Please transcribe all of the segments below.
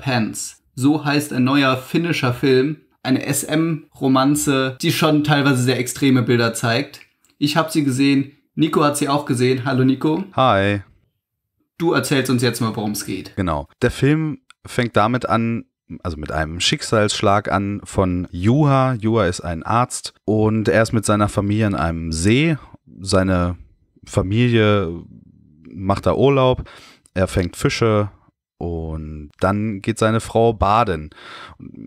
Pants. So heißt ein neuer finnischer Film. Eine SM-Romanze, die schon teilweise sehr extreme Bilder zeigt. Ich habe sie gesehen. Nico hat sie auch gesehen. Hallo Nico. Hi, Du erzählst uns jetzt mal, worum es geht. genau. Der Film fängt damit an, also mit einem Schicksalsschlag an von Juha. Juha ist ein Arzt und er ist mit seiner Familie an einem See. Seine Familie macht da Urlaub. Er fängt Fische und dann geht seine Frau baden.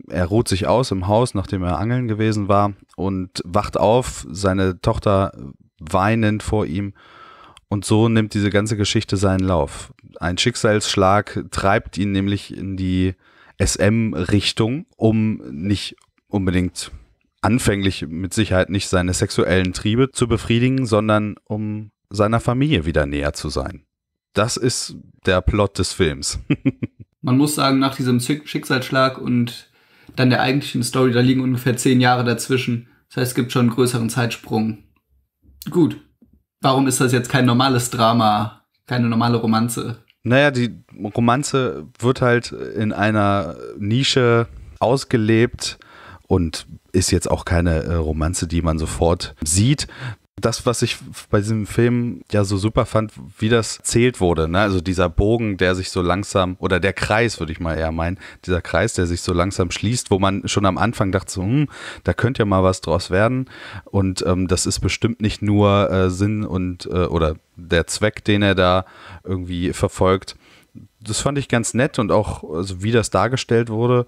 Er ruht sich aus im Haus, nachdem er angeln gewesen war und wacht auf, seine Tochter weinend vor ihm Und so nimmt diese ganze Geschichte seinen Lauf. Ein Schicksalsschlag treibt ihn nämlich in die SM-Richtung, um nicht unbedingt anfänglich mit Sicherheit nicht seine sexuellen Triebe zu befriedigen, sondern um seiner Familie wieder näher zu sein. Das ist der Plot des Films. Man muss sagen, nach diesem Schick- Schicksalsschlag und dann der eigentlichen Story, da liegen ungefähr zehn Jahre dazwischen. Das heißt, es gibt schon einen größeren Zeitsprung. Gut. Warum ist das jetzt kein normales Drama, keine normale Romanze? Naja, die Romanze wird halt in einer Nische ausgelebt und ist jetzt auch keine äh, Romanze, die man sofort sieht. Das, was ich bei diesem Film ja so super fand, wie das zählt wurde, ne? also dieser Bogen, der sich so langsam, oder der Kreis, würde ich mal eher meinen, dieser Kreis, der sich so langsam schließt, wo man schon am Anfang dachte, so, hm, da könnte ja mal was draus werden. Und ähm, das ist bestimmt nicht nur äh, Sinn und äh, oder der Zweck, den er da irgendwie verfolgt. Das fand ich ganz nett und auch, also wie das dargestellt wurde,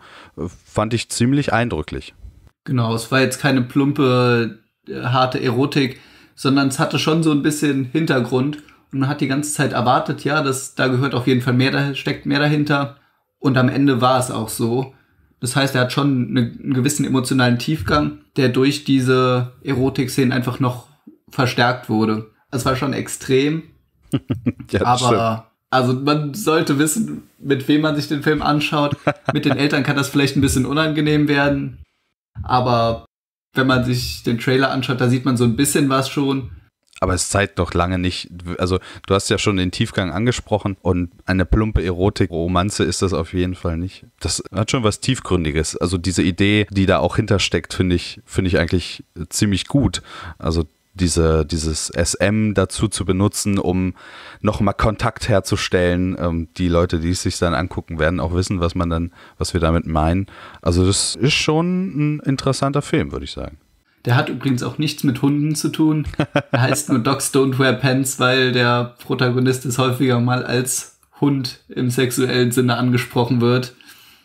fand ich ziemlich eindrücklich. Genau, es war jetzt keine plumpe, äh, harte Erotik, sondern es hatte schon so ein bisschen Hintergrund und man hat die ganze Zeit erwartet, ja, dass da gehört auf jeden Fall mehr, da steckt mehr dahinter und am Ende war es auch so. Das heißt, er hat schon eine, einen gewissen emotionalen Tiefgang, der durch diese Erotik-Szenen einfach noch verstärkt wurde. Es war schon extrem, Ja, das stimmt. Aber also man sollte wissen, mit wem man sich den Film anschaut. Mit den Eltern kann das vielleicht ein bisschen unangenehm werden. Aber wenn man sich den Trailer anschaut, da sieht man so ein bisschen was schon. Aber es zeigt doch lange nicht, also du hast ja schon den Tiefgang angesprochen und eine plumpe Erotik-Romanze ist das auf jeden Fall nicht. Das hat schon was Tiefgründiges. Also diese Idee, die da auch hintersteckt, finde ich, finde ich eigentlich ziemlich gut. Also diese, dieses SM dazu zu benutzen, um nochmal Kontakt herzustellen. Ähm, die Leute, die es sich dann angucken, werden auch wissen, was man dann, was wir damit meinen. Also das ist schon ein interessanter Film, würde ich sagen. Der hat übrigens auch nichts mit Hunden zu tun. Er heißt nur Dogs Don't Wear Pants, weil der Protagonist ist häufiger mal als Hund im sexuellen Sinne angesprochen wird.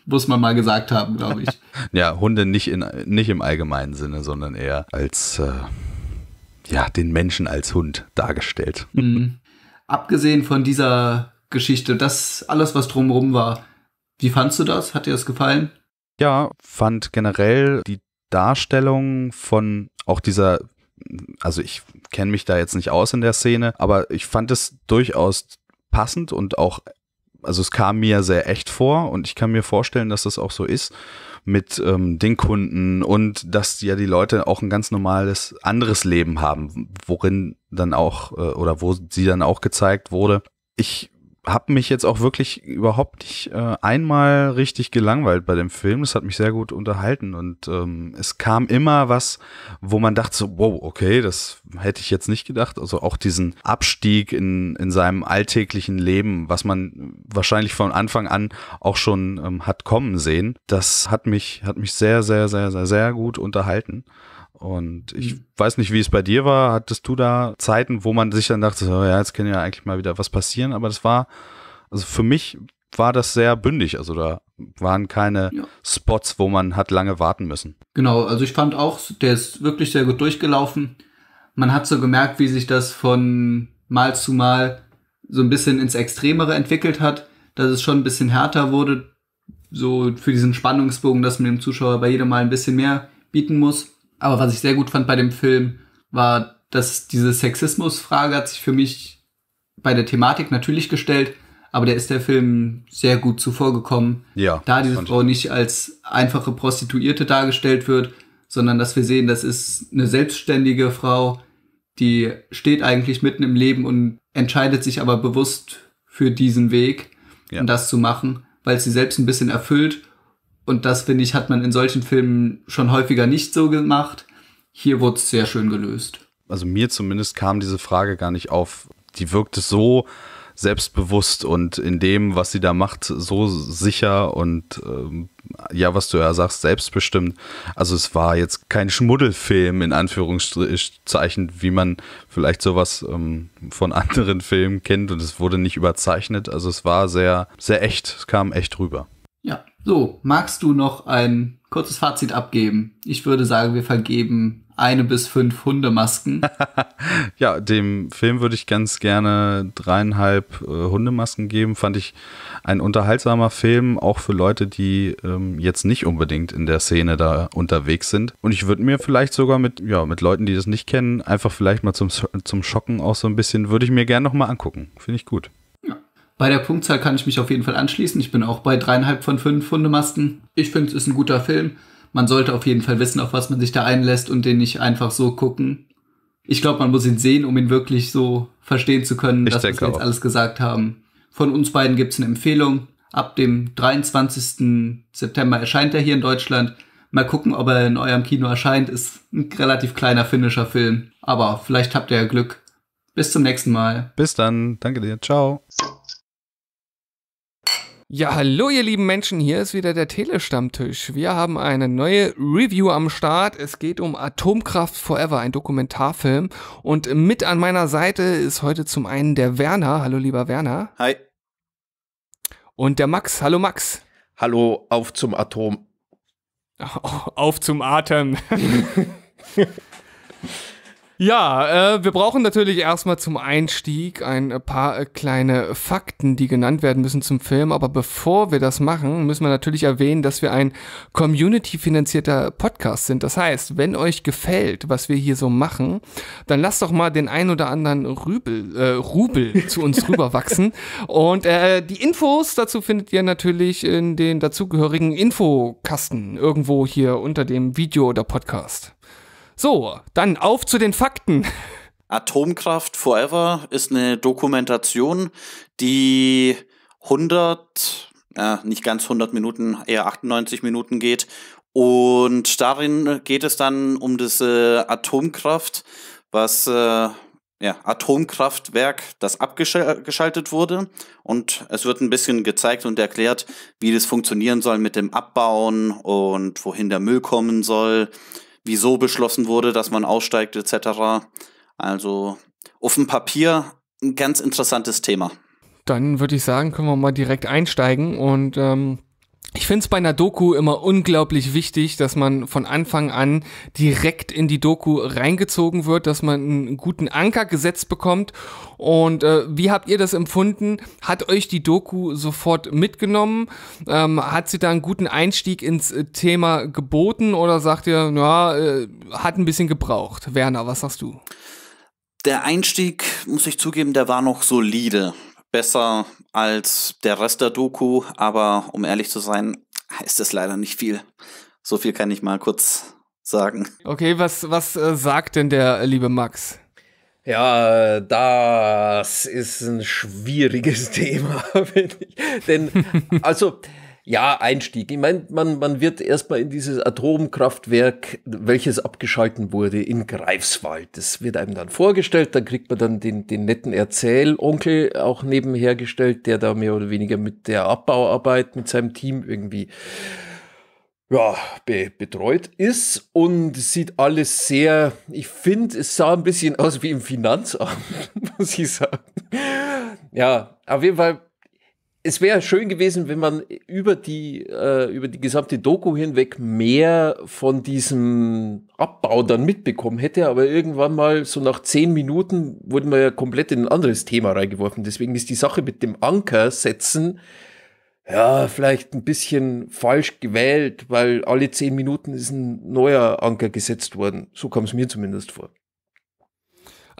Muss man mal gesagt haben, glaube ich. Ja, Hunde nicht, in, nicht im allgemeinen Sinne, sondern eher als, äh, ja, den Menschen als Hund dargestellt. Mhm. Abgesehen von dieser Geschichte, das alles, was drumherum war, wie fandst du das? Hat dir das gefallen? Ja, fand generell die Darstellung von auch dieser, also ich kenne mich da jetzt nicht aus in der Szene, aber ich fand es durchaus passend und auch, also es kam mir sehr echt vor und ich kann mir vorstellen, dass das auch so ist mit ähm, den Kunden und dass ja die Leute auch ein ganz normales anderes Leben haben, worin dann auch äh, oder wo sie dann auch gezeigt wurde. Ich habe mich jetzt auch wirklich überhaupt nicht äh, einmal richtig gelangweilt bei dem Film. Das hat mich sehr gut unterhalten und ähm, es kam immer was, wo man dachte so, wow, okay, das hätte ich jetzt nicht gedacht. Also auch diesen Abstieg in, in seinem alltäglichen Leben, was man wahrscheinlich von Anfang an auch schon ähm, hat kommen sehen, das hat mich, hat mich sehr, sehr, sehr, sehr, sehr gut unterhalten. Und ich Mhm. weiß nicht, wie es bei dir war. Hattest du da Zeiten, wo man sich dann dachte, so, ja, jetzt kann ja eigentlich mal wieder was passieren, aber das war, also für mich war das sehr bündig. Also da waren keine Ja. Spots, wo man hat lange warten müssen. Genau, also ich fand auch, der ist wirklich sehr gut durchgelaufen. Man hat so gemerkt, wie sich das von Mal zu Mal so ein bisschen ins Extremere entwickelt hat, dass es schon ein bisschen härter wurde, so für diesen Spannungsbogen, dass man dem Zuschauer bei jedem Mal ein bisschen mehr bieten muss. Aber was ich sehr gut fand bei dem Film, war, dass diese Sexismusfrage hat sich für mich bei der Thematik natürlich gestellt, aber der ist der Film sehr gut zuvor gekommen Ja. da diese Frau nicht als einfache Prostituierte dargestellt wird, sondern dass wir sehen, das ist eine selbstständige Frau, die steht eigentlich mitten im Leben und entscheidet sich aber bewusst für diesen Weg Ja. und das zu machen, weil es sie selbst ein bisschen erfüllt. Und das, finde ich, hat man in solchen Filmen schon häufiger nicht so gemacht. Hier wurde es sehr schön gelöst. also mir zumindest kam diese Frage gar nicht auf. Die wirkte so selbstbewusst und in dem, was sie da macht, so sicher und ähm, ja, was du ja sagst, selbstbestimmt. Also es war jetzt kein Schmuddelfilm in Anführungszeichen, wie man vielleicht sowas ähm, von anderen Filmen kennt und es wurde nicht überzeichnet. Also es war sehr, sehr echt. Es kam echt rüber. Ja. So, magst du noch ein kurzes Fazit abgeben? Ich würde sagen, wir vergeben eine bis fünf Hundemasken. Ja, dem Film würde ich ganz gerne dreieinhalb äh, Hundemasken geben. Fand ich ein unterhaltsamer Film, auch für Leute, die ähm, jetzt nicht unbedingt in der Szene da unterwegs sind. Und ich würde mir vielleicht sogar mit, ja, mit Leuten, die das nicht kennen, einfach vielleicht mal zum, zum Schocken auch so ein bisschen, würde ich mir gerne nochmal angucken. Finde ich gut. Bei der Punktzahl kann ich mich auf jeden Fall anschließen. Ich bin auch bei dreieinhalb von fünf Hundemasken. Ich finde, es ist ein guter Film. Man sollte auf jeden Fall wissen, auf was man sich da einlässt und den nicht einfach so gucken. Ich glaube, man muss ihn sehen, um ihn wirklich so verstehen zu können, Ich dass wir jetzt auch. alles gesagt haben. Von uns beiden gibt es eine Empfehlung. Ab dem 23. September erscheint er hier in Deutschland. Mal gucken, ob er in eurem Kino erscheint. Ist ein relativ kleiner finnischer Film. Aber vielleicht habt ihr ja Glück. Bis zum nächsten Mal. Bis dann. Danke dir. Ciao. Ja, hallo ihr lieben Menschen, hier ist wieder der Telestammtisch. Wir haben eine neue Review am Start. Es geht um Atomkraft Forever, ein Dokumentarfilm. Und mit an meiner Seite ist heute zum einen der Werner. Hallo lieber Werner. Hi. Und der Max. Hallo Max. Hallo, auf zum Atom. Auf zum Atem. Ja, äh, wir brauchen natürlich erstmal zum Einstieg ein paar äh, kleine Fakten, die genannt werden müssen zum Film. Aber bevor wir das machen, müssen wir natürlich erwähnen, dass wir ein community-finanzierter Podcast sind. Das heißt, wenn euch gefällt, was wir hier so machen, dann lasst doch mal den ein oder anderen Rübel, äh, Rubel zu uns rüberwachsen. Und äh, die Infos dazu findet ihr natürlich in den dazugehörigen Infokasten irgendwo hier unter dem Video oder Podcast. So, dann auf zu den Fakten. Atomkraft Forever ist eine Dokumentation, die 100, äh, nicht ganz 100 Minuten, eher 98 Minuten geht. Und darin geht es dann um das äh, Atomkraft, was äh, ja, Atomkraftwerk, das abgeschaltet wurde. Und es wird ein bisschen gezeigt und erklärt, wie das funktionieren soll mit dem Abbauen und wohin der Müll kommen soll wieso beschlossen wurde, dass man aussteigt etc. Also auf dem Papier ein ganz interessantes Thema. Dann würde ich sagen, können wir mal direkt einsteigen und ähm ich finde es bei einer Doku immer unglaublich wichtig, dass man von Anfang an direkt in die Doku reingezogen wird, dass man einen guten Anker gesetzt bekommt. Und äh, wie habt ihr das empfunden? Hat euch die Doku sofort mitgenommen? Ähm, hat sie da einen guten Einstieg ins äh, Thema geboten oder sagt ihr, ja, äh, hat ein bisschen gebraucht? Werner, was sagst du? Der Einstieg, muss ich zugeben, der war noch solide besser als der Rest der Doku, aber um ehrlich zu sein, heißt es leider nicht viel. So viel kann ich mal kurz sagen. Okay, was, was äh, sagt denn der liebe Max? Ja, das ist ein schwieriges Thema, finde ich. Denn, also, ja, Einstieg. Ich meine, man, man wird erstmal in dieses Atomkraftwerk, welches abgeschalten wurde, in Greifswald. Das wird einem dann vorgestellt, dann kriegt man dann den, den netten Erzählonkel auch nebenher gestellt, der da mehr oder weniger mit der Abbauarbeit mit seinem Team irgendwie ja, be betreut ist und sieht alles sehr, ich finde, es sah ein bisschen aus wie im Finanzamt, muss ich sagen. Ja, auf jeden Fall es wäre schön gewesen, wenn man über die, äh, über die gesamte Doku hinweg mehr von diesem Abbau dann mitbekommen hätte, aber irgendwann mal so nach zehn Minuten wurden wir ja komplett in ein anderes Thema reingeworfen. Deswegen ist die Sache mit dem Anker setzen ja, vielleicht ein bisschen falsch gewählt, weil alle zehn Minuten ist ein neuer Anker gesetzt worden. So kam es mir zumindest vor.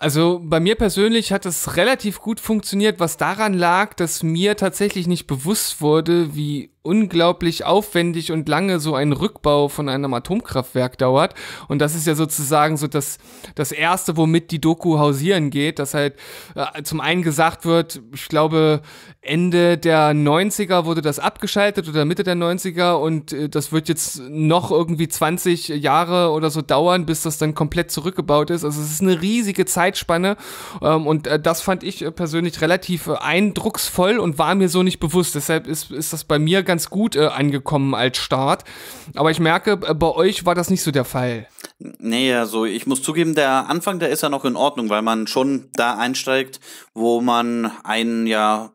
Also bei mir persönlich hat es relativ gut funktioniert, was daran lag, dass mir tatsächlich nicht bewusst wurde, wie unglaublich aufwendig und lange so ein Rückbau von einem Atomkraftwerk dauert. Und das ist ja sozusagen so das, das Erste, womit die Doku hausieren geht, dass halt äh, zum einen gesagt wird, ich glaube, Ende der 90er wurde das abgeschaltet oder Mitte der 90er und äh, das wird jetzt noch irgendwie 20 Jahre oder so dauern, bis das dann komplett zurückgebaut ist. Also es ist eine riesige Zeitspanne ähm, und äh, das fand ich persönlich relativ äh, eindrucksvoll und war mir so nicht bewusst. Deshalb ist, ist das bei mir ganz gut äh, angekommen als Start. Aber ich merke, äh, bei euch war das nicht so der Fall. Nee, also ich muss zugeben, der Anfang, der ist ja noch in Ordnung, weil man schon da einsteigt, wo man einen ja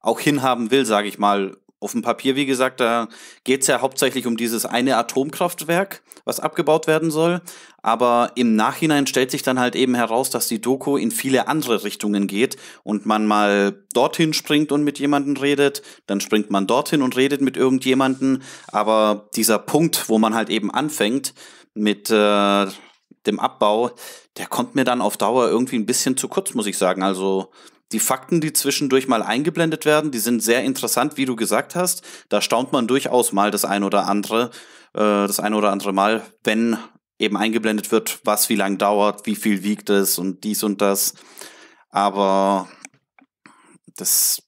auch hinhaben will, sage ich mal. Auf dem Papier, wie gesagt, da geht es ja hauptsächlich um dieses eine Atomkraftwerk, was abgebaut werden soll. Aber im Nachhinein stellt sich dann halt eben heraus, dass die Doku in viele andere Richtungen geht und man mal dorthin springt und mit jemandem redet, dann springt man dorthin und redet mit irgendjemandem. Aber dieser Punkt, wo man halt eben anfängt mit äh, dem Abbau, der kommt mir dann auf Dauer irgendwie ein bisschen zu kurz, muss ich sagen. Also die Fakten, die zwischendurch mal eingeblendet werden, die sind sehr interessant, wie du gesagt hast. Da staunt man durchaus mal das ein oder andere, äh, das ein oder andere Mal, wenn eben eingeblendet wird, was wie lang dauert, wie viel wiegt es und dies und das. Aber das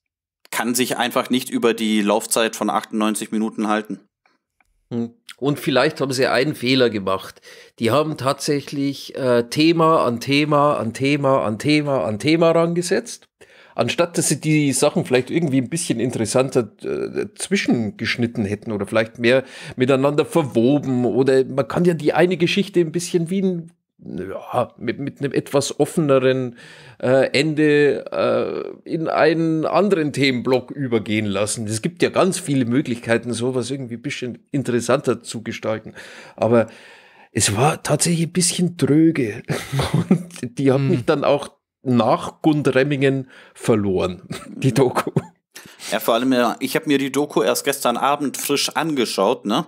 kann sich einfach nicht über die Laufzeit von 98 Minuten halten. Hm. Und vielleicht haben sie einen Fehler gemacht. Die haben tatsächlich äh, Thema an Thema an Thema an Thema an Thema rangesetzt anstatt dass sie die Sachen vielleicht irgendwie ein bisschen interessanter äh, zwischengeschnitten hätten oder vielleicht mehr miteinander verwoben oder man kann ja die eine Geschichte ein bisschen wie ein ja, mit, mit einem etwas offeneren äh, Ende äh, in einen anderen Themenblock übergehen lassen. Es gibt ja ganz viele Möglichkeiten, sowas irgendwie ein bisschen interessanter zu gestalten. Aber es war tatsächlich ein bisschen dröge. Und die hat hm. mich dann auch nach Gundremmingen verloren, die Doku. Ja, vor allem, ich habe mir die Doku erst gestern Abend frisch angeschaut, ne?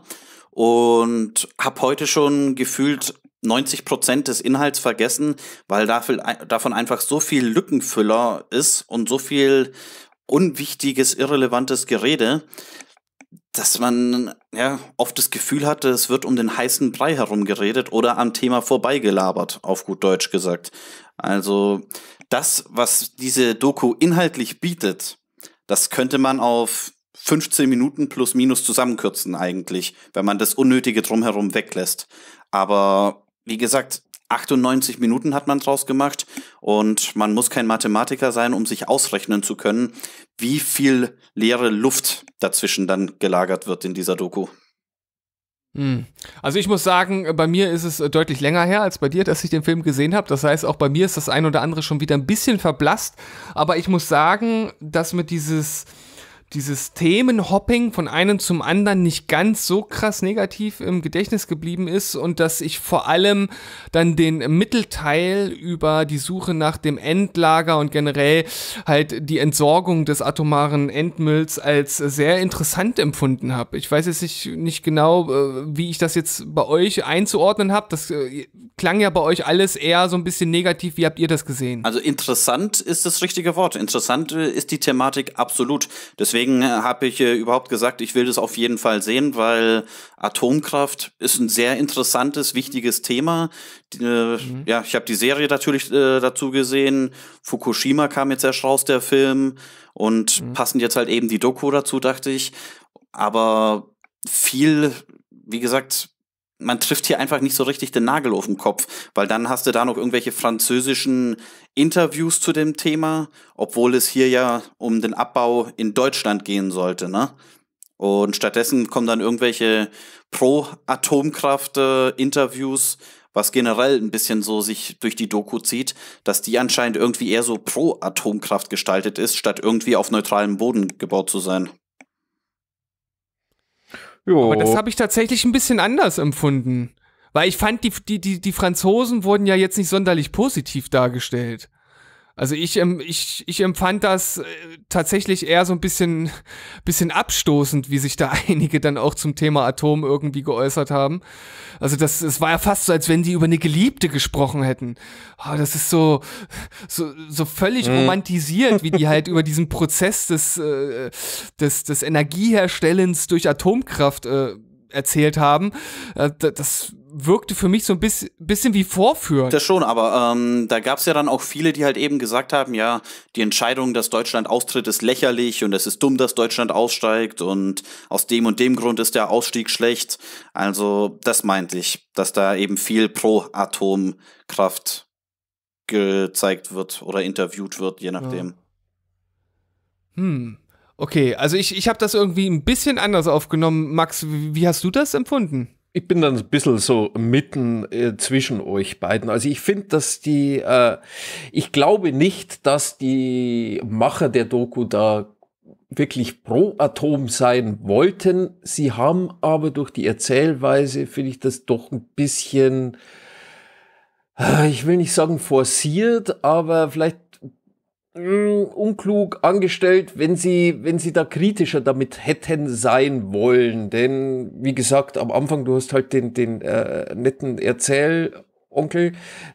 Und habe heute schon gefühlt 90 Prozent des Inhalts vergessen, weil dafür, davon einfach so viel Lückenfüller ist und so viel unwichtiges, irrelevantes Gerede, dass man ja oft das Gefühl hatte, es wird um den heißen Brei herumgeredet oder am Thema vorbeigelabert, auf gut Deutsch gesagt. Also das, was diese Doku inhaltlich bietet, das könnte man auf 15 Minuten plus minus zusammenkürzen eigentlich, wenn man das Unnötige drumherum weglässt. Aber wie gesagt, 98 Minuten hat man draus gemacht und man muss kein Mathematiker sein, um sich ausrechnen zu können, wie viel leere Luft dazwischen dann gelagert wird in dieser Doku. Hm. Also ich muss sagen, bei mir ist es deutlich länger her als bei dir, dass ich den Film gesehen habe. Das heißt, auch bei mir ist das ein oder andere schon wieder ein bisschen verblasst. Aber ich muss sagen, dass mir dieses dieses Themenhopping von einem zum anderen nicht ganz so krass negativ im Gedächtnis geblieben ist und dass ich vor allem dann den Mittelteil über die Suche nach dem Endlager und generell halt die Entsorgung des atomaren Endmülls als sehr interessant empfunden habe. Ich weiß jetzt nicht, genau, äh, wie ich das jetzt bei euch einzuordnen habe. Das äh, klang ja bei euch alles eher so ein bisschen negativ. Wie habt ihr das gesehen? Also interessant ist das richtige Wort. Interessant äh, ist die Thematik absolut. Deswegen Deswegen äh, habe ich äh, überhaupt gesagt, ich will das auf jeden Fall sehen, weil Atomkraft ist ein sehr interessantes, wichtiges Thema. Äh, mhm. Ja, ich habe die Serie natürlich äh, dazu gesehen. Fukushima kam jetzt erst raus, der Film. Und mhm. passend jetzt halt eben die Doku dazu, dachte ich. Aber viel, wie gesagt, man trifft hier einfach nicht so richtig den Nagel auf den Kopf, weil dann hast du da noch irgendwelche französischen Interviews zu dem Thema, obwohl es hier ja um den Abbau in Deutschland gehen sollte, ne? Und stattdessen kommen dann irgendwelche Pro-Atomkraft-Interviews, was generell ein bisschen so sich durch die Doku zieht, dass die anscheinend irgendwie eher so pro-Atomkraft gestaltet ist, statt irgendwie auf neutralem Boden gebaut zu sein. Jo. Aber das habe ich tatsächlich ein bisschen anders empfunden. Weil ich fand, die, die, die, die Franzosen wurden ja jetzt nicht sonderlich positiv dargestellt. Also ich, ich, ich empfand das äh, tatsächlich eher so ein bisschen, bisschen abstoßend, wie sich da einige dann auch zum Thema Atom irgendwie geäußert haben. Also das, es war ja fast so, als wenn die über eine Geliebte gesprochen hätten. Oh, das ist so, so, so völlig mhm. romantisiert, wie die halt über diesen Prozess des, äh, des, des Energieherstellens durch Atomkraft äh, erzählt haben. Äh, das wirkte für mich so ein bisschen, bisschen wie vorführend. Das schon, aber ähm, da gab es ja dann auch viele, die halt eben gesagt haben, ja, die Entscheidung, dass Deutschland austritt, ist lächerlich und es ist dumm, dass Deutschland aussteigt und aus dem und dem Grund ist der Ausstieg schlecht. Also das meinte ich, dass da eben viel pro Atomkraft gezeigt wird oder interviewt wird, je nachdem. Ja. Hm. Okay, also ich, ich habe das irgendwie ein bisschen anders aufgenommen. Max, wie hast du das empfunden? Ich bin dann ein bisschen so mitten äh, zwischen euch beiden. Also ich finde, dass die, äh, ich glaube nicht, dass die Macher der Doku da wirklich pro Atom sein wollten. Sie haben aber durch die Erzählweise, finde ich das doch ein bisschen, äh, ich will nicht sagen forciert, aber vielleicht unklug angestellt, wenn sie, wenn sie da kritischer damit hätten sein wollen. Denn, wie gesagt, am Anfang, du hast halt den, den äh, netten Erzähl Onkel,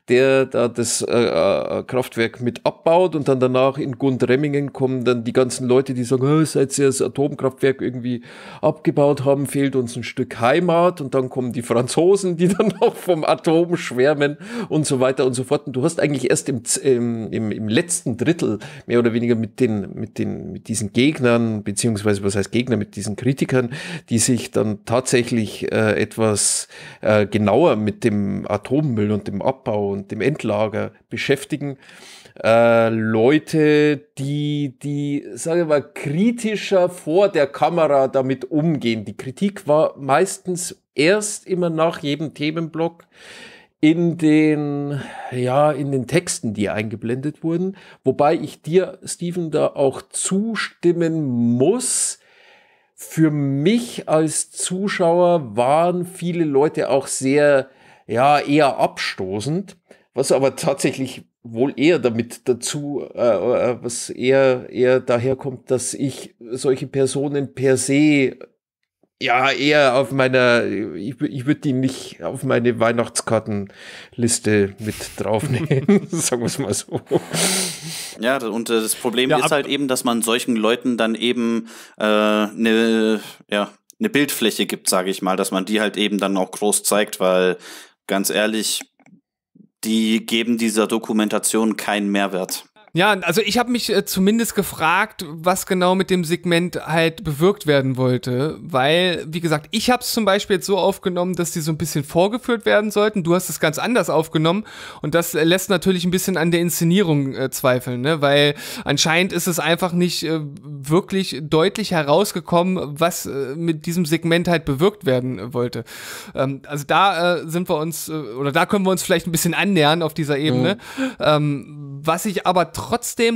der da das äh, äh, Kraftwerk mit abbaut und dann danach in Gundremmingen kommen dann die ganzen Leute, die sagen, oh, seit sie das Atomkraftwerk irgendwie abgebaut haben, fehlt uns ein Stück Heimat und dann kommen die Franzosen, die dann auch vom Atom schwärmen und so weiter und so fort. Und du hast eigentlich erst im, im, im letzten Drittel mehr oder weniger mit den, mit den, mit diesen Gegnern, beziehungsweise was heißt Gegner, mit diesen Kritikern, die sich dann tatsächlich äh, etwas äh, genauer mit dem Atommüll und dem Abbau und dem Endlager beschäftigen. Äh, Leute, die, die, sagen wir mal, kritischer vor der Kamera damit umgehen. Die Kritik war meistens erst immer nach jedem Themenblock in den, ja, in den Texten, die eingeblendet wurden. Wobei ich dir, Steven, da auch zustimmen muss. Für mich als Zuschauer waren viele Leute auch sehr ja eher abstoßend, was aber tatsächlich wohl eher damit dazu, äh, äh, was eher eher daherkommt, dass ich solche Personen per se ja eher auf meiner, ich, ich würde die nicht auf meine Weihnachtskartenliste mit draufnehmen, sagen wir es mal so. Ja, und äh, das Problem Ja, ist halt eben, dass man solchen Leuten dann eben eine ja, ne Bildfläche gibt, sage ich mal, dass man die halt eben dann auch groß zeigt, weil ganz ehrlich, die geben dieser Dokumentation keinen Mehrwert. Ja, also ich habe mich äh, zumindest gefragt, was genau mit dem Segment halt bewirkt werden wollte, weil, wie gesagt, ich habe es zum Beispiel jetzt so aufgenommen, dass die so ein bisschen vorgeführt werden sollten. Du hast es ganz anders aufgenommen und das lässt natürlich ein bisschen an der Inszenierung äh, zweifeln, ne? weil anscheinend ist es einfach nicht äh, wirklich deutlich herausgekommen, was äh, mit diesem Segment halt bewirkt werden äh, wollte. Ähm, also da äh, sind wir uns, oder da können wir uns vielleicht ein bisschen annähern auf dieser Ebene. Ähm, was ich aber trotzdem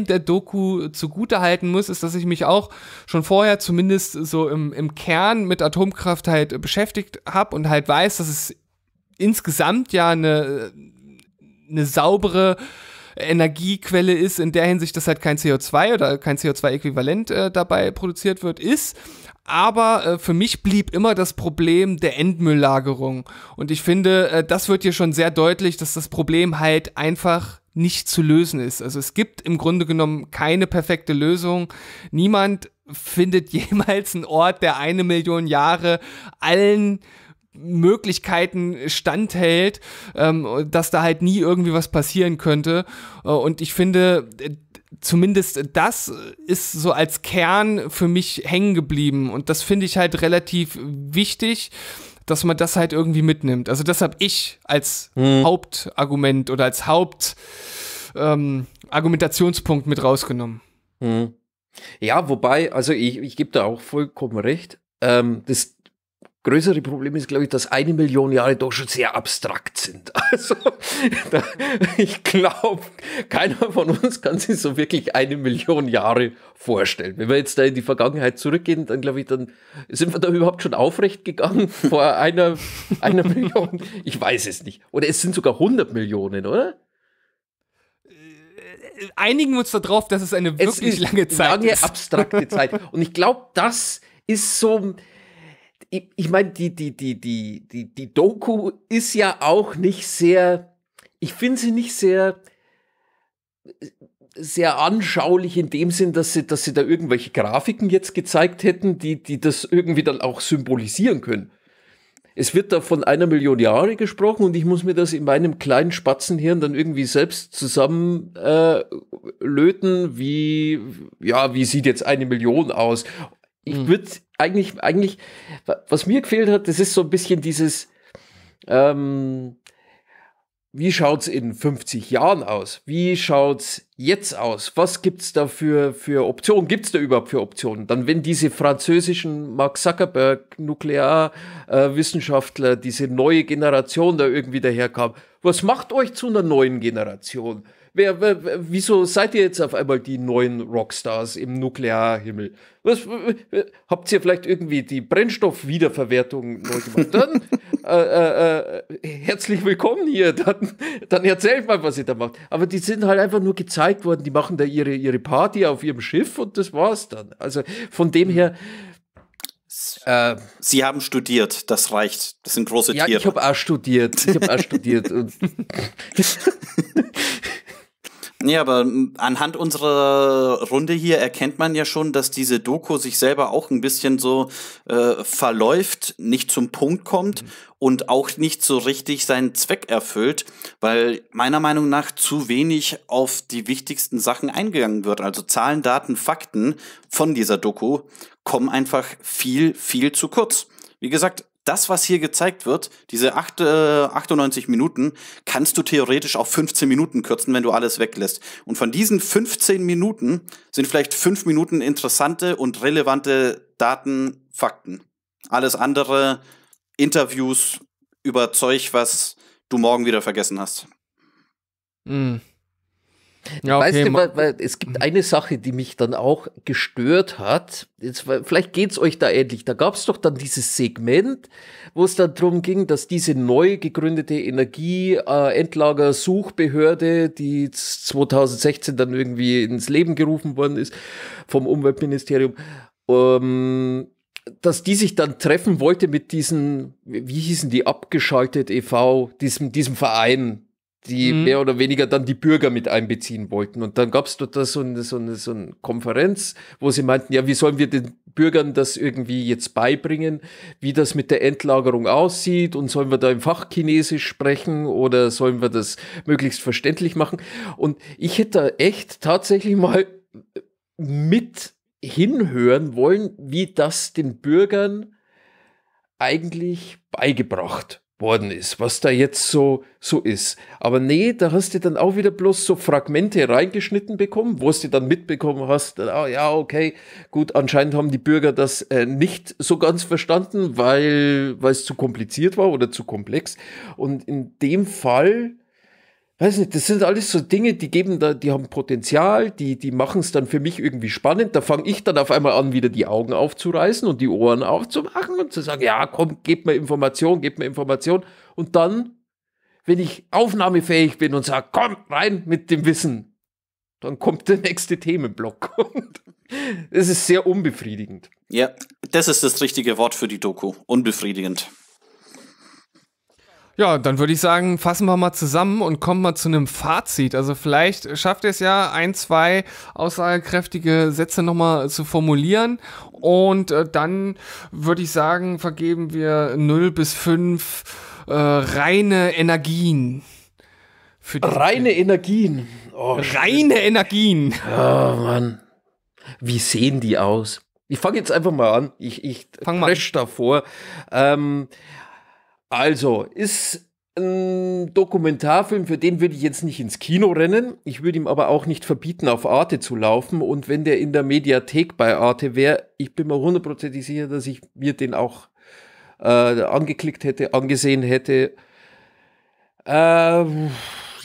der Doku zugute halten muss, ist, dass ich mich auch schon vorher zumindest so im, im Kern mit Atomkraft halt beschäftigt habe und halt weiß, dass es insgesamt ja eine, eine saubere Energiequelle ist, in der Hinsicht, dass halt kein CO2 oder kein CO2-Äquivalent äh, dabei produziert wird, ist. Aber äh, für mich blieb immer das Problem der Endmülllagerung. Und ich finde, äh, das wird hier schon sehr deutlich, dass das Problem halt einfach nicht zu lösen ist. Also es gibt im Grunde genommen keine perfekte Lösung. Niemand findet jemals einen Ort, der eine Million Jahre allen Möglichkeiten standhält, ähm, dass da halt nie irgendwie was passieren könnte. Äh, Und ich finde, zumindest das ist so als Kern für mich hängen geblieben. Und das finde ich halt relativ wichtig, dass man das halt irgendwie mitnimmt. Also das habe ich als Hauptargument oder als Hauptargumentationspunkt ähm, mit rausgenommen. Hm. Ja, wobei, also ich, ich gebe da auch vollkommen recht. Ähm, das größere Problem ist, glaube ich, dass eine Million Jahre doch schon sehr abstrakt sind. Also da, ich glaube, keiner von uns kann sich so wirklich eine Million Jahre vorstellen. Wenn wir jetzt da in die Vergangenheit zurückgehen, dann glaube ich, dann sind wir da überhaupt schon aufrecht gegangen vor einer, einer Million. Ich weiß es nicht. Oder es sind sogar 100 Millionen, oder? Einigen wir uns darauf, dass es eine Es wirklich ist lange Zeit lange ist. abstrakte Zeit. Und ich glaube, das ist so. Ich, ich meine, die, die, die, die, die, die Doku ist ja auch nicht sehr. Ich finde sie nicht sehr sehr anschaulich in dem Sinn, dass sie, dass sie da irgendwelche Grafiken jetzt gezeigt hätten, die, die das irgendwie dann auch symbolisieren können. Es wird da von einer Million Jahre gesprochen und ich muss mir das in meinem kleinen Spatzenhirn dann irgendwie selbst zusammen äh, löten, wie, ja, wie sieht jetzt eine Million aus? Ich würde eigentlich, eigentlich, wa- was mir gefehlt hat, das ist so ein bisschen dieses, ähm, wie schaut's in 50 Jahren aus? Wie schaut's jetzt aus? Was gibt's da für, für Optionen? Gibt's da überhaupt für Optionen? Dann, wenn diese französischen Mark Zuckerberg Nuklearwissenschaftler, diese neue Generation da irgendwie daherkam, was macht euch zu einer neuen Generation? Wer, wer, wieso seid ihr jetzt auf einmal die neuen Rockstars im Nuklearhimmel? Was, habt ihr vielleicht irgendwie die Brennstoffwiederverwertung neu gemacht? Dann äh, äh, äh, herzlich willkommen hier. Dann, dann erzählt mal, was ihr da macht. Aber die sind halt einfach nur gezeigt worden. Die machen da ihre, ihre Party auf ihrem Schiff und das war's dann. Also von dem her. Äh, Sie haben studiert, das reicht. Das sind große ja, Tiere. ich habe auch studiert. Ich habe auch studiert. Nee, aber anhand unserer Runde hier erkennt man ja schon, dass diese Doku sich selber auch ein bisschen so äh, verläuft, nicht zum Punkt kommt und auch nicht so richtig seinen Zweck erfüllt, weil meiner Meinung nach zu wenig auf die wichtigsten Sachen eingegangen wird. Also Zahlen, Daten, Fakten von dieser Doku kommen einfach viel, viel zu kurz. Wie gesagt, das, was hier gezeigt wird, diese acht, äh, 98 Minuten, kannst du theoretisch auf 15 Minuten kürzen, wenn du alles weglässt. Und von diesen 15 Minuten sind vielleicht fünf Minuten interessante und relevante Daten, Fakten. Alles andere, Interviews über Zeug, was du morgen wieder vergessen hast. Mm. Ja, weißt okay, du, ma- weil, weil es gibt eine Sache, die mich dann auch gestört hat. Jetzt, vielleicht geht's euch da ähnlich. Da gab's doch dann dieses Segment, wo es dann drum ging, dass diese neu gegründete Energie-Endlager-Suchbehörde, die 2016 dann irgendwie ins Leben gerufen worden ist vom Umweltministerium, ähm, dass die sich dann treffen wollte mit diesen, wie wie hießen die, abgeschaltet e.V., diesem, diesem Verein, die Mhm. mehr oder weniger dann die Bürger mit einbeziehen wollten. Und dann gab es dort da so eine, so, eine, so eine Konferenz, wo sie meinten, ja, wie sollen wir den Bürgern das irgendwie jetzt beibringen, wie das mit der Endlagerung aussieht und sollen wir da im Fachchinesisch sprechen oder sollen wir das möglichst verständlich machen? Und ich hätte da echt tatsächlich mal mit hinhören wollen, wie das den Bürgern eigentlich beigebracht worden ist, was da jetzt so, so ist. Aber nee, da hast du dann auch wieder bloß so Fragmente reingeschnitten bekommen, wo du dann mitbekommen hast, ah, ja, okay, gut, anscheinend haben die Bürger das äh, nicht so ganz verstanden, weil, weil es zu kompliziert war oder zu komplex. Und in dem Fall, weiß nicht, das sind alles so Dinge, die geben da, die haben Potenzial, die, die machen es dann für mich irgendwie spannend. Da fange ich dann auf einmal an, wieder die Augen aufzureißen und die Ohren aufzumachen und zu sagen, ja, komm, gebt mir Information, gebt mir Information. Und dann, wenn ich aufnahmefähig bin und sage, komm, rein mit dem Wissen, dann kommt der nächste Themenblock. Es ist sehr unbefriedigend. Ja, das ist das richtige Wort für die Doku. Unbefriedigend. Ja, dann würde ich sagen, fassen wir mal zusammen und kommen mal zu einem Fazit. Also vielleicht schafft ihr es ja, ein, zwei aussagekräftige Sätze nochmal zu formulieren. Und äh, dann würde ich sagen, vergeben wir 0 bis 5 äh, reine Energien. Reine Energien. Oh, reine Energien. Oh Mann. Wie sehen die aus? Ich fange jetzt einfach mal an. Ich, ich Fang mal davor. Ähm, also, ist ein Dokumentarfilm, für den würde ich jetzt nicht ins Kino rennen. Ich würde ihm aber auch nicht verbieten, auf Arte zu laufen. Und wenn der in der Mediathek bei Arte wäre, ich bin mir hundertprozentig sicher, dass ich mir den auch äh, angeklickt hätte, angesehen hätte. Ähm,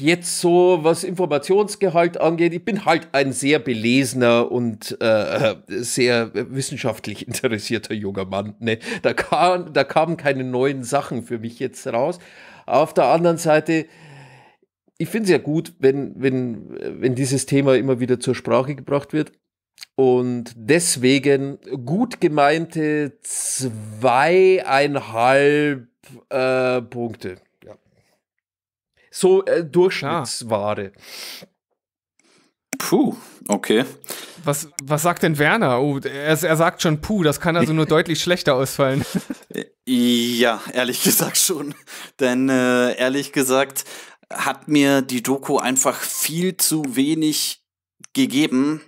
jetzt so, was Informationsgehalt angeht, ich bin halt ein sehr belesener und äh, sehr wissenschaftlich interessierter junger Mann. Ne? Da, kam, da kamen keine neuen Sachen für mich jetzt raus. Auf der anderen Seite, ich finde es ja gut, wenn, wenn, wenn dieses Thema immer wieder zur Sprache gebracht wird. Und deswegen gut gemeinte zweieinhalb äh, Punkte. Ja. So äh, Durchschnittsware. Puh, okay. Was, was sagt denn Werner? Oh, er, er sagt schon Puh, das kann also nur deutlich schlechter ausfallen. Ja, ehrlich gesagt schon. Denn äh, ehrlich gesagt hat mir die Doku einfach viel zu wenig gegeben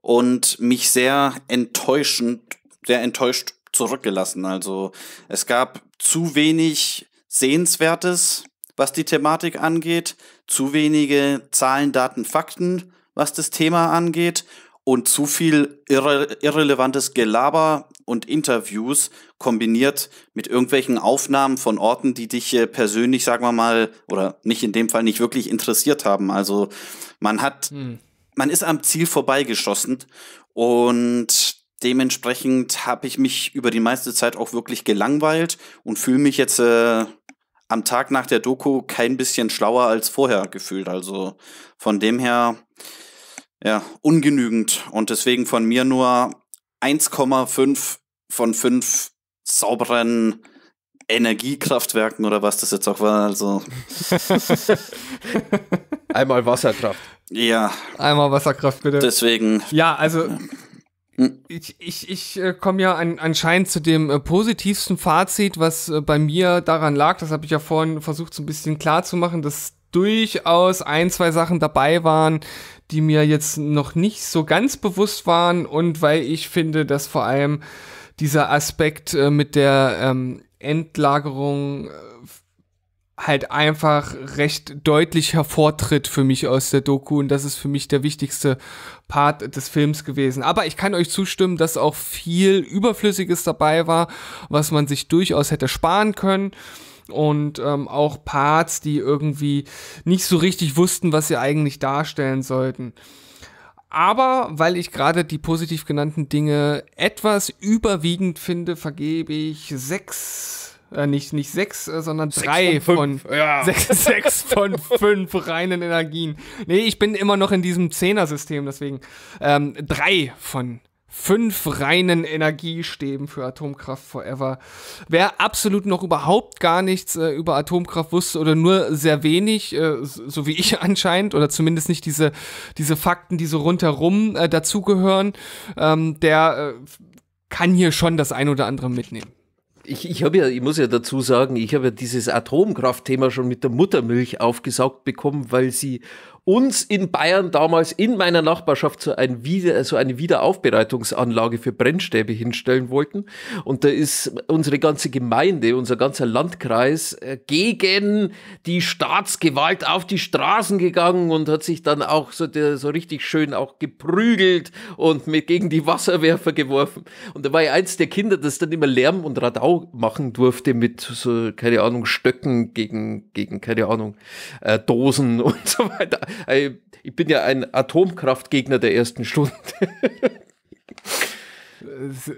und mich sehr enttäuschend, sehr enttäuscht zurückgelassen. Also es gab zu wenig Sehenswertes, was die Thematik angeht, zu wenige Zahlen, Daten, Fakten, was das Thema angeht und zu viel irre irrelevantes Gelaber und Interviews kombiniert mit irgendwelchen Aufnahmen von Orten, die dich äh, persönlich, sagen wir mal, oder nicht in dem Fall nicht wirklich interessiert haben. Also man hat, Hm. man ist am Ziel vorbeigeschossen und dementsprechend habe ich mich über die meiste Zeit auch wirklich gelangweilt und fühle mich jetzt äh, am Tag nach der Doku kein bisschen schlauer als vorher gefühlt. Also von dem her, ja, ungenügend. Und deswegen von mir nur 1,5 von 5 sauberen Energiekraftwerken oder was das jetzt auch war. Also, Einmal Wasserkraft. ja, Einmal Wasserkraft, bitte. deswegen, Ja, also. Ich, ich, ich äh, komme ja an, anscheinend zu dem äh, positivsten Fazit, was äh, bei mir daran lag. Das habe ich ja vorhin versucht, so ein bisschen klar zu machen, dass durchaus ein, zwei Sachen dabei waren, die mir jetzt noch nicht so ganz bewusst waren und weil ich finde, dass vor allem dieser Aspekt äh, mit der ähm, Endlagerung halt einfach recht deutlich hervortritt für mich aus der Doku und das ist für mich der wichtigste Part des Films gewesen. Aber ich kann euch zustimmen, dass auch viel Überflüssiges dabei war, was man sich durchaus hätte sparen können. und ähm, auch Parts, die irgendwie nicht so richtig wussten, was sie eigentlich darstellen sollten. Aber weil ich gerade die positiv genannten Dinge etwas überwiegend finde, vergebe ich sechs, äh, nicht, nicht sechs, äh, sondern drei von, fünf, ja. sechs, sechs von fünf reinen Energien. Nee, ich bin immer noch in diesem Zehner-System, deswegen ähm, drei von fünf reinen Energiestäben für Atomkraft Forever. Wer absolut noch überhaupt gar nichts äh, über Atomkraft wusste oder nur sehr wenig, äh, so wie ich anscheinend, oder zumindest nicht diese, diese Fakten, die so rundherum äh, dazugehören, ähm, der äh, kann hier schon das ein oder andere mitnehmen. Ich, ich ja, ich muss ja dazu sagen, ich habe ja dieses Atomkraftthema schon mit der Muttermilch aufgesaugt bekommen, weil sie uns in Bayern damals in meiner Nachbarschaft so, ein Wieder, so eine Wiederaufbereitungsanlage für Brennstäbe hinstellen wollten. Und da ist unsere ganze Gemeinde, unser ganzer Landkreis äh, gegen die Staatsgewalt auf die Straßen gegangen und hat sich dann auch so, der, so richtig schön auch geprügelt und mit gegen die Wasserwerfer geworfen. Und da war ja eins der Kinder, das dann immer Lärm und Radau machen durfte mit so, keine Ahnung, Stöcken gegen, gegen keine Ahnung, äh, Dosen und so weiter. Ich bin ja ein Atomkraftgegner der ersten Stunde.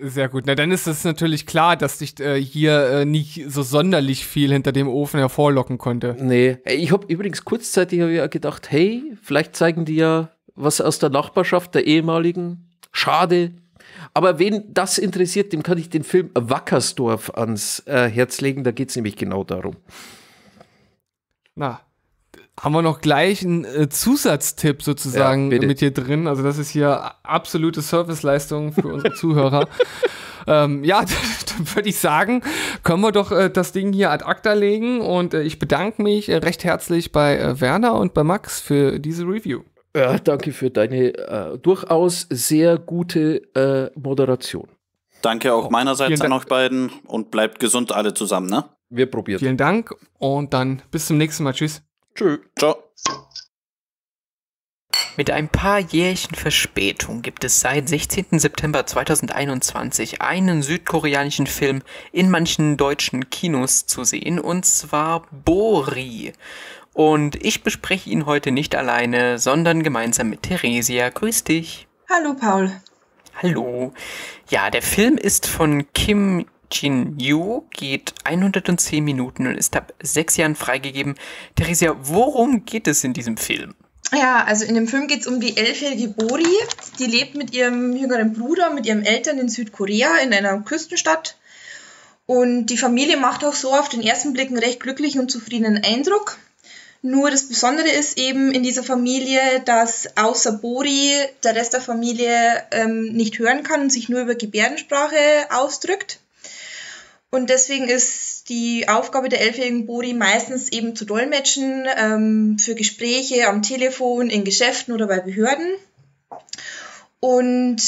Sehr gut. Na, dann ist es natürlich klar, dass dich äh, hier äh, nicht so sonderlich viel hinter dem Ofen hervorlocken konnte. Nee. Ich habe übrigens kurzzeitig hab ich ja gedacht, hey, vielleicht zeigen die ja was aus der Nachbarschaft der ehemaligen. Schade. Aber wen das interessiert, dem kann ich den Film Wackersdorf ans äh, Herz legen. Da geht es nämlich genau darum. Na, haben wir noch gleich einen äh, Zusatztipp sozusagen Ja, mit hier drin. Also das ist hier absolute Serviceleistung für unsere Zuhörer. ähm, ja, dann würde ich sagen, können wir doch äh, das Ding hier ad acta legen und äh, ich bedanke mich äh, recht herzlich bei äh, Werner und bei Max für diese Review. Ja, danke für deine äh, durchaus sehr gute äh, Moderation. Danke auch meinerseits Vielen an Dank. euch beiden und bleibt gesund alle zusammen, ne? Wir probieren. Vielen Dank und dann bis zum nächsten Mal. Tschüss. Tschö. Ciao. Mit ein paar Jährchen Verspätung gibt es seit 16. September 2021 einen südkoreanischen Film in manchen deutschen Kinos zu sehen, und zwar Bori. Und ich bespreche ihn heute nicht alleine, sondern gemeinsam mit Theresia. Grüß dich. Hallo Paul. Hallo. Ja, der Film ist von Kim Jin-Yu, geht 110 Minuten und ist ab sechs Jahren freigegeben. Theresia, worum geht es in diesem Film? Ja, also in dem Film geht es um die elfjährige Bori. Die lebt mit ihrem jüngeren Bruder, mit ihren Eltern in Südkorea in einer Küstenstadt. Und die Familie macht auch so auf den ersten Blick einen recht glücklichen und zufriedenen Eindruck. Nur das Besondere ist eben in dieser Familie, dass außer Bori der Rest der Familie ähm, nicht hören kann und sich nur über Gebärdensprache ausdrückt. Und deswegen ist die Aufgabe der elfjährigen Bori meistens eben zu dolmetschen ähm, für Gespräche am Telefon, in Geschäften oder bei Behörden. Und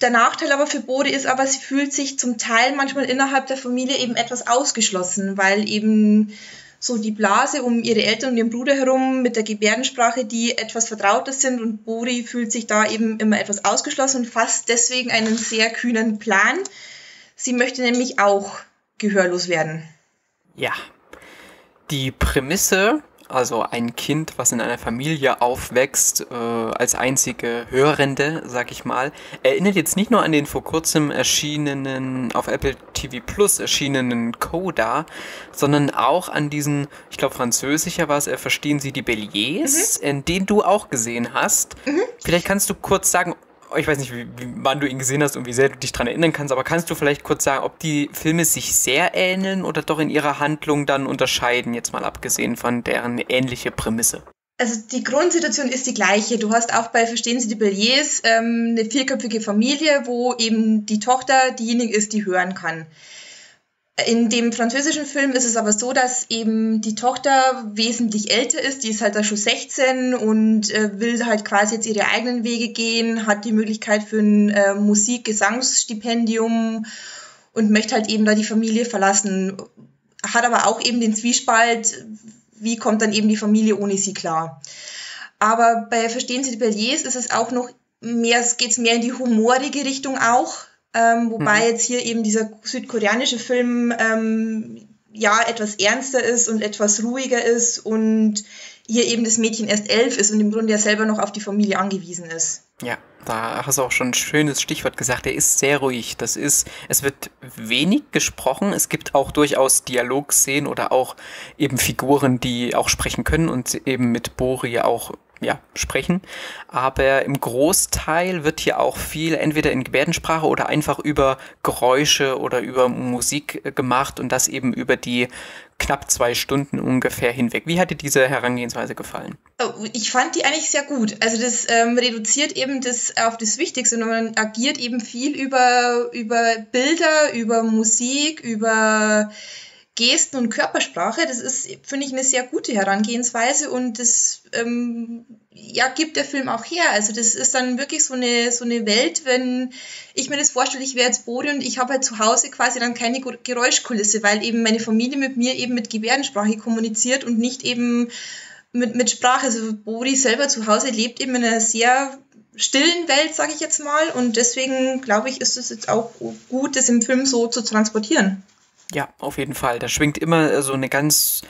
der Nachteil aber für Bori ist aber, sie fühlt sich zum Teil manchmal innerhalb der Familie eben etwas ausgeschlossen, weil eben so die Blase um ihre Eltern und ihren Bruder herum mit der Gebärdensprache, die etwas Vertrautes sind und Bori fühlt sich da eben immer etwas ausgeschlossen und fasst deswegen einen sehr kühnen Plan. Sie möchte nämlich auch gehörlos werden. Ja. Die Prämisse, also ein Kind, was in einer Familie aufwächst, äh, als einzige Hörende, sag ich mal, erinnert jetzt nicht nur an den vor kurzem erschienenen, auf Apple TV Plus erschienenen Coda, sondern auch an diesen, ich glaube französischer war es, äh, Verstehen Sie die Belliers, in den du auch gesehen hast. Vielleicht kannst du kurz sagen, ich weiß nicht, wie, wie, wann du ihn gesehen hast und wie sehr du dich dran erinnern kannst, aber kannst du vielleicht kurz sagen, ob die Filme sich sehr ähneln oder doch in ihrer Handlung dann unterscheiden, jetzt mal abgesehen von deren ähnliche Prämisse? Also die Grundsituation ist die gleiche. Du hast auch bei Verstehen Sie die Belliers ähm, eine vierköpfige Familie, wo eben die Tochter diejenige ist, die hören kann. In dem französischen Film ist es aber so, dass eben die Tochter wesentlich älter ist, die ist halt da schon 16 und äh, will halt quasi jetzt ihre eigenen Wege gehen, hat die Möglichkeit für ein äh, Musik-Gesangsstipendium und möchte halt eben da die Familie verlassen, hat aber auch eben den Zwiespalt, wie kommt dann eben die Familie ohne sie klar. Aber bei Verstehen Sie die Belliers ist es auch noch mehr, es geht mehr in die humorige Richtung auch. Ähm, wobei Mhm. jetzt hier eben dieser südkoreanische Film ähm, ja etwas ernster ist und etwas ruhiger ist und hier eben das Mädchen erst elf ist und im Grunde ja selber noch auf die Familie angewiesen ist. Ja, da hast du auch schon ein schönes Stichwort gesagt. Er ist sehr ruhig. Das ist, es wird wenig gesprochen. Es gibt auch durchaus Dialogszenen oder auch eben Figuren, die auch sprechen können und eben mit Bori auch ja, sprechen. Aber im Großteil wird hier auch viel entweder in Gebärdensprache oder einfach über Geräusche oder über Musik äh, gemacht und das eben über die knapp zwei Stunden ungefähr hinweg. Wie hat dir diese Herangehensweise gefallen? Oh, ich fand die eigentlich sehr gut. Also das ähm, reduziert eben das auf das Wichtigste und man agiert eben viel über, über Bilder, über Musik, über Gesten und Körpersprache. Das ist, finde ich, eine sehr gute Herangehensweise und das ähm, ja, gibt der Film auch her. Also das ist dann wirklich so eine, so eine Welt, wenn ich mir das vorstelle, ich wäre jetzt Bode und ich habe halt zu Hause quasi dann keine Geräuschkulisse, weil eben meine Familie mit mir eben mit Gebärdensprache kommuniziert und nicht eben mit, mit Sprache. Also Bodi selber zu Hause lebt eben in einer sehr stillen Welt, sage ich jetzt mal. Und deswegen glaube ich, ist es jetzt auch gut, das im Film so zu transportieren. Ja, auf jeden Fall. Da schwingt immer so eine ganz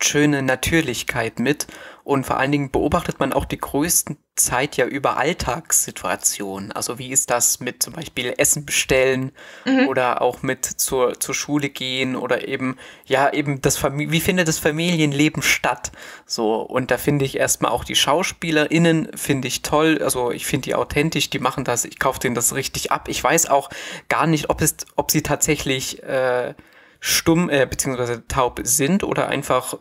schöne Natürlichkeit mit und vor allen Dingen beobachtet man auch die größten Zeit ja über Alltagssituationen. Also wie ist das mit zum Beispiel Essen bestellen mhm. oder auch mit zur, zur Schule gehen oder eben, ja, eben das Famili wie findet das Familienleben statt? So, und da finde ich erstmal auch die SchauspielerInnen, finde ich toll. Also ich finde die authentisch, die machen das, ich kaufe denen das richtig ab. Ich weiß auch gar nicht, ob es, ob sie tatsächlich äh, stumm äh, beziehungsweise taub sind oder einfach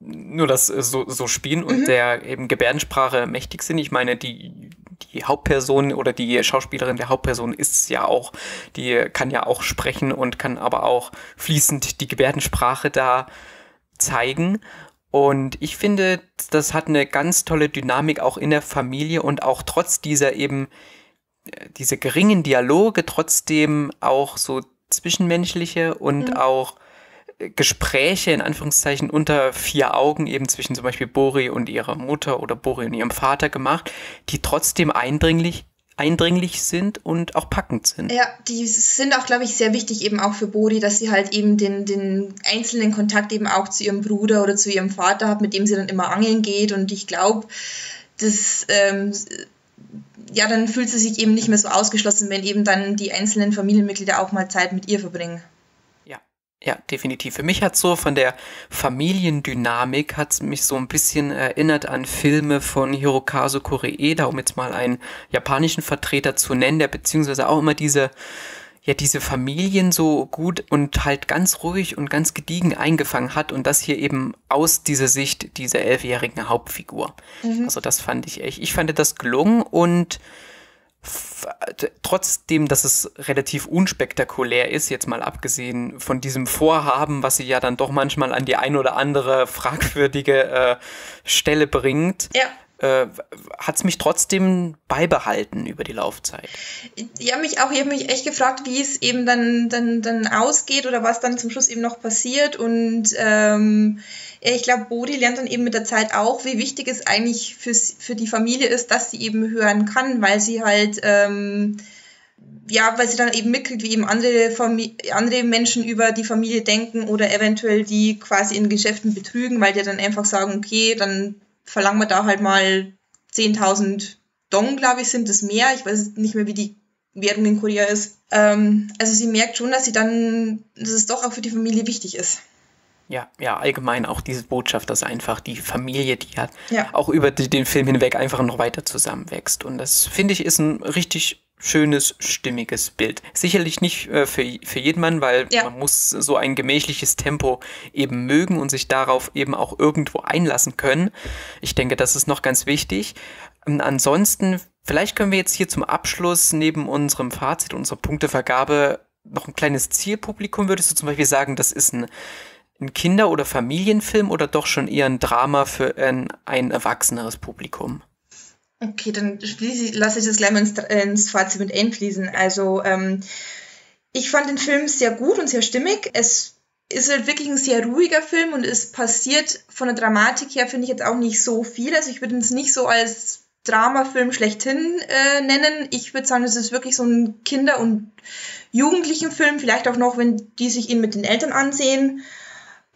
nur das äh, so, so spielen und mhm. der eben Gebärdensprache mächtig sind. Ich meine, die, die Hauptperson oder die Schauspielerin der Hauptperson ist ja auch, die kann ja auch sprechen und kann aber auch fließend die Gebärdensprache da zeigen. Und ich finde, das hat eine ganz tolle Dynamik auch in der Familie und auch trotz dieser eben, äh, diese geringen Dialoge, trotzdem auch so zwischenmenschliche und mhm. auch äh, Gespräche in Anführungszeichen unter vier Augen eben zwischen zum Beispiel Bori und ihrer Mutter oder Bori und ihrem Vater gemacht, die trotzdem eindringlich eindringlich sind und auch packend sind. Ja, die sind auch, glaube ich, sehr wichtig eben auch für Bori, dass sie halt eben den, den einzelnen Kontakt eben auch zu ihrem Bruder oder zu ihrem Vater hat, mit dem sie dann immer angeln geht. Und ich glaube, das ähm, ja, dann fühlt sie sich eben nicht mehr so ausgeschlossen, wenn eben dann die einzelnen Familienmitglieder auch mal Zeit mit ihr verbringen. Ja, ja, definitiv. Für mich hat so von der Familiendynamik hat mich so ein bisschen erinnert an Filme von Hirokazu Koreeda, um jetzt mal einen japanischen Vertreter zu nennen, der beziehungsweise auch immer diese ja diese Familien so gut und halt ganz ruhig und ganz gediegen eingefangen hat und das hier eben aus dieser Sicht dieser elfjährigen Hauptfigur. Mhm. Also das fand ich echt, ich fand das gelungen und trotzdem, dass es relativ unspektakulär ist, jetzt mal abgesehen von diesem Vorhaben, was sie ja dann doch manchmal an die ein oder andere fragwürdige äh, Stelle bringt, ja äh, hat es mich trotzdem beibehalten über die Laufzeit. Ja, mich auch. Ich habe mich echt gefragt, wie es eben dann, dann, dann ausgeht oder was dann zum Schluss eben noch passiert. Und ähm, ich glaube, Bodi lernt dann eben mit der Zeit auch, wie wichtig es eigentlich für, für die Familie ist, dass sie eben hören kann, weil sie halt. Ähm, ja, weil sie dann eben mitkriegt, wie eben andere, andere Menschen über die Familie denken oder eventuell die quasi in Geschäften betrügen, weil die dann einfach sagen, okay, dann verlangen wir da halt mal 10.000 Dong, glaube ich, sind es mehr. Ich weiß nicht mehr, wie die Währung in Korea ist. Ähm, also sie merkt schon, dass sie dann, dass es doch auch für die Familie wichtig ist. Ja, ja, allgemein auch diese Botschaft, dass einfach die Familie, die hat, ja. auch über den Film hinweg einfach noch weiter zusammenwächst. Und das finde ich ist ein richtig schönes, stimmiges Bild. Sicherlich nicht äh, für, für jeden Mann, weil ja. man muss so ein gemächliches Tempo eben mögen und sich darauf eben auch irgendwo einlassen können. Ich denke, das ist noch ganz wichtig. Und ansonsten, vielleicht können wir jetzt hier zum Abschluss neben unserem Fazit, unserer Punktevergabe noch ein kleines Zielpublikum. Würdest du zum Beispiel sagen, das ist ein, ein Kinder- oder Familienfilm oder doch schon eher ein Drama für ein, ein erwachseneres Publikum? Okay, dann lasse ich das gleich mal ins, ins Fazit mit einfließen. Also, ähm, ich fand den Film sehr gut und sehr stimmig. Es ist halt wirklich ein sehr ruhiger Film und es passiert von der Dramatik her, finde ich jetzt auch nicht so viel. Also, ich würde es nicht so als Dramafilm schlechthin äh, nennen. Ich würde sagen, es ist wirklich so ein Kinder- und Jugendlichenfilm, vielleicht auch noch, wenn die sich ihn mit den Eltern ansehen.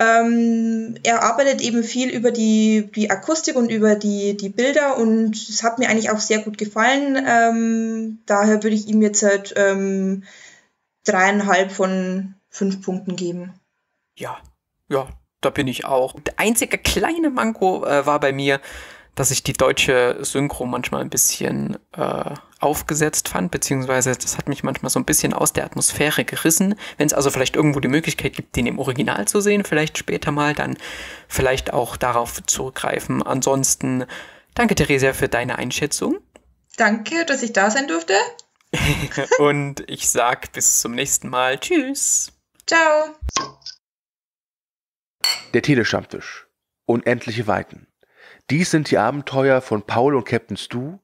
Ähm, er arbeitet eben viel über die, die Akustik und über die, die Bilder und es hat mir eigentlich auch sehr gut gefallen. Ähm, daher würde ich ihm jetzt halt ähm, dreieinhalb von fünf Punkten geben. Ja, ja, da bin ich auch. Der einzige kleine Manko äh, war bei mir, dass ich die deutsche Synchro manchmal ein bisschen äh, aufgesetzt fand, beziehungsweise das hat mich manchmal so ein bisschen aus der Atmosphäre gerissen. Wenn es also vielleicht irgendwo die Möglichkeit gibt, den im Original zu sehen, vielleicht später mal, dann vielleicht auch darauf zurückgreifen. Ansonsten danke Theresia für deine Einschätzung. Danke, dass ich da sein durfte. Und ich sag bis zum nächsten Mal. Tschüss. Ciao. Der Telestammtisch. Unendliche Weiten. Dies sind die Abenteuer von Paul und Captain Stu.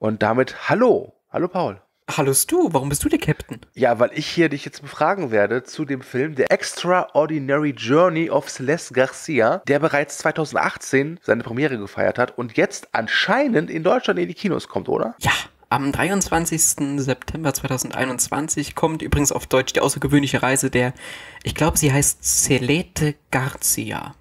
Und damit hallo. Hallo Paul. Hallo Stu, warum bist du der Captain? Ja, weil ich hier dich jetzt befragen werde zu dem Film The Extraordinary Journey of Celeste Garcia, der bereits 2018 seine Premiere gefeiert hat und jetzt anscheinend in Deutschland in die Kinos kommt, oder? Ja, am 23. September 2021 kommt übrigens auf Deutsch die außergewöhnliche Reise der, ich glaube, sie heißt Celeste Garcia.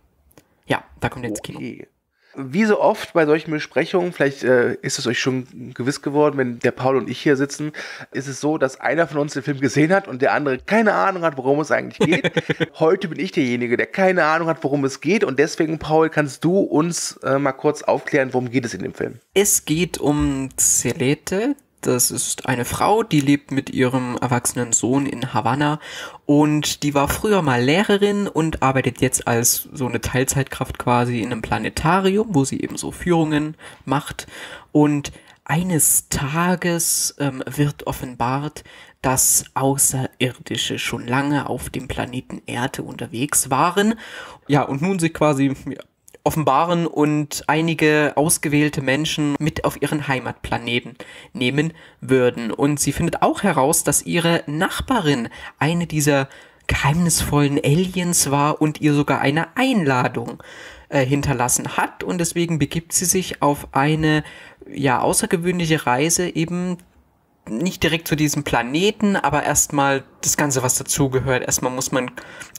Ja, da kommt jetzt okay. Kino. Wie so oft bei solchen Besprechungen, vielleicht äh, ist es euch schon gewiss geworden, wenn der Paul und ich hier sitzen, ist es so, dass einer von uns den Film gesehen hat und der andere keine Ahnung hat, worum es eigentlich geht. Heute bin ich derjenige, der keine Ahnung hat, worum es geht und deswegen, Paul, kannst du uns äh, mal kurz aufklären, worum geht es in dem Film? Es geht um Celeste. Das ist eine Frau, die lebt mit ihrem erwachsenen Sohn in Havanna und die war früher mal Lehrerin und arbeitet jetzt als so eine Teilzeitkraft quasi in einem Planetarium, wo sie eben so Führungen macht. Und eines Tages ähm, wird offenbart, dass Außerirdische schon lange auf dem Planeten Erde unterwegs waren. Ja, und nun sich quasi offenbaren und einige ausgewählte Menschen mit auf ihren Heimatplaneten nehmen würden. Und sie findet auch heraus, dass ihre Nachbarin eine dieser geheimnisvollen Aliens war und ihr sogar eine Einladung äh, hinterlassen hat. Und deswegen begibt sie sich auf eine ja außergewöhnliche Reise eben nicht direkt zu diesem Planeten, aber erstmal das Ganze, was dazugehört. Erstmal muss man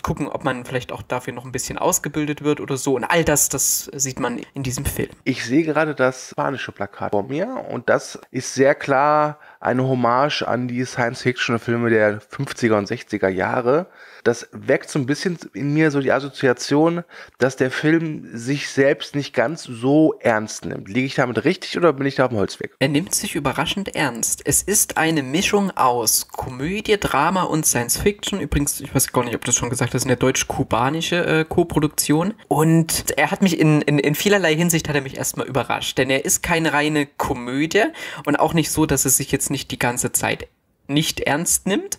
gucken, ob man vielleicht auch dafür noch ein bisschen ausgebildet wird oder so. Und all das, das sieht man in diesem Film. Ich sehe gerade das spanische Plakat vor mir und das ist sehr klar eine Hommage an die Science-Fiction-Filme der 50er und 60er Jahre. Das weckt so ein bisschen in mir so die Assoziation, dass der Film sich selbst nicht ganz so ernst nimmt. Liege ich damit richtig oder bin ich da auf dem Holzweg? Er nimmt sich überraschend ernst. Es ist eine Mischung aus Komödie, Drama und Science Fiction. Übrigens, ich weiß gar nicht, ob du das schon gesagt hast, eine deutsch-kubanische äh, Co-Produktion. Und er hat mich in, in, in vielerlei Hinsicht hat er mich erstmal überrascht. Denn er ist keine reine Komödie und auch nicht so, dass es sich jetzt nicht die ganze Zeit nicht ernst nimmt.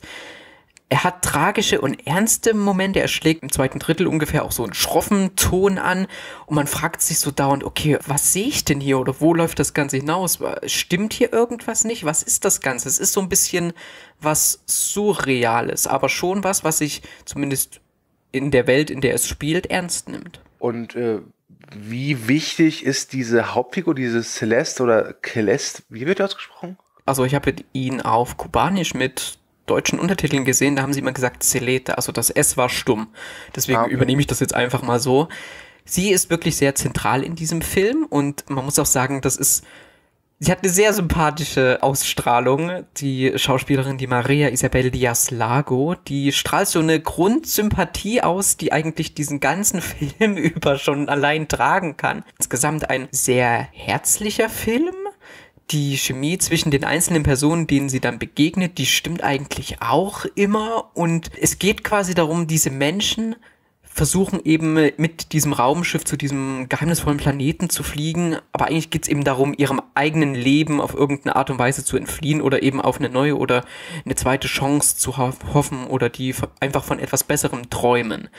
Er hat tragische und ernste Momente. Er schlägt im zweiten Drittel ungefähr auch so einen schroffen Ton an. Und man fragt sich so dauernd, okay, was sehe ich denn hier? Oder wo läuft das Ganze hinaus? Stimmt hier irgendwas nicht? Was ist das Ganze? Es ist so ein bisschen was Surreales, aber schon was, was sich zumindest in der Welt, in der es spielt, ernst nimmt. Und äh, wie wichtig ist diese Hauptfigur, diese Celeste oder Celeste, wie wird das ausgesprochen? Also ich habe ihn auf Kubanisch mit deutschen Untertiteln gesehen, da haben sie immer gesagt Celete, also das S war stumm. Deswegen Ah, okay. übernehme ich das jetzt einfach mal so. Sie ist wirklich sehr zentral in diesem Film und man muss auch sagen, das ist Sie hat eine sehr sympathische Ausstrahlung. Die Schauspielerin, die Maria Isabel Diaz Lago, die strahlt so eine Grundsympathie aus, die eigentlich diesen ganzen Film über schon allein tragen kann. Insgesamt ein sehr herzlicher Film. Die Chemie zwischen den einzelnen Personen, denen sie dann begegnet, die stimmt eigentlich auch immer. Und es geht quasi darum, diese Menschen versuchen eben mit diesem Raumschiff zu diesem geheimnisvollen Planeten zu fliegen, aber eigentlich geht's eben darum, ihrem eigenen Leben auf irgendeine Art und Weise zu entfliehen oder eben auf eine neue oder eine zweite Chance zu ho hoffen oder die einfach von etwas Besserem träumen.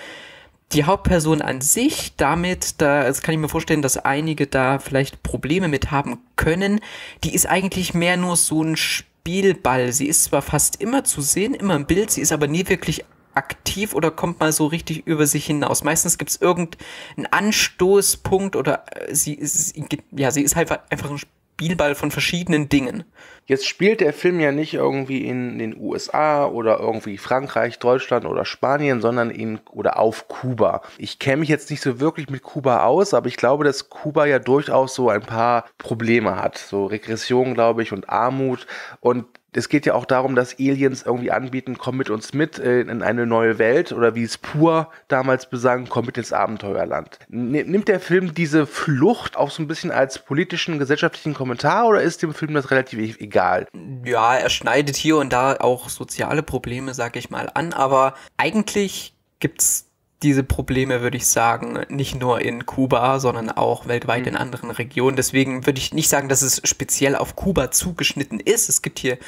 Die Hauptperson an sich, damit, da das kann ich mir vorstellen, dass einige da vielleicht Probleme mit haben können, die ist eigentlich mehr nur so ein Spielball. Sie ist zwar fast immer zu sehen, immer im Bild, sie ist aber nie wirklich aktiv oder kommt mal so richtig über sich hinaus. Meistens gibt es irgendeinen Anstoßpunkt oder äh, sie, sie, ja, sie ist halt einfach ein Spielball von verschiedenen Dingen. Jetzt spielt der Film ja nicht irgendwie in den USA oder irgendwie Frankreich, Deutschland oder Spanien, sondern in oder auf Kuba. Ich kenne mich jetzt nicht so wirklich mit Kuba aus, aber ich glaube, dass Kuba ja durchaus so ein paar Probleme hat. So Regression, glaube ich, und Armut. Und es geht ja auch darum, dass Aliens irgendwie anbieten, komm mit uns mit äh, in eine neue Welt oder wie es Pur damals besang, komm mit ins Abenteuerland. Nimmt der Film diese Flucht auch so ein bisschen als politischen, gesellschaftlichen Kommentar oder ist dem Film das relativ e-, egal? Ja, er schneidet hier und da auch soziale Probleme, sag ich mal, an, aber eigentlich gibt's diese Probleme, würde ich sagen, nicht nur in Kuba, sondern auch weltweit in mhm. anderen Regionen. Deswegen würde ich nicht sagen, dass es speziell auf Kuba zugeschnitten ist. Es gibt hier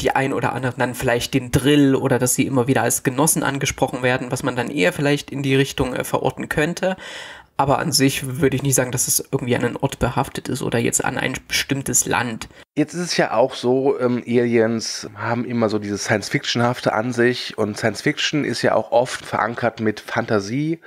die ein oder anderen dann vielleicht den Drill oder dass sie immer wieder als Genossen angesprochen werden, was man dann eher vielleicht in die Richtung äh, verorten könnte. Aber an sich würde ich nicht sagen, dass es irgendwie an einen Ort behaftet ist oder jetzt an ein bestimmtes Land. Jetzt ist es ja auch so, ähm, Aliens haben immer so dieses Science-Fiction-hafte an sich und Science-Fiction ist ja auch oft verankert mit Fantasie.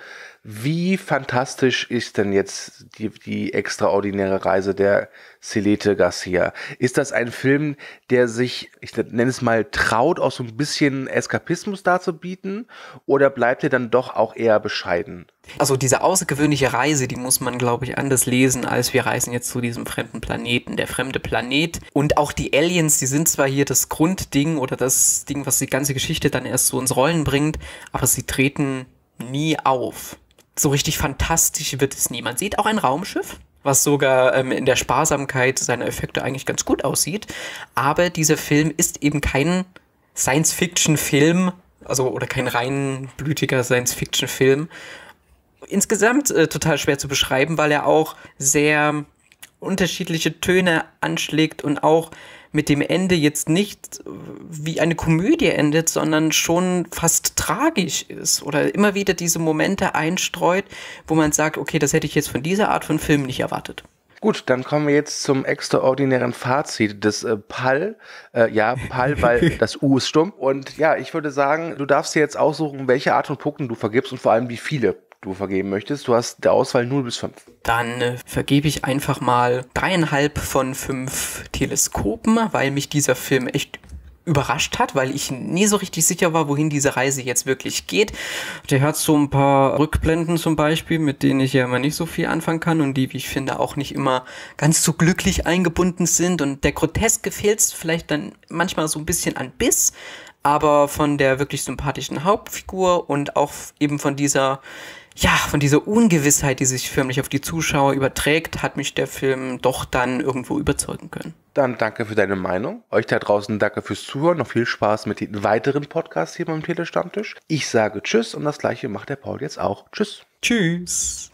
Wie fantastisch ist denn jetzt die, die extraordinäre Reise der Celeste Garcia? Ist das ein Film, der sich, ich nenne es mal, traut, auch so ein bisschen Eskapismus darzubieten? Oder bleibt er dann doch auch eher bescheiden? Also diese außergewöhnliche Reise, die muss man, glaube ich, anders lesen, als wir reisen jetzt zu diesem fremden Planeten. Der fremde Planet und auch die Aliens, die sind zwar hier das Grundding oder das Ding, was die ganze Geschichte dann erst so ins Rollen bringt, aber sie treten nie auf so richtig fantastisch wird es nie. Man sieht auch ein Raumschiff, was sogar ähm, in der Sparsamkeit seiner Effekte eigentlich ganz gut aussieht. Aber dieser Film ist eben kein Science-Fiction-Film, also oder kein reinblütiger Science-Fiction-Film. Insgesamt äh, total schwer zu beschreiben, weil er auch sehr unterschiedliche Töne anschlägt und auch mit dem Ende jetzt nicht wie eine Komödie endet, sondern schon fast tragisch ist oder immer wieder diese Momente einstreut, wo man sagt, okay, das hätte ich jetzt von dieser Art von Film nicht erwartet. Gut, dann kommen wir jetzt zum extraordinären Fazit des äh, Pall. Äh, ja, Pall, weil das U ist stumm. Und ja, ich würde sagen, du darfst dir jetzt aussuchen, welche Art von Punkten du vergibst und vor allem wie viele du vergeben möchtest. Du hast der Auswahl 0 bis 5. Dann äh, vergebe ich einfach mal dreieinhalb von fünf Teleskopen, weil mich dieser Film echt überrascht hat, weil ich nie so richtig sicher war, wohin diese Reise jetzt wirklich geht. Der hat so ein paar Rückblenden zum Beispiel, mit denen ich ja immer nicht so viel anfangen kann und die, wie ich finde, auch nicht immer ganz so glücklich eingebunden sind und der Groteske fehlt vielleicht dann manchmal so ein bisschen an Biss, aber von der wirklich sympathischen Hauptfigur und auch eben von dieser ja, von dieser Ungewissheit, die sich förmlich auf die Zuschauer überträgt, hat mich der Film doch dann irgendwo überzeugen können. Dann danke für deine Meinung. Euch da draußen danke fürs Zuhören. Noch viel Spaß mit den weiteren Podcasts hier beim Telestammtisch. Ich sage Tschüss und das gleiche macht der Paul jetzt auch. Tschüss. Tschüss.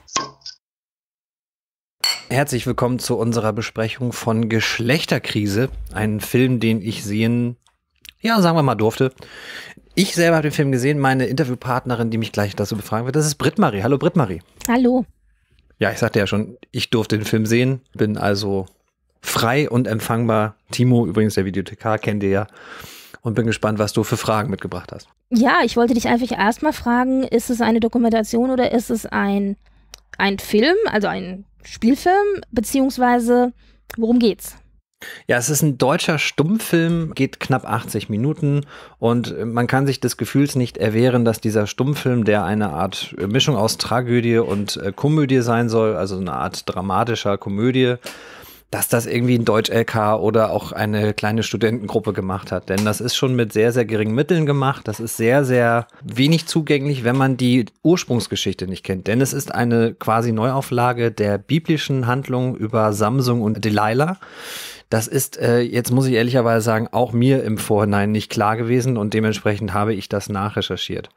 Herzlich willkommen zu unserer Besprechung von Geschlechterkrise. Einen Film, den ich sehen, ja, sagen wir mal durfte. Ich selber habe den Film gesehen. Meine Interviewpartnerin, die mich gleich dazu befragen wird, das ist Britt-Marie. Hallo Britt-Marie. Hallo. Ja, ich sagte ja schon, ich durfte den Film sehen, bin also frei und empfangbar. Timo, übrigens der Videothekar, kennt ihr ja. Und bin gespannt, was du für Fragen mitgebracht hast. Ja, ich wollte dich einfach erstmal fragen, ist es eine Dokumentation oder ist es ein, ein Film, also ein Spielfilm, beziehungsweise worum geht's? Ja, es ist ein deutscher Stummfilm, geht knapp 80 Minuten und man kann sich des Gefühls nicht erwehren, dass dieser Stummfilm, der eine Art Mischung aus Tragödie und äh, Komödie sein soll, also eine Art dramatischer Komödie, dass das irgendwie ein Deutsch-LK oder auch eine kleine Studentengruppe gemacht hat. Denn das ist schon mit sehr, sehr geringen Mitteln gemacht. Das ist sehr, sehr wenig zugänglich, wenn man die Ursprungsgeschichte nicht kennt. Denn es ist eine quasi Neuauflage der biblischen Handlung über Samsung und Delilah das ist, äh, jetzt muss ich ehrlicherweise sagen, auch mir im Vorhinein nicht klar gewesen und dementsprechend habe ich das nachrecherchiert.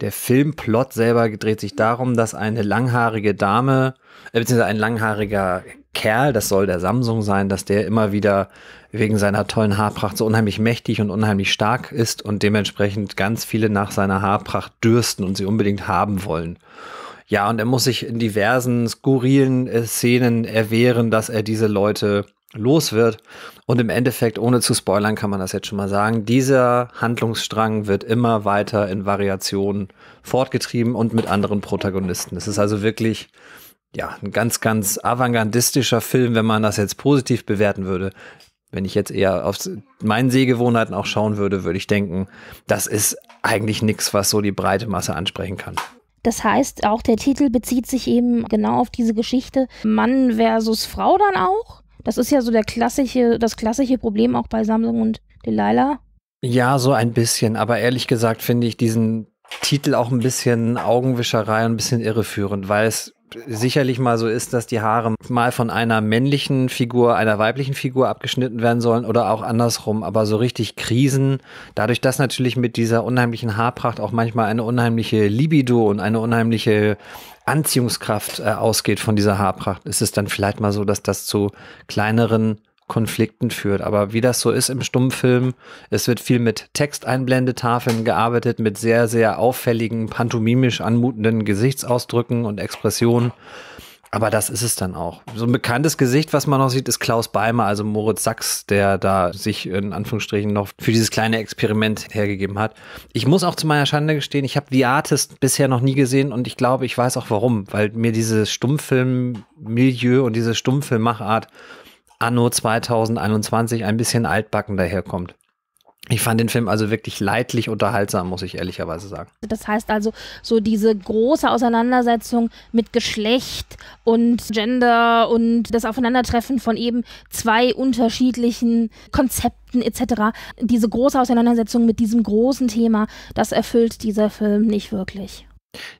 Der Filmplot selber dreht sich darum, dass eine langhaarige Dame, äh, beziehungsweise ein langhaariger Kerl, das soll der Samsung sein, dass der immer wieder wegen seiner tollen Haarpracht so unheimlich mächtig und unheimlich stark ist und dementsprechend ganz viele nach seiner Haarpracht dürsten und sie unbedingt haben wollen. Ja, und er muss sich in diversen skurrilen äh, Szenen erwehren, dass er diese Leute los wird. Und im Endeffekt, ohne zu spoilern, kann man das jetzt schon mal sagen, dieser Handlungsstrang wird immer weiter in Variationen fortgetrieben und mit anderen Protagonisten. Es ist also wirklich ja, ein ganz, ganz avantgardistischer Film, wenn man das jetzt positiv bewerten würde. Wenn ich jetzt eher auf meinen Sehgewohnheiten auch schauen würde, würde ich denken, das ist eigentlich nichts, was so die breite Masse ansprechen kann. Das heißt, auch der Titel bezieht sich eben genau auf diese Geschichte Mann versus Frau dann auch. Das ist ja so der klassische, das klassische Problem auch bei Samsung und Delilah. Ja, so ein bisschen, aber ehrlich gesagt finde ich diesen Titel auch ein bisschen Augenwischerei und ein bisschen irreführend, weil es sicherlich mal so ist, dass die Haare mal von einer männlichen Figur, einer weiblichen Figur abgeschnitten werden sollen oder auch andersrum, aber so richtig Krisen, dadurch, dass natürlich mit dieser unheimlichen Haarpracht auch manchmal eine unheimliche Libido und eine unheimliche Anziehungskraft äh, ausgeht von dieser Haarpracht, ist es dann vielleicht mal so, dass das zu kleineren Konflikten führt. Aber wie das so ist im Stummfilm, es wird viel mit Texteinblendetafeln gearbeitet, mit sehr, sehr auffälligen, pantomimisch anmutenden Gesichtsausdrücken und Expressionen. Aber das ist es dann auch. So ein bekanntes Gesicht, was man noch sieht, ist Klaus Beimer, also Moritz Sachs, der da sich in Anführungsstrichen noch für dieses kleine Experiment hergegeben hat. Ich muss auch zu meiner Schande gestehen, ich habe The Artist bisher noch nie gesehen und ich glaube, ich weiß auch warum, weil mir dieses Stummfilm-Milieu und diese Stummfilmmachart anno 2021 ein bisschen altbacken daherkommt. Ich fand den Film also wirklich leidlich unterhaltsam, muss ich ehrlicherweise sagen. Das heißt also, so diese große Auseinandersetzung mit Geschlecht und Gender und das Aufeinandertreffen von eben zwei unterschiedlichen Konzepten etc. Diese große Auseinandersetzung mit diesem großen Thema, das erfüllt dieser Film nicht wirklich.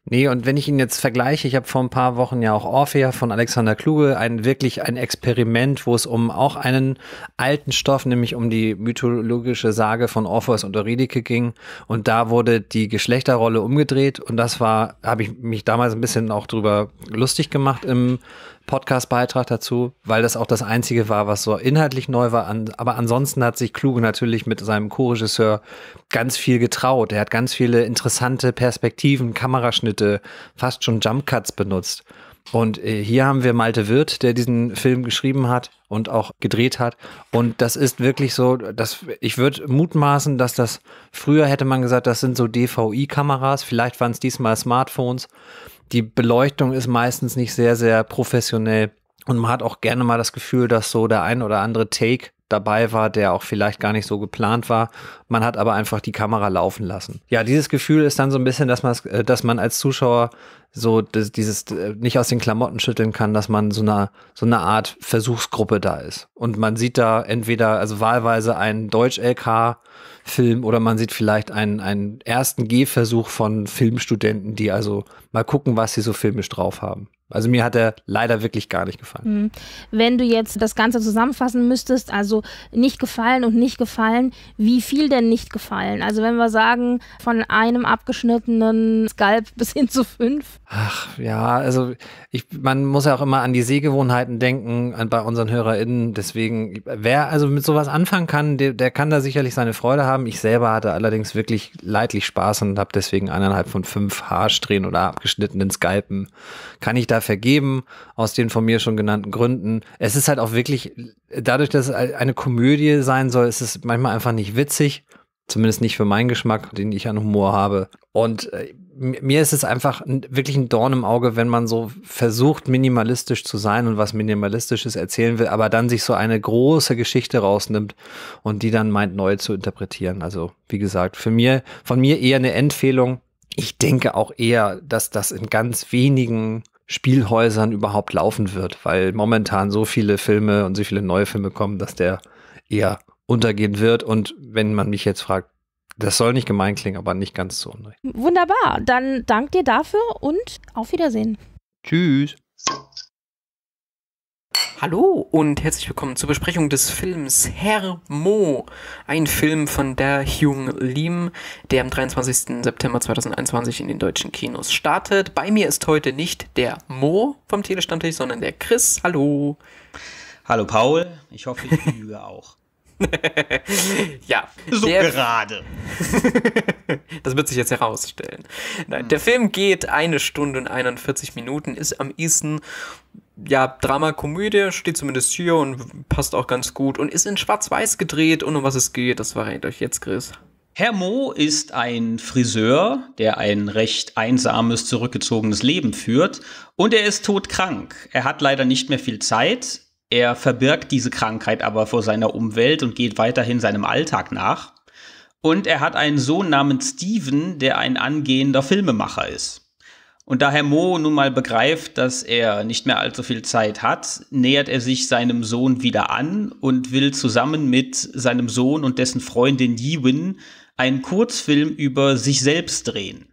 Nee, und wenn ich ihn jetzt vergleiche, ich habe vor ein paar Wochen ja auch Orphea von Alexander Kluge, ein wirklich ein Experiment, wo es um auch einen alten Stoff, nämlich um die mythologische Sage von Orpheus und Eurydike ging. Und da wurde die Geschlechterrolle umgedreht und das war, habe ich mich damals ein bisschen auch drüber lustig gemacht im Podcast-Beitrag dazu, weil das auch das einzige war, was so inhaltlich neu war. Aber ansonsten hat sich Kluge natürlich mit seinem Co-Regisseur ganz viel getraut. Er hat ganz viele interessante Perspektiven, Kameraschnitte, fast schon Jump Cuts benutzt. Und äh, hier haben wir Malte Wirth, der diesen Film geschrieben hat und auch gedreht hat. Und das ist wirklich so, dass ich würde mutmaßen, dass das früher hätte man gesagt, das sind so DVI-Kameras, vielleicht waren es diesmal Smartphones. Die Beleuchtung ist meistens nicht sehr, sehr professionell. Und man hat auch gerne mal das Gefühl, dass so der ein oder andere Take dabei war, der auch vielleicht gar nicht so geplant war. Man hat aber einfach die Kamera laufen lassen. Ja, dieses Gefühl ist dann so ein bisschen, dass man, äh, dass man als Zuschauer so dieses äh, nicht aus den Klamotten schütteln kann, dass man so eine so eine Art Versuchsgruppe da ist. Und man sieht da entweder also wahlweise einen Deutsch-LK Film oder man sieht vielleicht einen, einen ersten Gehversuch von Filmstudenten, die also mal gucken, was sie so filmisch drauf haben. Also mir hat er leider wirklich gar nicht gefallen. Hm. Wenn du jetzt das Ganze zusammenfassen müsstest, also nicht gefallen und nicht gefallen, wie viel denn nicht gefallen? Also wenn wir sagen, von einem abgeschnittenen Skalp bis hin zu fünf. Ach ja, also ich, man muss ja auch immer an die Sehgewohnheiten denken, bei unseren HörerInnen. Deswegen, wer also mit sowas anfangen kann, der, der kann da sicherlich seine Freude haben. Ich selber hatte allerdings wirklich leidlich Spaß und habe deswegen eineinhalb von fünf Haarsträhnen oder abgeschnittenen Skalpen. Kann ich da da vergeben, aus den von mir schon genannten Gründen. Es ist halt auch wirklich, dadurch, dass es eine Komödie sein soll, ist es manchmal einfach nicht witzig. Zumindest nicht für meinen Geschmack, den ich an Humor habe. Und äh, mir ist es einfach wirklich ein Dorn im Auge, wenn man so versucht, minimalistisch zu sein und was Minimalistisches erzählen will, aber dann sich so eine große Geschichte rausnimmt und die dann meint, neu zu interpretieren. Also, wie gesagt, für mir, von mir eher eine Empfehlung. Ich denke auch eher, dass das in ganz wenigen Spielhäusern überhaupt laufen wird, weil momentan so viele Filme und so viele neue Filme kommen, dass der eher untergehen wird. Und wenn man mich jetzt fragt, das soll nicht gemein klingen, aber nicht ganz so unrecht. Wunderbar, dann dank dir dafür und auf Wiedersehen. Tschüss. Hallo und herzlich willkommen zur Besprechung des Films Herr Mo, ein Film von Der Hyung Lim, der am 23. September 2021 in den deutschen Kinos startet. Bei mir ist heute nicht der Mo vom Telestammtisch, sondern der Chris. Hallo. Hallo Paul, ich hoffe, ich lüge auch. ja. So gerade. das wird sich jetzt herausstellen. Nein, hm. der Film geht eine Stunde und 41 Minuten, ist am ehesten ja, Drama-Komödie, steht zumindest hier und passt auch ganz gut und ist in Schwarz-Weiß gedreht und um was es geht, das verrät euch jetzt Chris. Herr Mo ist ein Friseur, der ein recht einsames, zurückgezogenes Leben führt und er ist todkrank. Er hat leider nicht mehr viel Zeit. Er verbirgt diese Krankheit aber vor seiner Umwelt und geht weiterhin seinem Alltag nach. Und er hat einen Sohn namens Steven, der ein angehender Filmemacher ist. Und da Herr Mo nun mal begreift, dass er nicht mehr allzu viel Zeit hat, nähert er sich seinem Sohn wieder an und will zusammen mit seinem Sohn und dessen Freundin Yiwin einen Kurzfilm über sich selbst drehen.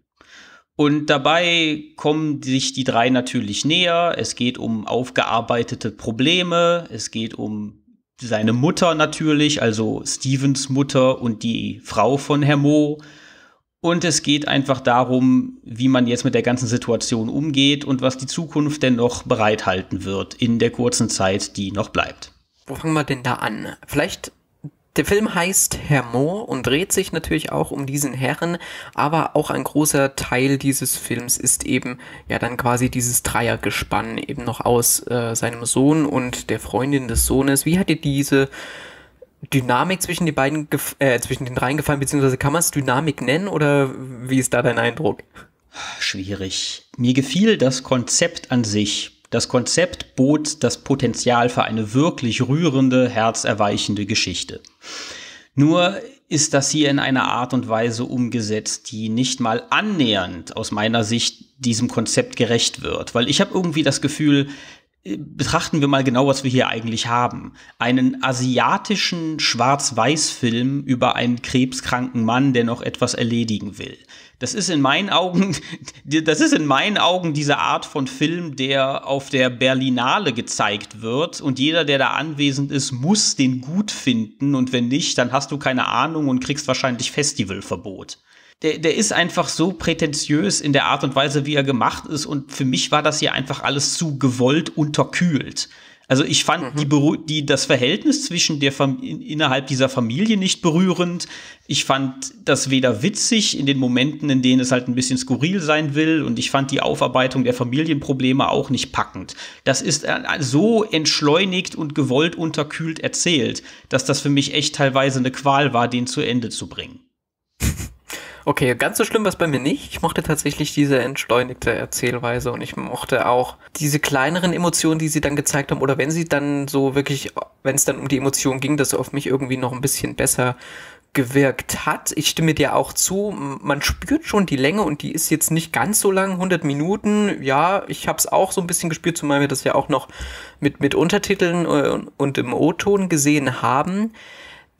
Und dabei kommen sich die drei natürlich näher. Es geht um aufgearbeitete Probleme, es geht um seine Mutter natürlich, also Stevens Mutter und die Frau von Hermo. Und es geht einfach darum, wie man jetzt mit der ganzen Situation umgeht und was die Zukunft denn noch bereithalten wird in der kurzen Zeit, die noch bleibt. Wo fangen wir denn da an? Vielleicht der Film heißt Hermo und dreht sich natürlich auch um diesen Herren, aber auch ein großer Teil dieses Films ist eben ja dann quasi dieses Dreiergespann eben noch aus äh, seinem Sohn und der Freundin des Sohnes. Wie hat dir diese Dynamik zwischen den beiden, äh, zwischen den dreien gefallen, beziehungsweise kann man es Dynamik nennen oder wie ist da dein Eindruck? Schwierig. Mir gefiel das Konzept an sich das Konzept bot das Potenzial für eine wirklich rührende, herzerweichende Geschichte. Nur ist das hier in einer Art und Weise umgesetzt, die nicht mal annähernd aus meiner Sicht diesem Konzept gerecht wird. Weil ich habe irgendwie das Gefühl, betrachten wir mal genau, was wir hier eigentlich haben. Einen asiatischen Schwarz-Weiß-Film über einen krebskranken Mann, der noch etwas erledigen will. Das ist in meinen Augen, das ist in meinen Augen diese Art von Film, der auf der Berlinale gezeigt wird und jeder, der da anwesend ist, muss den gut finden und wenn nicht, dann hast du keine Ahnung und kriegst wahrscheinlich Festivalverbot. Der, der ist einfach so prätentiös in der Art und Weise, wie er gemacht ist und für mich war das hier einfach alles zu gewollt unterkühlt. Also ich fand mhm. die, die, das Verhältnis zwischen der Fam innerhalb dieser Familie nicht berührend. Ich fand das weder witzig in den Momenten, in denen es halt ein bisschen skurril sein will, und ich fand die Aufarbeitung der Familienprobleme auch nicht packend. Das ist äh, so entschleunigt und gewollt unterkühlt erzählt, dass das für mich echt teilweise eine Qual war, den zu Ende zu bringen. Okay, ganz so schlimm war es bei mir nicht. Ich mochte tatsächlich diese entschleunigte Erzählweise und ich mochte auch diese kleineren Emotionen, die sie dann gezeigt haben. Oder wenn sie dann so wirklich, wenn es dann um die Emotionen ging, dass auf mich irgendwie noch ein bisschen besser gewirkt hat. Ich stimme dir auch zu, man spürt schon die Länge und die ist jetzt nicht ganz so lang, 100 Minuten. Ja, ich habe es auch so ein bisschen gespürt, zumal wir das ja auch noch mit, mit Untertiteln äh, und im O-Ton gesehen haben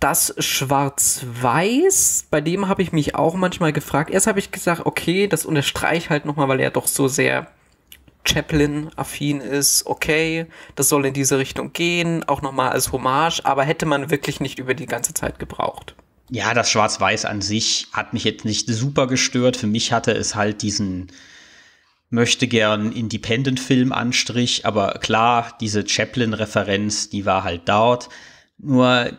das Schwarz-Weiß, bei dem habe ich mich auch manchmal gefragt. Erst habe ich gesagt, okay, das unterstreicht halt nochmal, weil er doch so sehr Chaplin-affin ist. Okay, das soll in diese Richtung gehen, auch nochmal als Hommage, aber hätte man wirklich nicht über die ganze Zeit gebraucht. Ja, das Schwarz-Weiß an sich hat mich jetzt nicht super gestört. Für mich hatte es halt diesen möchte gern Independent-Film-Anstrich, aber klar, diese Chaplin-Referenz, die war halt dort. Nur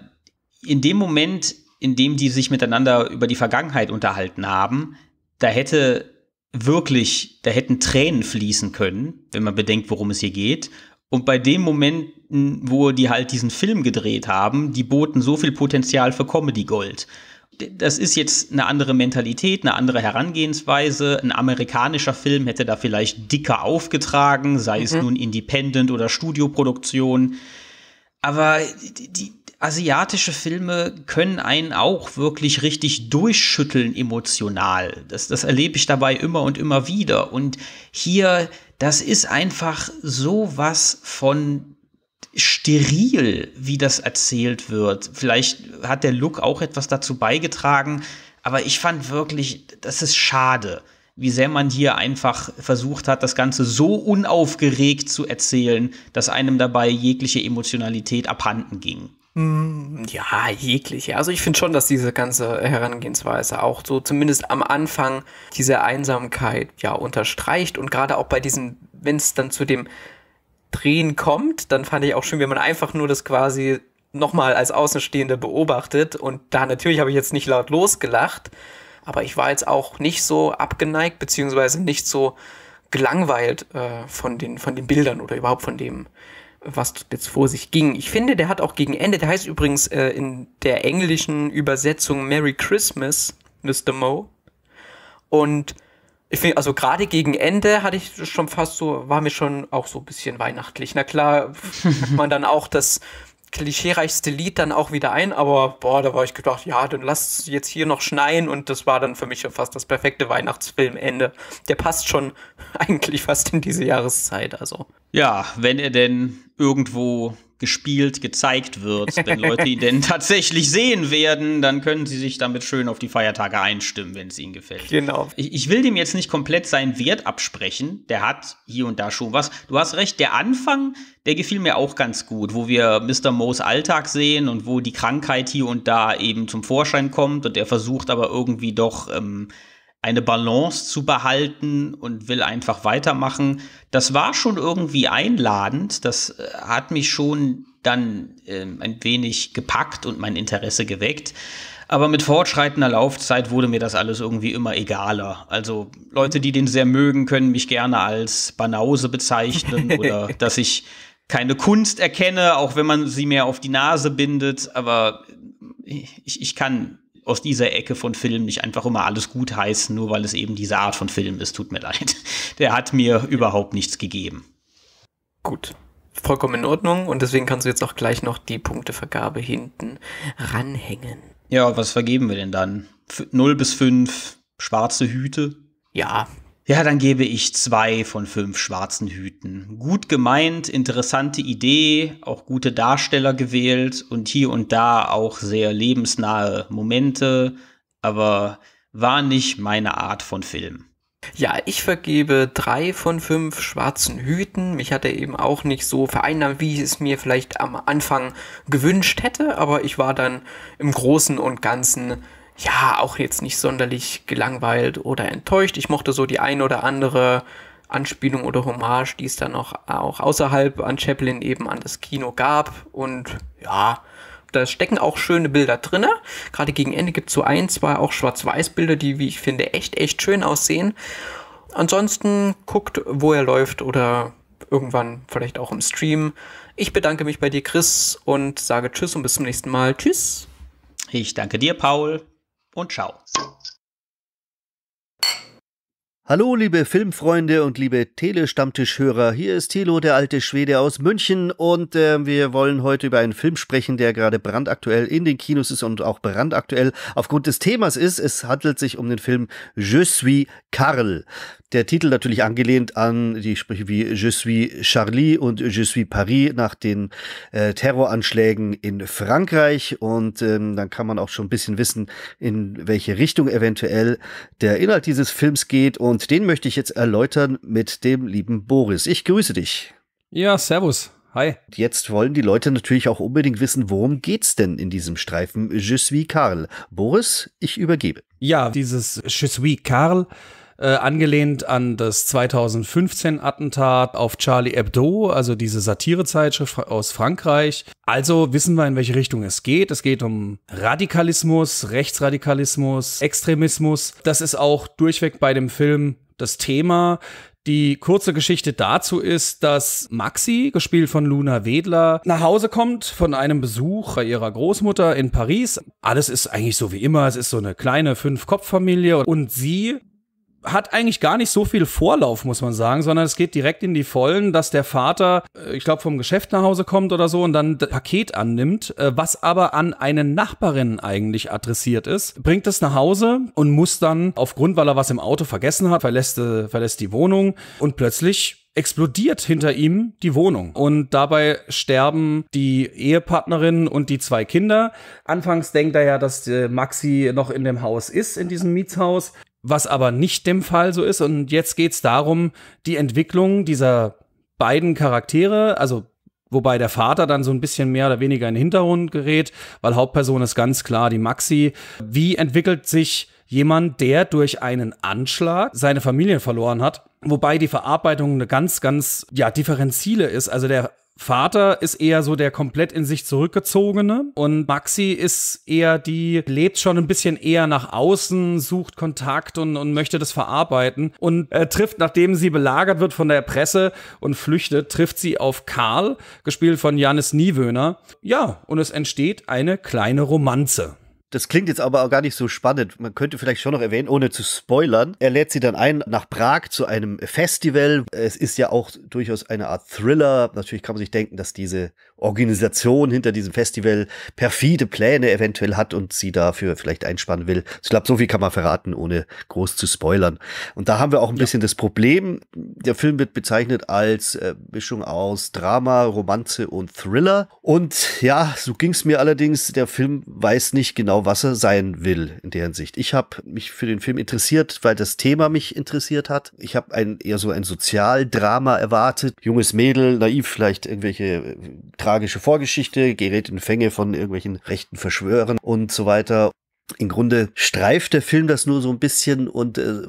in dem Moment, in dem die sich miteinander über die Vergangenheit unterhalten haben, da hätte wirklich, da hätten Tränen fließen können, wenn man bedenkt, worum es hier geht. Und bei dem Moment, wo die halt diesen Film gedreht haben, die boten so viel Potenzial für Comedy Gold. Das ist jetzt eine andere Mentalität, eine andere Herangehensweise. Ein amerikanischer Film hätte da vielleicht dicker aufgetragen, sei mhm. es nun Independent oder Studioproduktion. Aber die, asiatische Filme können einen auch wirklich richtig durchschütteln emotional. Das, das erlebe ich dabei immer und immer wieder. Und hier, das ist einfach so was von steril, wie das erzählt wird. Vielleicht hat der Look auch etwas dazu beigetragen, aber ich fand wirklich, das ist schade, wie sehr man hier einfach versucht hat, das Ganze so unaufgeregt zu erzählen, dass einem dabei jegliche Emotionalität abhanden ging. Hm, ja, jegliche. Also ich finde schon, dass diese ganze Herangehensweise auch so zumindest am Anfang diese Einsamkeit ja unterstreicht und gerade auch bei diesen, wenn es dann zu dem Drehen kommt, dann fand ich auch schön, wenn man einfach nur das quasi nochmal als Außenstehende beobachtet und da natürlich habe ich jetzt nicht laut losgelacht, aber ich war jetzt auch nicht so abgeneigt beziehungsweise nicht so gelangweilt äh, von den von den Bildern oder überhaupt von dem was jetzt vor sich ging. Ich finde, der hat auch gegen Ende, der heißt übrigens äh, in der englischen Übersetzung Merry Christmas, Mr. Mo. Und Ich finde, also gerade gegen Ende hatte ich schon fast so, war mir schon auch so ein bisschen weihnachtlich. Na klar, hat man dann auch das klischeereichste Lied dann auch wieder ein, aber boah, da war ich gedacht, ja, dann lass es jetzt hier noch schneien und das war dann für mich schon fast das perfekte Weihnachtsfilmende. Der passt schon eigentlich fast in diese Jahreszeit, also. Ja, wenn er denn irgendwo gespielt, gezeigt wird, wenn Leute ihn denn tatsächlich sehen werden, dann können sie sich damit schön auf die Feiertage einstimmen, wenn es ihnen gefällt. Genau. Ich, ich, will dem jetzt nicht komplett seinen Wert absprechen. Der hat hier und da schon was. Du hast recht, der Anfang, der gefiel mir auch ganz gut, wo wir Mr. Moes Alltag sehen und wo die Krankheit hier und da eben zum Vorschein kommt und er versucht aber irgendwie doch ähm, eine Balance zu behalten und will einfach weitermachen. Das war schon irgendwie einladend. Das äh, hat mich schon dann äh, ein wenig gepackt und mein Interesse geweckt. Aber mit fortschreitender Laufzeit wurde mir das alles irgendwie immer egaler. Also Leute, die den sehr mögen, können mich gerne als Banause bezeichnen oder dass ich keine Kunst erkenne, auch wenn man sie mir auf die Nase bindet. Aber ich, ich kann aus dieser Ecke von Film nicht einfach immer alles gut heißen, nur weil es eben diese Art von Film ist. Tut mir leid. Der hat mir überhaupt nichts gegeben. Gut. Vollkommen in Ordnung und deswegen kannst du jetzt auch gleich noch die Punktevergabe hinten ranhängen. Ja, was vergeben wir denn dann? F 0 bis 5 schwarze Hüte? Ja, ja, dann gebe ich zwei von fünf schwarzen Hüten. Gut gemeint, interessante Idee, auch gute Darsteller gewählt und hier und da auch sehr lebensnahe Momente, aber war nicht meine Art von Film. Ja, ich vergebe drei von fünf schwarzen Hüten. Mich hat er eben auch nicht so vereinnahmt, wie ich es mir vielleicht am Anfang gewünscht hätte, aber ich war dann im Großen und Ganzen ja, auch jetzt nicht sonderlich gelangweilt oder enttäuscht. Ich mochte so die ein oder andere Anspielung oder Hommage, die es dann noch auch außerhalb an Chaplin eben an das Kino gab. Und ja, da stecken auch schöne Bilder drinne. Gerade gegen Ende gibt es so ein, zwei auch Schwarz-Weiß-Bilder, die, wie ich finde, echt, echt schön aussehen. Ansonsten guckt, wo er läuft oder irgendwann vielleicht auch im Stream. Ich bedanke mich bei dir, Chris, und sage Tschüss und bis zum nächsten Mal. Tschüss. Ich danke dir, Paul und ciao. Hallo, liebe Filmfreunde und liebe Tele-Stammtischhörer. Hier ist Thilo, der alte Schwede aus München, und äh, wir wollen heute über einen Film sprechen, der gerade brandaktuell in den Kinos ist und auch brandaktuell aufgrund des Themas ist. Es handelt sich um den Film Je suis Karl. Der Titel natürlich angelehnt an die Sprüche wie Je suis Charlie und Je suis Paris nach den äh, Terroranschlägen in Frankreich. Und ähm, dann kann man auch schon ein bisschen wissen, in welche Richtung eventuell der Inhalt dieses Films geht. Und den möchte ich jetzt erläutern mit dem lieben Boris. Ich grüße dich. Ja, servus. Hi. Jetzt wollen die Leute natürlich auch unbedingt wissen, worum geht's denn in diesem Streifen Je suis Karl. Boris, ich übergebe. Ja, dieses Je suis Karl äh, angelehnt an das 2015 Attentat auf Charlie Hebdo, also diese Satirezeitschrift aus Frankreich. Also wissen wir, in welche Richtung es geht. Es geht um Radikalismus, Rechtsradikalismus, Extremismus. Das ist auch durchweg bei dem Film das Thema. Die kurze Geschichte dazu ist, dass Maxi, gespielt von Luna Wedler, nach Hause kommt von einem Besuch bei ihrer Großmutter in Paris. Alles ist eigentlich so wie immer. Es ist so eine kleine Fünf-Kopf-Familie und sie hat eigentlich gar nicht so viel Vorlauf, muss man sagen, sondern es geht direkt in die Vollen, dass der Vater, äh, ich glaube, vom Geschäft nach Hause kommt oder so und dann das Paket annimmt, äh, was aber an eine Nachbarin eigentlich adressiert ist, bringt es nach Hause und muss dann aufgrund, weil er was im Auto vergessen hat, verlässt, äh, verlässt die Wohnung und plötzlich explodiert hinter ihm die Wohnung und dabei sterben die Ehepartnerin und die zwei Kinder. Anfangs denkt er ja, dass Maxi noch in dem Haus ist, in diesem Mietshaus was aber nicht dem Fall so ist. Und jetzt geht es darum, die Entwicklung dieser beiden Charaktere, also wobei der Vater dann so ein bisschen mehr oder weniger in den Hintergrund gerät, weil Hauptperson ist ganz klar die Maxi. Wie entwickelt sich jemand, der durch einen Anschlag seine Familie verloren hat? Wobei die Verarbeitung eine ganz, ganz, ja, differenzile ist. Also der Vater ist eher so der komplett in sich zurückgezogene und Maxi ist eher die, lebt schon ein bisschen eher nach außen, sucht Kontakt und, und möchte das verarbeiten und äh, trifft, nachdem sie belagert wird von der Presse und flüchtet, trifft sie auf Karl, gespielt von Janis Niewöhner. Ja, und es entsteht eine kleine Romanze. Das klingt jetzt aber auch gar nicht so spannend. Man könnte vielleicht schon noch erwähnen, ohne zu spoilern. Er lädt sie dann ein nach Prag zu einem Festival. Es ist ja auch durchaus eine Art Thriller. Natürlich kann man sich denken, dass diese Organisation hinter diesem Festival perfide Pläne eventuell hat und sie dafür vielleicht einspannen will. Ich glaube, so viel kann man verraten, ohne groß zu spoilern. Und da haben wir auch ein bisschen das Problem. Der Film wird bezeichnet als äh, Mischung aus Drama, Romanze und Thriller. Und ja, so ging es mir allerdings. Der Film weiß nicht genau, was er sein will in der Hinsicht. Ich habe mich für den Film interessiert, weil das Thema mich interessiert hat. Ich habe ein eher so ein Sozialdrama erwartet. Junges Mädel, naiv vielleicht irgendwelche äh, tragische Vorgeschichte, gerät in Fänge von irgendwelchen rechten Verschwörern und so weiter. Im Grunde streift der Film das nur so ein bisschen und äh,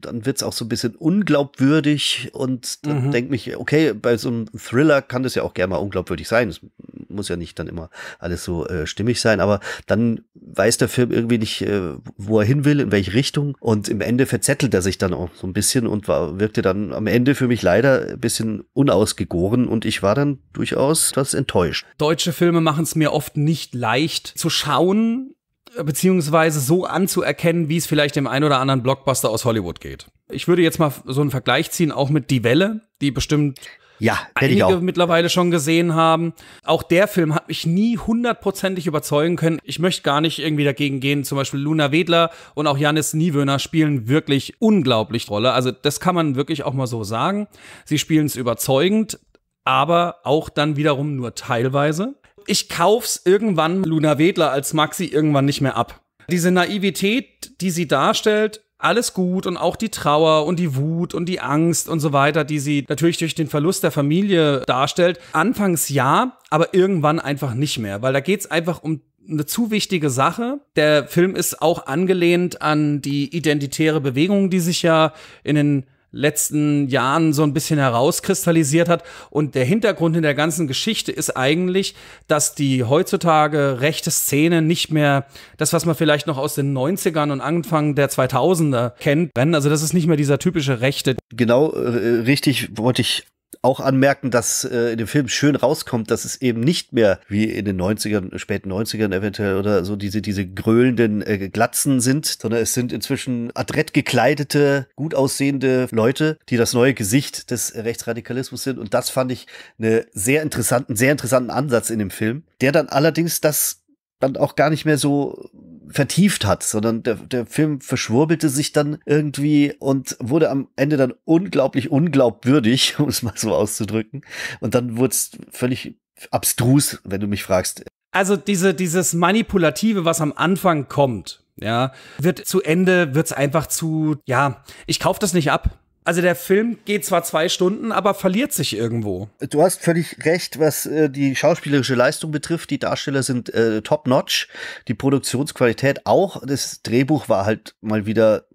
dann wird's auch so ein bisschen unglaubwürdig und dann Mhm. denke mich, okay, bei so einem Thriller kann das ja auch gerne mal unglaubwürdig sein. Es muss ja nicht dann immer alles so äh, stimmig sein, aber dann weiß der Film irgendwie nicht, äh, wo er hin will, in welche Richtung und im Ende verzettelt er sich dann auch so ein bisschen und war, wirkte dann am Ende für mich leider ein bisschen unausgegoren und ich war dann durchaus etwas enttäuscht. Deutsche Filme machen es mir oft nicht leicht zu schauen, äh, beziehungsweise so anzuerkennen, wie es vielleicht dem ein oder anderen Blockbuster aus Hollywood geht. Ich würde jetzt mal so einen Vergleich ziehen, auch mit Die Welle, die bestimmt Ja, einige auch. mittlerweile schon gesehen haben. Auch der Film hat mich nie hundertprozentig überzeugen können. Ich möchte gar nicht irgendwie dagegen gehen. Zum Beispiel Luna Wedler und auch Janis Niewöhner spielen wirklich unglaublich Rolle. Also das kann man wirklich auch mal so sagen. Sie spielen es überzeugend, aber auch dann wiederum nur teilweise. Ich kauf's irgendwann Luna Wedler als Maxi irgendwann nicht mehr ab. Diese Naivität, die sie darstellt, alles gut und auch die Trauer und die Wut und die Angst und so weiter, die sie natürlich durch den Verlust der Familie darstellt. Anfangs ja, aber irgendwann einfach nicht mehr, weil da geht's einfach um eine zu wichtige Sache. Der Film ist auch angelehnt an die identitäre Bewegung, die sich ja in den letzten Jahren so ein bisschen herauskristallisiert hat. Und der Hintergrund in der ganzen Geschichte ist eigentlich, dass die heutzutage rechte Szene nicht mehr das, was man vielleicht noch aus den 90ern und Anfang der 2000er kennt. Also das ist nicht mehr dieser typische Rechte. Genau, äh, richtig wollte ich auch anmerken, dass äh, in dem Film schön rauskommt, dass es eben nicht mehr wie in den 90ern, späten 90ern eventuell oder so diese, diese gröhlenden äh, Glatzen sind, sondern es sind inzwischen adrett gekleidete, gut aussehende Leute, die das neue Gesicht des Rechtsradikalismus sind. Und das fand ich eine sehr interessanten, sehr interessanten Ansatz in dem Film, der dann allerdings das dann auch gar nicht mehr so vertieft hat, sondern der, der Film verschwurbelte sich dann irgendwie und wurde am Ende dann unglaublich unglaubwürdig, um es mal so auszudrücken. Und dann wurde es völlig abstrus, wenn du mich fragst. Also diese, dieses Manipulative, was am Anfang kommt, ja, wird zu Ende, wird's einfach zu, ja, ich kauf das nicht ab. Also der Film geht zwar zwei Stunden, aber verliert sich irgendwo. Du hast völlig recht, was äh, die schauspielerische Leistung betrifft. Die Darsteller sind äh, top-notch, die Produktionsqualität auch. Das Drehbuch war halt mal wieder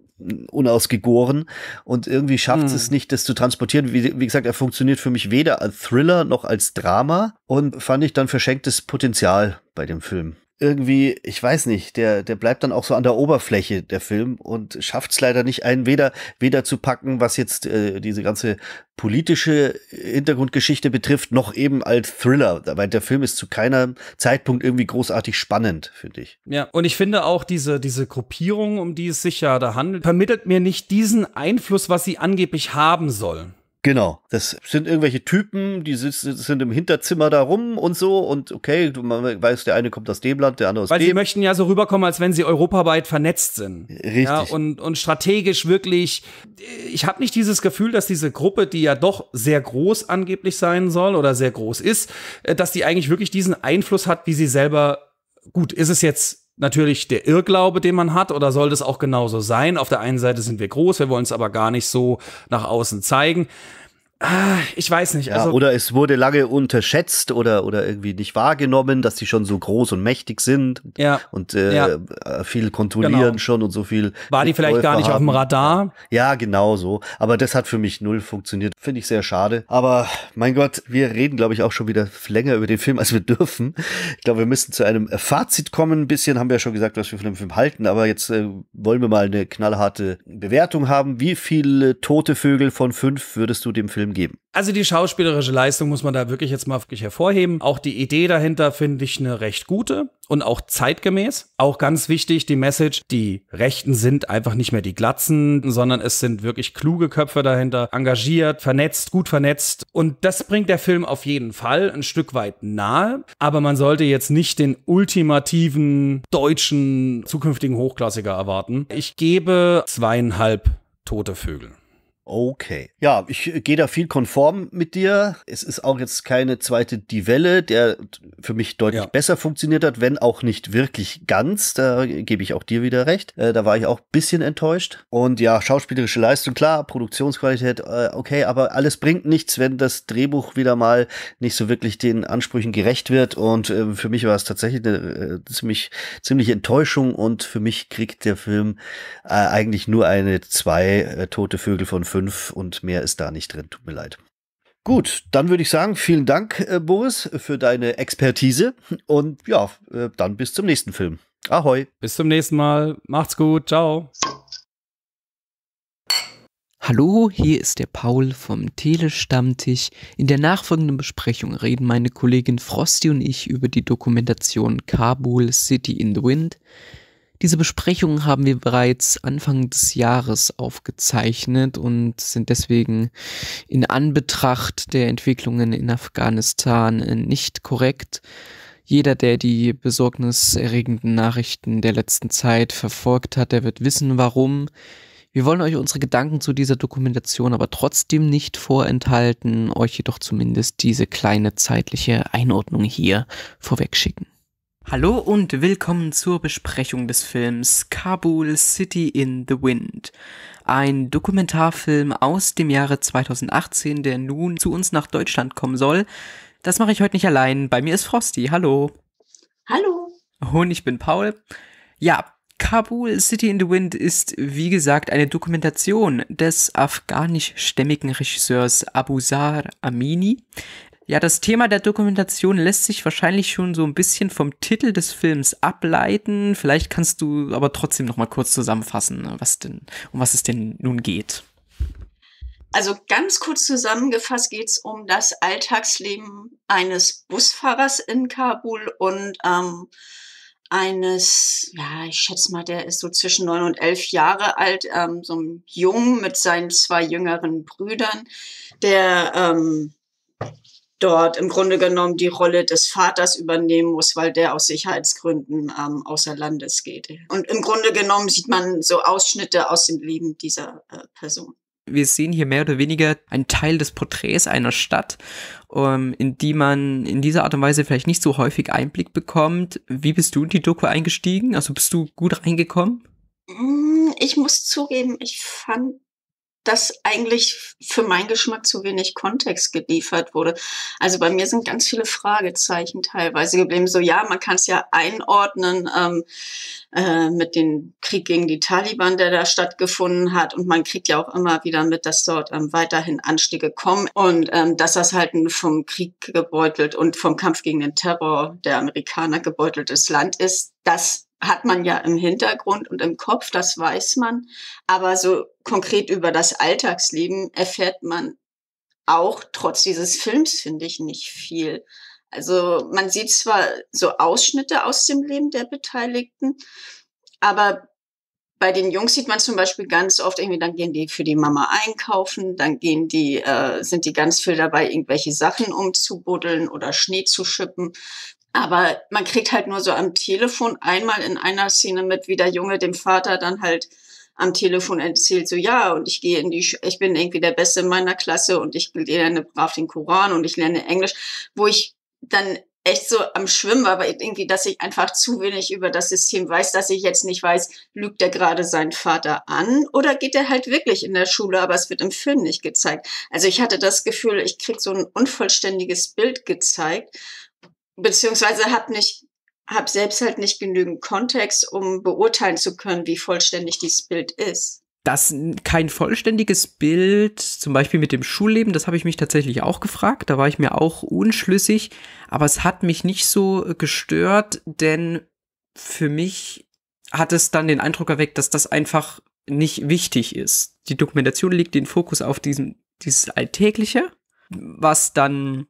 unausgegoren und irgendwie schafft Hm. es nicht, das zu transportieren. Wie, wie gesagt, er funktioniert für mich weder als Thriller noch als Drama und fand ich dann verschenktes Potenzial bei dem Film. Irgendwie, ich weiß nicht, der, der bleibt dann auch so an der Oberfläche, der Film, und schafft es leider nicht, einen weder, weder zu packen, was jetzt äh, diese ganze politische Hintergrundgeschichte betrifft, noch eben als Thriller. Weil der Film ist zu keinem Zeitpunkt irgendwie großartig spannend, finde ich. Ja, und ich finde auch diese, diese Gruppierung, um die es sich ja da handelt, vermittelt mir nicht diesen Einfluss, was sie angeblich haben soll. Genau, das sind irgendwelche Typen, die sitzen, sind im Hinterzimmer da rum und so und okay, du man weiß, der eine kommt aus dem Land, der andere aus Weil dem. sie möchten ja so rüberkommen, als wenn sie europaweit vernetzt sind. Richtig. Ja, und, und strategisch wirklich, ich habe nicht dieses Gefühl, dass diese Gruppe, die ja doch sehr groß angeblich sein soll oder sehr groß ist, äh, dass die eigentlich wirklich diesen Einfluss hat, wie sie selber, gut, ist es jetzt natürlich der Irrglaube, den man hat, oder soll das auch genauso sein? Auf der einen Seite sind wir groß, wir wollen es aber gar nicht so nach außen zeigen. Ah, Ich weiß nicht. Ja, Also, oder es wurde lange unterschätzt oder, oder irgendwie nicht wahrgenommen, dass die schon so groß und mächtig sind Ja. und äh, Ja. viel kontrollieren Genau. schon und so viel. war die vielleicht gar nicht auf dem haben. Radar? Ja, genau so. Aber das hat für mich null funktioniert. Finde ich sehr schade. Aber mein Gott, wir reden, glaube ich, auch schon wieder länger über den Film, als wir dürfen. Ich glaube, wir müssen zu einem Fazit kommen. Ein bisschen haben wir ja schon gesagt, was wir von dem Film halten. Aber jetzt äh, wollen wir mal eine knallharte Bewertung haben. Wie viele tote Vögel von fünf würdest du dem Film Film geben. Also die schauspielerische Leistung muss man da wirklich jetzt mal wirklich hervorheben. Auch die Idee dahinter finde ich eine recht gute und auch zeitgemäß. Auch ganz wichtig die Message, die Rechten sind einfach nicht mehr die Glatzen, sondern es sind wirklich kluge Köpfe dahinter, engagiert, vernetzt, gut vernetzt. Und das bringt der Film auf jeden Fall ein Stück weit nahe. Aber man sollte jetzt nicht den ultimativen deutschen zukünftigen Hochklassiker erwarten. Ich gebe zweieinhalb tote Vögel. Okay. Ja, ich gehe da viel konform mit dir. Es ist auch jetzt keine zweite Die Welle, der für mich deutlich ja. besser funktioniert hat, wenn auch nicht wirklich ganz. Da gebe ich auch dir wieder recht. Äh, da war ich auch bisschen enttäuscht. Und ja, schauspielerische Leistung, klar, Produktionsqualität, äh, okay, aber alles bringt nichts, wenn das Drehbuch wieder mal nicht so wirklich den Ansprüchen gerecht wird. Und äh, für mich war es tatsächlich eine äh, ziemlich, ziemliche Enttäuschung. Und für mich kriegt der Film äh, eigentlich nur eine zwei äh, tote Vögel von fünf und mehr ist da nicht drin. Tut mir leid. Gut, dann würde ich sagen, vielen Dank, äh, Boris, für deine Expertise und ja, äh, dann bis zum nächsten Film. Ahoi. Bis zum nächsten Mal. Macht's gut. Ciao. Hallo, hier ist der Paul vom Telestammtisch. In der nachfolgenden Besprechung reden meine Kollegin Frosty und ich über die Dokumentation Kabul City in the Wind. Diese Besprechung haben wir bereits Anfang des Jahres aufgezeichnet und sind deswegen in Anbetracht der Entwicklungen in Afghanistan nicht korrekt. Jeder, der die besorgniserregenden Nachrichten der letzten Zeit verfolgt hat, der wird wissen, warum. Wir wollen euch unsere Gedanken zu dieser Dokumentation aber trotzdem nicht vorenthalten, euch jedoch zumindest diese kleine zeitliche Einordnung hier vorwegschicken. Hallo und willkommen zur Besprechung des Films Kabul City in the Wind. Ein Dokumentarfilm aus dem Jahre 2018, der nun zu uns nach Deutschland kommen soll. Das mache ich heute nicht allein. Bei mir ist Frosty. Hallo. Hallo. Und ich bin Paul. Ja, Kabul City in the Wind ist, wie gesagt, eine Dokumentation des afghanischstämmigen Regisseurs Abusar Amini. Ja, das Thema der Dokumentation lässt sich wahrscheinlich schon so ein bisschen vom Titel des Films ableiten. Vielleicht kannst du aber trotzdem noch mal kurz zusammenfassen, was denn, um was es denn nun geht. Also ganz kurz zusammengefasst geht es um das Alltagsleben eines Busfahrers in Kabul und ähm, eines, ja, ich schätze mal, der ist so zwischen neun und elf Jahre alt, ähm, so ein Jungen mit seinen zwei jüngeren Brüdern, der ähm, dort im Grunde genommen die Rolle des Vaters übernehmen muss, weil der aus Sicherheitsgründen ähm, außer Landes geht. Und im Grunde genommen sieht man so Ausschnitte aus dem Leben dieser äh, Person. Wir sehen hier mehr oder weniger einen Teil des Porträts einer Stadt, ähm, in die man in dieser Art und Weise vielleicht nicht so häufig Einblick bekommt. Wie bist du in die Doku eingestiegen? Also bist du gut reingekommen? Mm, ich muss zugeben, ich fand dass eigentlich für meinen Geschmack zu wenig Kontext geliefert wurde. Also bei mir sind ganz viele Fragezeichen teilweise geblieben. So ja, man kann es ja einordnen ähm, äh, mit dem Krieg gegen die Taliban, der da stattgefunden hat. Und man kriegt ja auch immer wieder mit, dass dort ähm, weiterhin Anstiege kommen und ähm, dass das halt ein vom Krieg gebeutelt und vom Kampf gegen den Terror der Amerikaner gebeuteltes Land ist. Das hat man ja im Hintergrund und im Kopf, das weiß man. Aber so konkret über das Alltagsleben erfährt man auch trotz dieses Films, finde ich, nicht viel. Also man sieht zwar so Ausschnitte aus dem Leben der Beteiligten, aber bei den Jungs sieht man zum Beispiel ganz oft irgendwie, dann gehen die für die Mama einkaufen, dann gehen die, äh, sind die ganz viel dabei, irgendwelche Sachen umzubuddeln oder Schnee zu schippen. Aber man kriegt halt nur so am Telefon einmal in einer Szene mit, wie der Junge dem Vater dann halt am Telefon erzählt, so ja, und ich gehe in die, Sch ich bin irgendwie der Beste in meiner Klasse und ich lerne brav den Koran und ich lerne Englisch, wo ich dann echt so am Schwimmen war, weil irgendwie, dass ich einfach zu wenig über das System weiß, dass ich jetzt nicht weiß, lügt er gerade seinen Vater an oder geht er halt wirklich in der Schule, aber es wird im Film nicht gezeigt. Also ich hatte das Gefühl, ich krieg so ein unvollständiges Bild gezeigt beziehungsweise habe nicht habe selbst halt nicht genügend Kontext, um beurteilen zu können, wie vollständig dieses Bild ist. Das kein vollständiges Bild, zum Beispiel mit dem Schulleben, das habe ich mich tatsächlich auch gefragt. Da war ich mir auch unschlüssig, aber es hat mich nicht so gestört, denn für mich hat es dann den Eindruck erweckt, dass das einfach nicht wichtig ist. Die Dokumentation legt den Fokus auf diesen dieses Alltägliche, was dann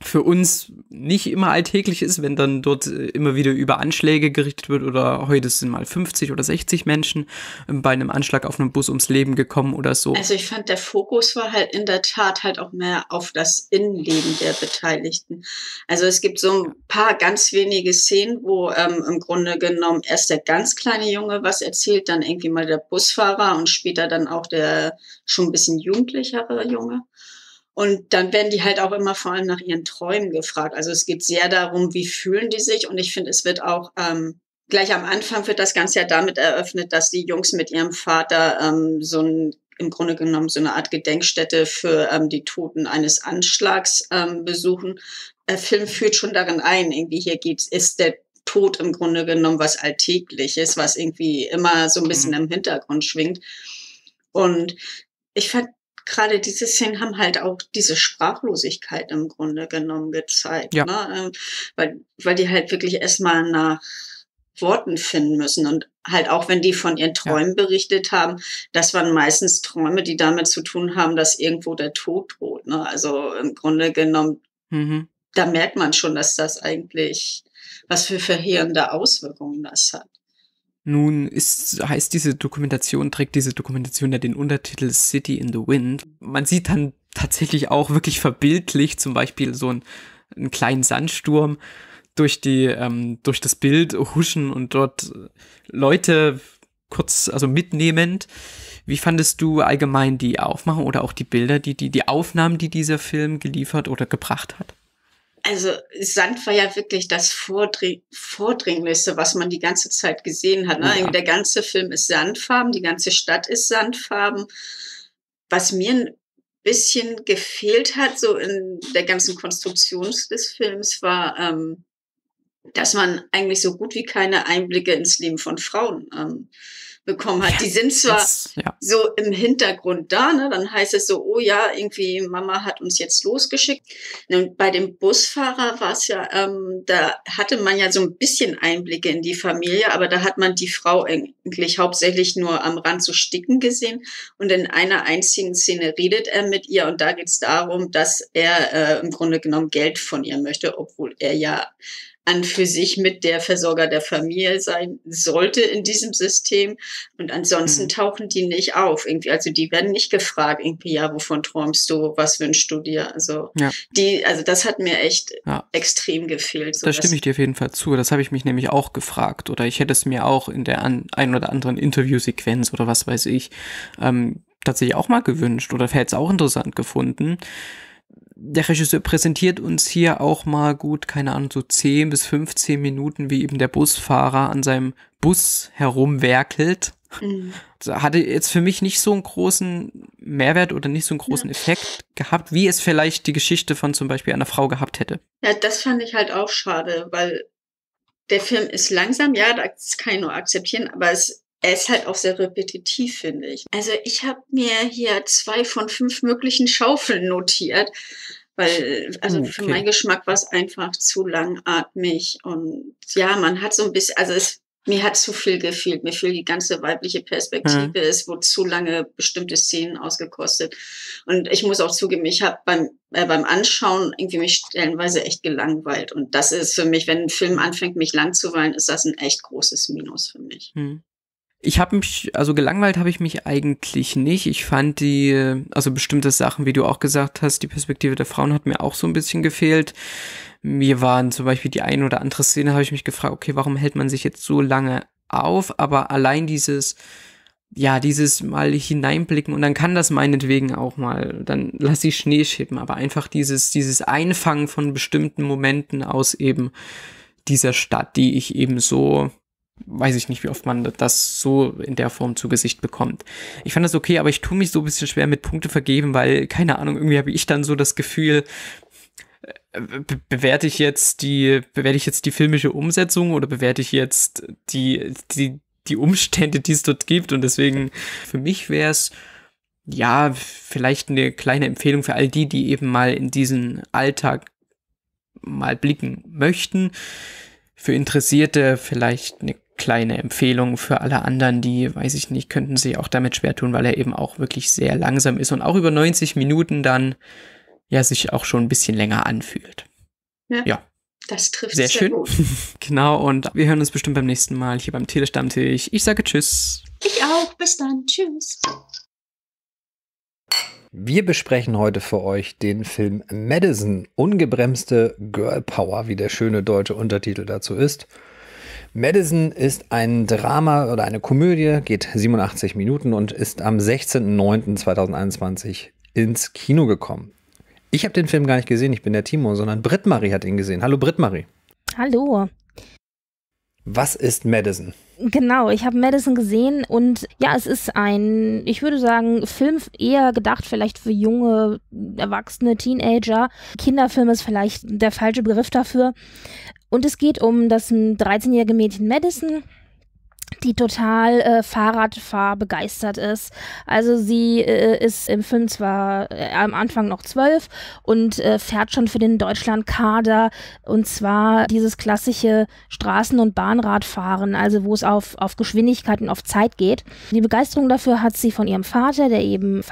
für uns nicht immer alltäglich ist, wenn dann dort äh, immer wieder über Anschläge gerichtet wird oder heute sind mal 50 oder 60 Menschen ähm, bei einem Anschlag auf einem Bus ums Leben gekommen oder so. Also ich fand, der Fokus war halt in der Tat halt auch mehr auf das Innenleben der Beteiligten. Also es gibt so ein paar ganz wenige Szenen, wo ähm, im Grunde genommen erst der ganz kleine Junge was erzählt, dann irgendwie mal der Busfahrer und später dann auch der schon ein bisschen jugendlichere Junge. Und dann werden die halt auch immer vor allem nach ihren Träumen gefragt. Also es geht sehr darum, wie fühlen die sich. Und ich finde, es wird auch ähm, gleich am Anfang wird das Ganze ja damit eröffnet, dass die Jungs mit ihrem Vater ähm, so ein im Grunde genommen so eine Art Gedenkstätte für ähm, die Toten eines Anschlags ähm, besuchen. Der Film führt schon darin ein, irgendwie hier geht's, ist der Tod im Grunde genommen was Alltägliches, was irgendwie immer so ein bisschen im Hintergrund schwingt. Und ich fand gerade diese Szenen haben halt auch diese Sprachlosigkeit im Grunde genommen gezeigt. Ja. Ne? Ähm, Weil, weil die halt wirklich erstmal nach Worten finden müssen. Und halt auch, wenn die von ihren Träumen ja. berichtet haben, das waren meistens Träume, die damit zu tun haben, dass irgendwo der Tod droht. Ne? Also im Grunde genommen, mhm. da merkt man schon, dass das eigentlich, was für verheerende Auswirkungen das hat. Nun ist, heißt diese Dokumentation, trägt diese Dokumentation ja den Untertitel City in the Wind. Man sieht dann tatsächlich auch wirklich verbildlich zum Beispiel so einen, einen kleinen Sandsturm durch die, ähm, durch das Bild huschen und dort Leute kurz, also mitnehmend. Wie fandest du allgemein die Aufmachung oder auch die Bilder, die, die, die Aufnahmen, die dieser Film geliefert oder gebracht hat? Also Sand war ja wirklich das Vordring Vordringlichste, was man die ganze Zeit gesehen hat. Ne? Ja. Der ganze Film ist Sandfarben, die ganze Stadt ist Sandfarben. Was mir ein bisschen gefehlt hat, so in der ganzen Konstruktion des Films, war, ähm, dass man eigentlich so gut wie keine Einblicke ins Leben von Frauen ähm, bekommen hat. Die sind zwar Das, ja. so im Hintergrund da, ne? dann heißt es so, oh ja, irgendwie Mama hat uns jetzt losgeschickt. Und bei dem Busfahrer war es ja, ähm, da hatte man ja so ein bisschen Einblicke in die Familie, aber da hat man die Frau eigentlich hauptsächlich nur am Rand zu sticken gesehen. Und in einer einzigen Szene redet er mit ihr und da geht es darum, dass er äh, im Grunde genommen Geld von ihr möchte, obwohl er ja an für sich mit der Versorger der Familie sein sollte in diesem System. Und ansonsten Mhm. tauchen die nicht auf. Irgendwie, also die werden nicht gefragt, irgendwie, ja, wovon träumst du, was wünschst du dir? Also Ja. die, also das hat mir echt Ja. extrem gefehlt. So Da stimme ich dir auf jeden Fall zu. Das habe ich mich nämlich auch gefragt. Oder ich hätte es mir auch in der an, ein oder anderen Interviewsequenz oder was weiß ich ähm, tatsächlich auch mal gewünscht oder hätte es auch interessant gefunden. Der Regisseur präsentiert uns hier auch mal gut, keine Ahnung, so 10 bis 15 Minuten, wie eben der Busfahrer an seinem Bus herumwerkelt. Mhm. Hatte jetzt für mich nicht so einen großen Mehrwert oder nicht so einen großen Effekt gehabt, wie es vielleicht die Geschichte von zum Beispiel einer Frau gehabt hätte. Ja, das fand ich halt auch schade, weil der Film ist langsam, ja, das kann ich nur akzeptieren, aber es, er ist halt auch sehr repetitiv, finde ich. Also ich habe mir hier zwei von fünf möglichen Schaufeln notiert, weil, also für Okay. meinen Geschmack war es einfach zu langatmig und ja, man hat so ein bisschen, also es, mir hat zu viel gefehlt. Mir fehlt die ganze weibliche Perspektive. Mhm. Es wurde zu lange bestimmte Szenen ausgekostet. Und ich muss auch zugeben, ich habe beim, äh, beim Anschauen irgendwie mich stellenweise echt gelangweilt. Und das ist für mich, wenn ein Film anfängt, mich langzuweilen, ist das ein echt großes Minus für mich. Hm. Ich habe mich, also gelangweilt habe ich mich eigentlich nicht. Ich fand die, also bestimmte Sachen, wie du auch gesagt hast, die Perspektive der Frauen hat mir auch so ein bisschen gefehlt. Mir waren zum Beispiel die eine oder andere Szene, habe ich mich gefragt, okay, warum hält man sich jetzt so lange auf? Aber allein dieses, ja, dieses mal hineinblicken und dann kann das meinetwegen auch mal, dann lass ich Schnee schippen, aber einfach dieses, dieses Einfangen von bestimmten Momenten aus eben dieser Stadt, die ich eben so, weiß ich nicht, wie oft man das so in der Form zu Gesicht bekommt. Ich fand das okay, aber ich tue mich so ein bisschen schwer mit Punkte vergeben, weil, keine Ahnung, irgendwie habe ich dann so das Gefühl, äh, be bewerte ich jetzt die, bewerte ich jetzt die filmische Umsetzung oder bewerte ich jetzt die, die, die Umstände, die es dort gibt und deswegen, für mich wäre es, ja, vielleicht eine kleine Empfehlung für all die, die eben mal in diesen Alltag mal blicken möchten. Für Interessierte vielleicht eine kleine Empfehlung für alle anderen, die, weiß ich nicht, könnten sich auch damit schwer tun, weil er eben auch wirklich sehr langsam ist und auch über 90 Minuten dann ja sich auch schon ein bisschen länger anfühlt. Ja. Ja. Das trifft Sehr sehr, schön. gut. Genau, und wir hören uns bestimmt beim nächsten Mal hier beim Telestammtisch. Ich sage Tschüss. Ich auch. Bis dann. Tschüss. Wir besprechen heute für euch den Film Madison, ungebremste Girl Power, wie der schöne deutsche Untertitel dazu ist. Madison ist ein Drama oder eine Komödie, geht 87 Minuten und ist am 16.09.2021 ins Kino gekommen. Ich habe den Film gar nicht gesehen, ich bin der Timo, sondern Britt-Marie hat ihn gesehen. Hallo Britt-Marie. Hallo. Was ist Madison? Genau, ich habe Madison gesehen und ja, es ist ein, ich würde sagen, Film eher gedacht vielleicht für junge, erwachsene Teenager. Kinderfilm ist vielleicht der falsche Begriff dafür. Und es geht um das 13-jährige Mädchen Madison, die total äh, Fahrradfahr begeistert ist. Also sie äh, ist im Film zwar äh, am Anfang noch zwölf und äh, fährt schon für den Deutschlandkader und zwar dieses klassische Straßen- und Bahnradfahren, also wo es auf, auf Geschwindigkeit und auf Zeit geht. Die Begeisterung dafür hat sie von ihrem Vater, der eben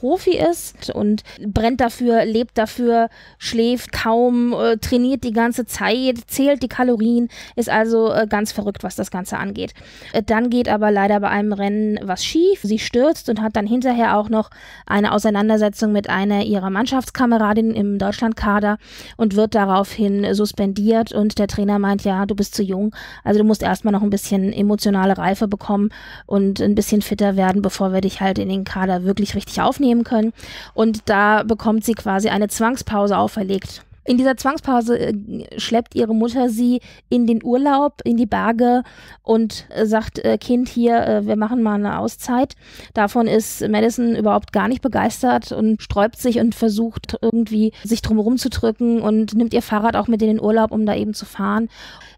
Fahrradfahrprofi ist und brennt dafür, lebt dafür, schläft kaum, äh, trainiert die ganze Zeit, zählt die Kalorien, ist also äh, ganz verrückt, was das Ganze angeht. Äh, Dann geht aber leider bei einem Rennen was schief. Sie stürzt und hat dann hinterher auch noch eine Auseinandersetzung mit einer ihrer Mannschaftskameradinnen im Deutschlandkader und wird daraufhin suspendiert. Und der Trainer meint, ja, du bist zu jung. Also du musst erstmal noch ein bisschen emotionale Reife bekommen und ein bisschen fitter werden, bevor wir dich halt in den Kader wirklich richtig aufnehmen können. Und da bekommt sie quasi eine Zwangspause auferlegt. In dieser Zwangspause äh, schleppt ihre Mutter sie in den Urlaub, in die Berge und äh, sagt, äh, Kind, hier, wir machen mal eine Auszeit. Davon ist Madison überhaupt gar nicht begeistert und sträubt sich und versucht irgendwie sich drumherum zu drücken und nimmt ihr Fahrrad auch mit in den Urlaub, um da eben zu fahren.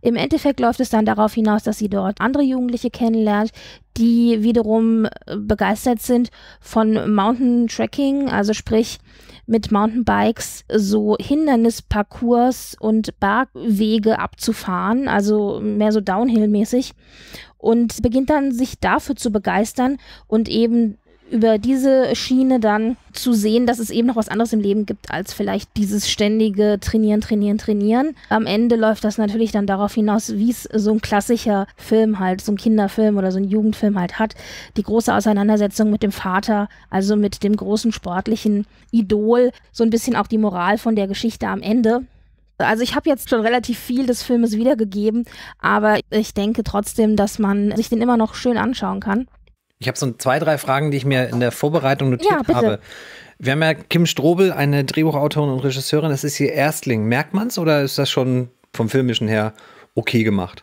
Im Endeffekt läuft es dann darauf hinaus, dass sie dort andere Jugendliche kennenlernt, die wiederum äh, begeistert sind von Mountain Trekking, also sprich mit Mountainbikes so Hindernisparcours und Bergwege abzufahren, also mehr so Downhill-mäßig und beginnt dann sich dafür zu begeistern und eben über diese Schiene dann zu sehen, dass es eben noch was anderes im Leben gibt als vielleicht dieses ständige Trainieren, Trainieren, Trainieren. Am Ende läuft das natürlich dann darauf hinaus, wie es so ein klassischer Film halt, so ein Kinderfilm oder so ein Jugendfilm halt hat. Die große Auseinandersetzung mit dem Vater, also mit dem großen sportlichen Idol, so ein bisschen auch die Moral von der Geschichte am Ende. Also ich habe jetzt schon relativ viel des Filmes wiedergegeben, aber ich denke trotzdem, dass man sich den immer noch schön anschauen kann. Ich habe so zwei, drei Fragen, die ich mir in der Vorbereitung notiert Ja, habe. Wir haben ja Kim Strobel, eine Drehbuchautorin und Regisseurin. Das ist ihr Erstling. Merkt man's oder ist das schon vom Filmischen her okay gemacht?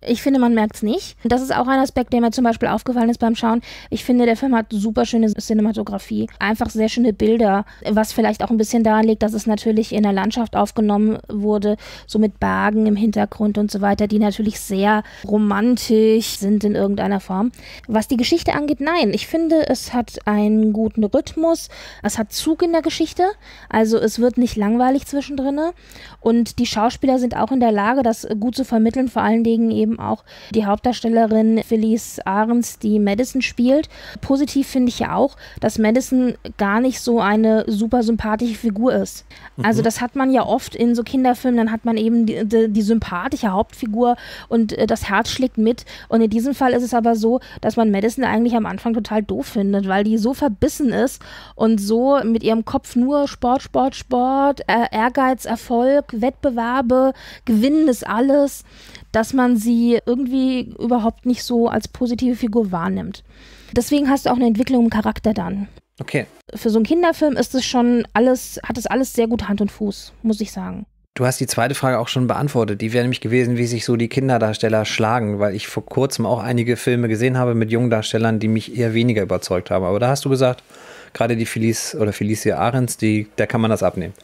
Ich finde, man merkt es nicht. Das ist auch ein Aspekt, der mir zum Beispiel aufgefallen ist beim Schauen. Ich finde, der Film hat super schöne Cinematografie, einfach sehr schöne Bilder, was vielleicht auch ein bisschen daran liegt, dass es natürlich in der Landschaft aufgenommen wurde, so mit Bergen im Hintergrund und so weiter, die natürlich sehr romantisch sind in irgendeiner Form. Was die Geschichte angeht, nein. Ich finde, es hat einen guten Rhythmus, es hat Zug in der Geschichte, also es wird nicht langweilig zwischendrin und die Schauspieler sind auch in der Lage, das gut zu vermitteln, vor allen Dingen eben auch die Hauptdarstellerin Felice Ahrens, die Madison spielt. Positiv finde ich ja auch, dass Madison gar nicht so eine super sympathische Figur ist. Also Mhm. das hat man ja oft in so Kinderfilmen, dann hat man eben die, die, die sympathische Hauptfigur und äh, das Herz schlägt mit. Und in diesem Fall ist es aber so, dass man Madison eigentlich am Anfang total doof findet, weil die so verbissen ist und so mit ihrem Kopf nur Sport, Sport, Sport, äh, Ehrgeiz, Erfolg, Wettbewerbe, Gewinnen ist alles, dass man sie irgendwie überhaupt nicht so als positive Figur wahrnimmt. Deswegen hast du auch eine Entwicklung im Charakter dann. Okay. Für so einen Kinderfilm ist es schon alles, hat es alles sehr gut Hand und Fuß, muss ich sagen. Du hast die zweite Frage auch schon beantwortet. Die wäre nämlich gewesen, wie sich so die Kinderdarsteller schlagen, weil ich vor kurzem auch einige Filme gesehen habe mit jungen Darstellern, die mich eher weniger überzeugt haben. Aber da hast du gesagt, gerade die Felice oder Felicia Ahrens, die, der kann man das abnehmen.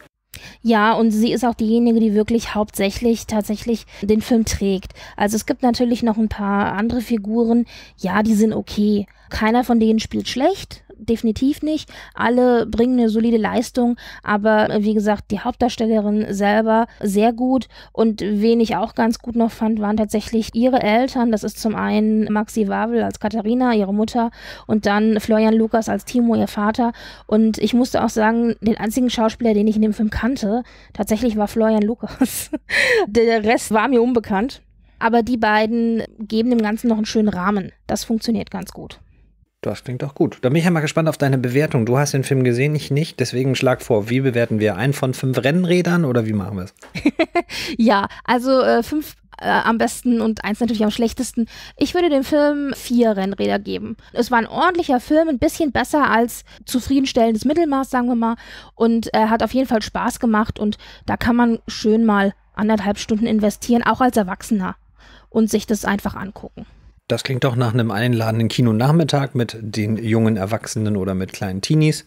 Ja, und sie ist auch diejenige, die wirklich hauptsächlich tatsächlich den Film trägt. Also es gibt natürlich noch ein paar andere Figuren, ja, die sind okay. Keiner von denen spielt schlecht, definitiv nicht. Alle bringen eine solide Leistung, aber äh, wie gesagt, die Hauptdarstellerin selber sehr gut. Und wen ich auch ganz gut noch fand, waren tatsächlich ihre Eltern. Das ist zum einen Maxi Wawel als Katharina, ihre Mutter, und dann Florian Lukas als Timo, ihr Vater. Und ich musste auch sagen, den einzigen Schauspieler, den ich in dem Film kannte, tatsächlich war Florian Lukas. Der Rest war mir unbekannt. Aber die beiden geben dem Ganzen noch einen schönen Rahmen. Das funktioniert ganz gut. Das klingt doch gut. Da bin ich ja mal gespannt auf deine Bewertung. Du hast den Film gesehen, ich nicht. Deswegen schlag vor, wie bewerten wir? Ein von fünf Rennrädern oder wie machen wir es? ja, also äh, fünf äh, am besten und eins natürlich am schlechtesten. Ich würde dem Film vier Rennräder geben. Es war ein ordentlicher Film, ein bisschen besser als zufriedenstellendes Mittelmaß, sagen wir mal. Und er äh, hat auf jeden Fall Spaß gemacht und da kann man schön mal anderthalb Stunden investieren, auch als Erwachsener und sich das einfach angucken. Das klingt doch nach einem einladenden Kinonachmittag mit den jungen Erwachsenen oder mit kleinen Teenies.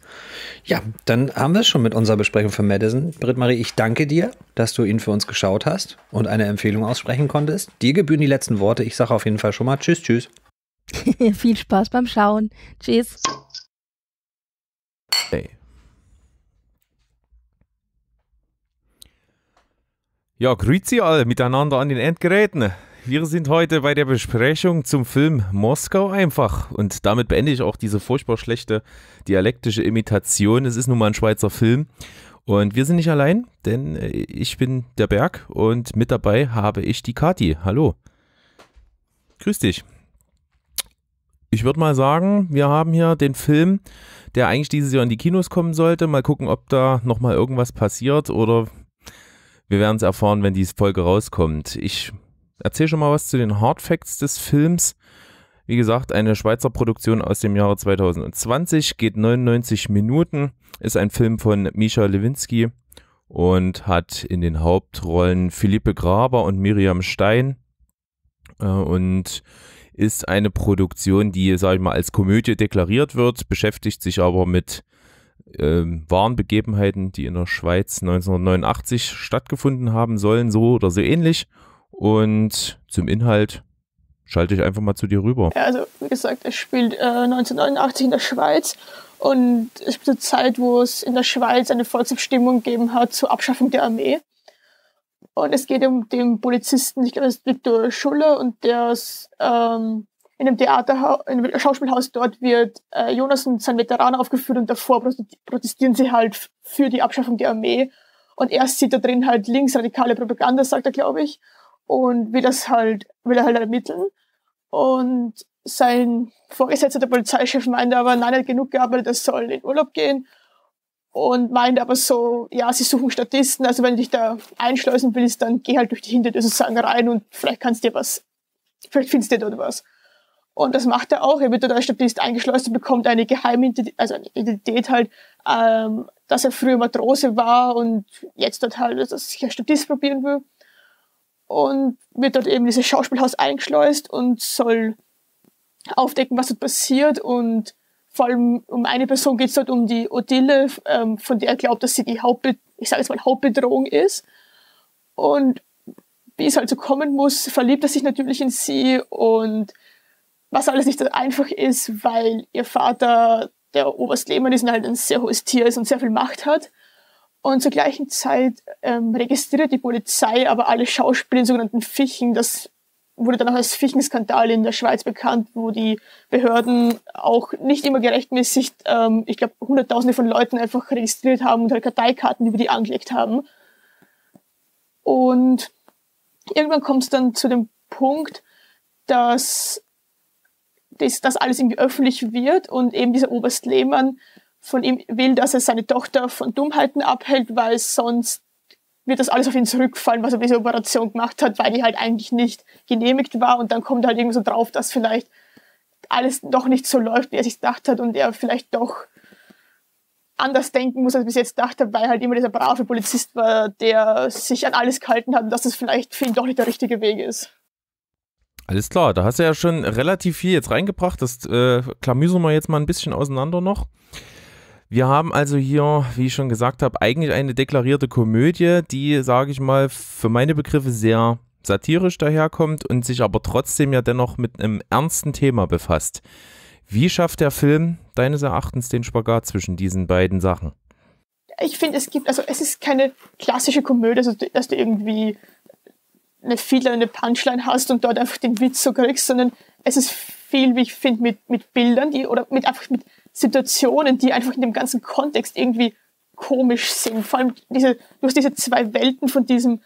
Ja, dann haben wir es schon mit unserer Besprechung für Madison. Britt-Marie, ich danke dir, dass du ihn für uns geschaut hast und eine Empfehlung aussprechen konntest. Dir gebühren die letzten Worte. Ich sage auf jeden Fall schon mal Tschüss, Tschüss. Viel Spaß beim Schauen. Tschüss. Hey. Ja, grüezi alle miteinander an den Endgeräten. Wir sind heute bei der Besprechung zum Film Moskau einfach. Und damit beende ich auch diese furchtbar schlechte dialektische Imitation. Es ist nun mal ein Schweizer Film. Und wir sind nicht allein, denn äh, ich bin der Berg und mit dabei habe ich die Kati. Hallo. Grüß dich. Ich würde mal sagen, wir haben hier den Film, der eigentlich dieses Jahr in die Kinos kommen sollte. Mal gucken, ob da nochmal irgendwas passiert oder wir werden es erfahren, wenn die Folge rauskommt. Ich erzähle schon mal was zu den Hard Facts des Films. Wie gesagt, eine Schweizer Produktion aus dem Jahre 2020, geht 99 Minuten, ist ein Film von Misha Lewinsky und hat in den Hauptrollen Philippe Graber und Miriam Stein äh, und ist eine Produktion, die, sage ich mal, als Komödie deklariert wird, beschäftigt sich aber mit äh, wahren Begebenheiten, die in der Schweiz 1989 stattgefunden haben sollen, so oder so ähnlich und zum Inhalt schalte ich einfach mal zu dir rüber. Ja, also wie gesagt, es spielt äh, 1989 in der Schweiz und es ist eine Zeit, wo es in der Schweiz eine Volksabstimmung gegeben hat zur Abschaffung der Armee. Und es geht um den Polizisten, ich glaube, es ist Viktor Schuller und der ist ähm, in einem Theaterhaus, in einem Schauspielhaus dort wird äh, Jonas und sein Veteran aufgeführt und davor protestieren sie halt für die Abschaffung der Armee. Und er sieht da drin halt linksradikale Propaganda, sagt er, glaube ich und will das halt, will er halt ermitteln. Und sein Vorgesetzter, der Polizeichef, meinte aber, nein, er hat genug gearbeitet, er soll in Urlaub gehen. Und meinte aber so, ja, sie suchen Statisten, also wenn du dich da einschleusen willst, dann geh halt durch die Hintertür sozusagen rein und vielleicht kannst dir was, vielleicht findest du dort was. Und das macht er auch. Er wird dort als Statist eingeschleust und bekommt eine geheime Identität, also eine Identität halt, ähm, dass er früher Matrose war und jetzt dort halt, dass er sich als Statist probieren will und wird dort eben dieses Schauspielhaus eingeschleust und soll aufdecken, was dort passiert. Und vor allem um eine Person geht es dort um die Odile, ähm, von der er glaubt, dass sie die Hauptbe ich sage jetzt mal Hauptbedrohung ist. Und wie es halt so kommen muss, verliebt er sich natürlich in sie. Und was alles nicht so einfach ist, weil ihr Vater der Oberst Lehmann ist und halt ein sehr hohes Tier ist und sehr viel Macht hat und zur gleichen Zeit ähm, registriert die Polizei aber alle Schauspieler in sogenannten Fichen. Das wurde dann auch als Fichenskandal in der Schweiz bekannt, wo die Behörden auch nicht immer gerechtmäßig, ähm, ich glaube, Hunderttausende von Leuten einfach registriert haben und halt Karteikarten über die angelegt haben. Und irgendwann kommt es dann zu dem Punkt, dass das, das alles irgendwie öffentlich wird und eben dieser Oberst Lehmann von ihm will, dass er seine Tochter von Dummheiten abhält, weil sonst wird das alles auf ihn zurückfallen, was er bei dieser Operation gemacht hat, weil die halt eigentlich nicht genehmigt war und dann kommt er halt irgendwie so drauf, dass vielleicht alles doch nicht so läuft, wie er sich gedacht hat und er vielleicht doch anders denken muss, als er bis jetzt dachte, weil halt immer dieser brave Polizist war, der sich an alles gehalten hat und dass das vielleicht für ihn doch nicht der richtige Weg ist. Alles klar, da hast du ja schon relativ viel jetzt reingebracht. Das äh, klamüsern wir jetzt mal ein bisschen auseinander noch. Wir haben also hier, wie ich schon gesagt habe, eigentlich eine deklarierte Komödie, die, sage ich mal, für meine Begriffe sehr satirisch daherkommt und sich aber trotzdem ja dennoch mit einem ernsten Thema befasst. Wie schafft der Film deines Erachtens den Spagat zwischen diesen beiden Sachen? Ich finde, es gibt, also es ist keine klassische Komödie, also, dass du irgendwie eine Fiedler, eine Punchline hast und dort einfach den Witz so kriegst, sondern es ist viel, wie ich finde, mit, mit Bildern, die oder mit einfach mit Situationen, die einfach in dem ganzen Kontext irgendwie komisch sind. Vor allem diese, du hast diese zwei Welten von diesem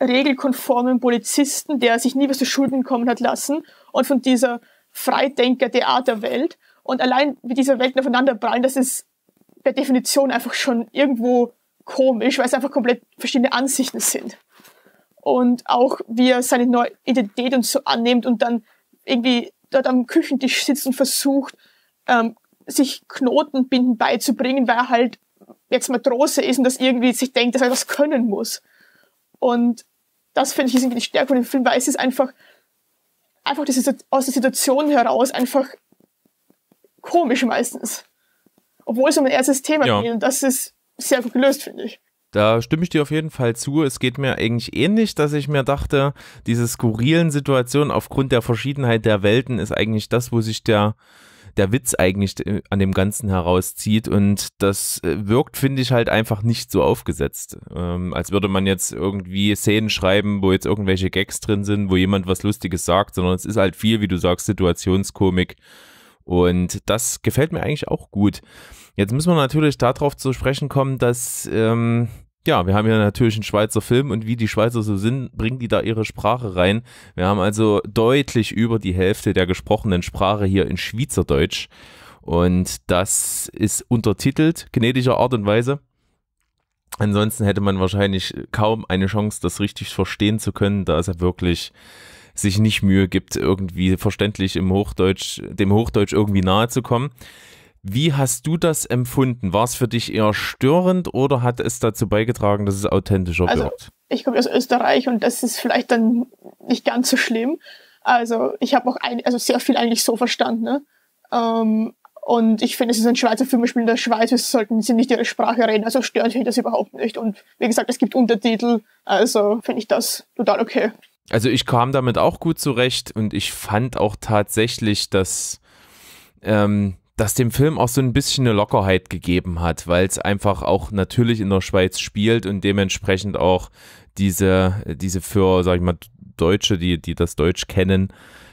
regelkonformen Polizisten, der sich nie was zu Schulden kommen hat lassen, und von dieser Freidenker-Theaterwelt. Und allein wie diese Welten aufeinander prallen, das ist per Definition einfach schon irgendwo komisch, weil es einfach komplett verschiedene Ansichten sind. Und auch wie er seine neue Identität und so annimmt und dann irgendwie dort am Küchentisch sitzt und versucht, ähm, sich Knotenbinden beizubringen, weil er halt jetzt Matrose ist und das irgendwie sich denkt, dass er das können muss. Und das finde ich ist irgendwie die Stärke von dem Film, weil es ist einfach, einfach diese, aus der Situation heraus einfach komisch meistens. Obwohl es um ein erstes Thema Ja. geht und das ist sehr gut gelöst, finde ich. Da stimme ich dir auf jeden Fall zu. Es geht mir eigentlich ähnlich, dass ich mir dachte, diese skurrilen Situationen aufgrund der Verschiedenheit der Welten ist eigentlich das, wo sich der, der Witz eigentlich äh, an dem Ganzen herauszieht. Und das äh, wirkt, finde ich, halt einfach nicht so aufgesetzt. Ähm, als würde man jetzt irgendwie Szenen schreiben, wo jetzt irgendwelche Gags drin sind, wo jemand was Lustiges sagt, sondern es ist halt viel, wie du sagst, Situationskomik. Und das gefällt mir eigentlich auch gut. Jetzt müssen wir natürlich darauf zu sprechen kommen, dass, ähm, ja, wir haben ja natürlich einen Schweizer Film und wie die Schweizer so sind, bringen die da ihre Sprache rein. Wir haben also deutlich über die Hälfte der gesprochenen Sprache hier in Schweizerdeutsch. Und das ist untertitelt, gnädiger Art und Weise. Ansonsten hätte man wahrscheinlich kaum eine Chance, das richtig verstehen zu können, da es ja wirklich sich nicht Mühe gibt, irgendwie verständlich im Hochdeutsch, dem Hochdeutsch irgendwie nahe zu kommen. Wie hast du das empfunden? War es für dich eher störend oder hat es dazu beigetragen, dass es authentischer Also wirkt? ich komme aus Österreich und das ist vielleicht dann nicht ganz so schlimm. Also ich habe auch ein, also sehr viel eigentlich so verstanden. Ne? Ähm, und ich finde, es ist ein Schweizer Film, wir spielen in der Schweiz, wir sollten sie nicht ihre Sprache reden, also stört mich das überhaupt nicht. Und wie gesagt, es gibt Untertitel, also finde ich das total okay. Also ich kam damit auch gut zurecht und ich fand auch tatsächlich, dass ähm, das dem Film auch so ein bisschen eine Lockerheit gegeben hat, weil es einfach auch natürlich in der Schweiz spielt und dementsprechend auch diese, diese für, sag ich mal, Deutsche, die, die das Deutsch kennen,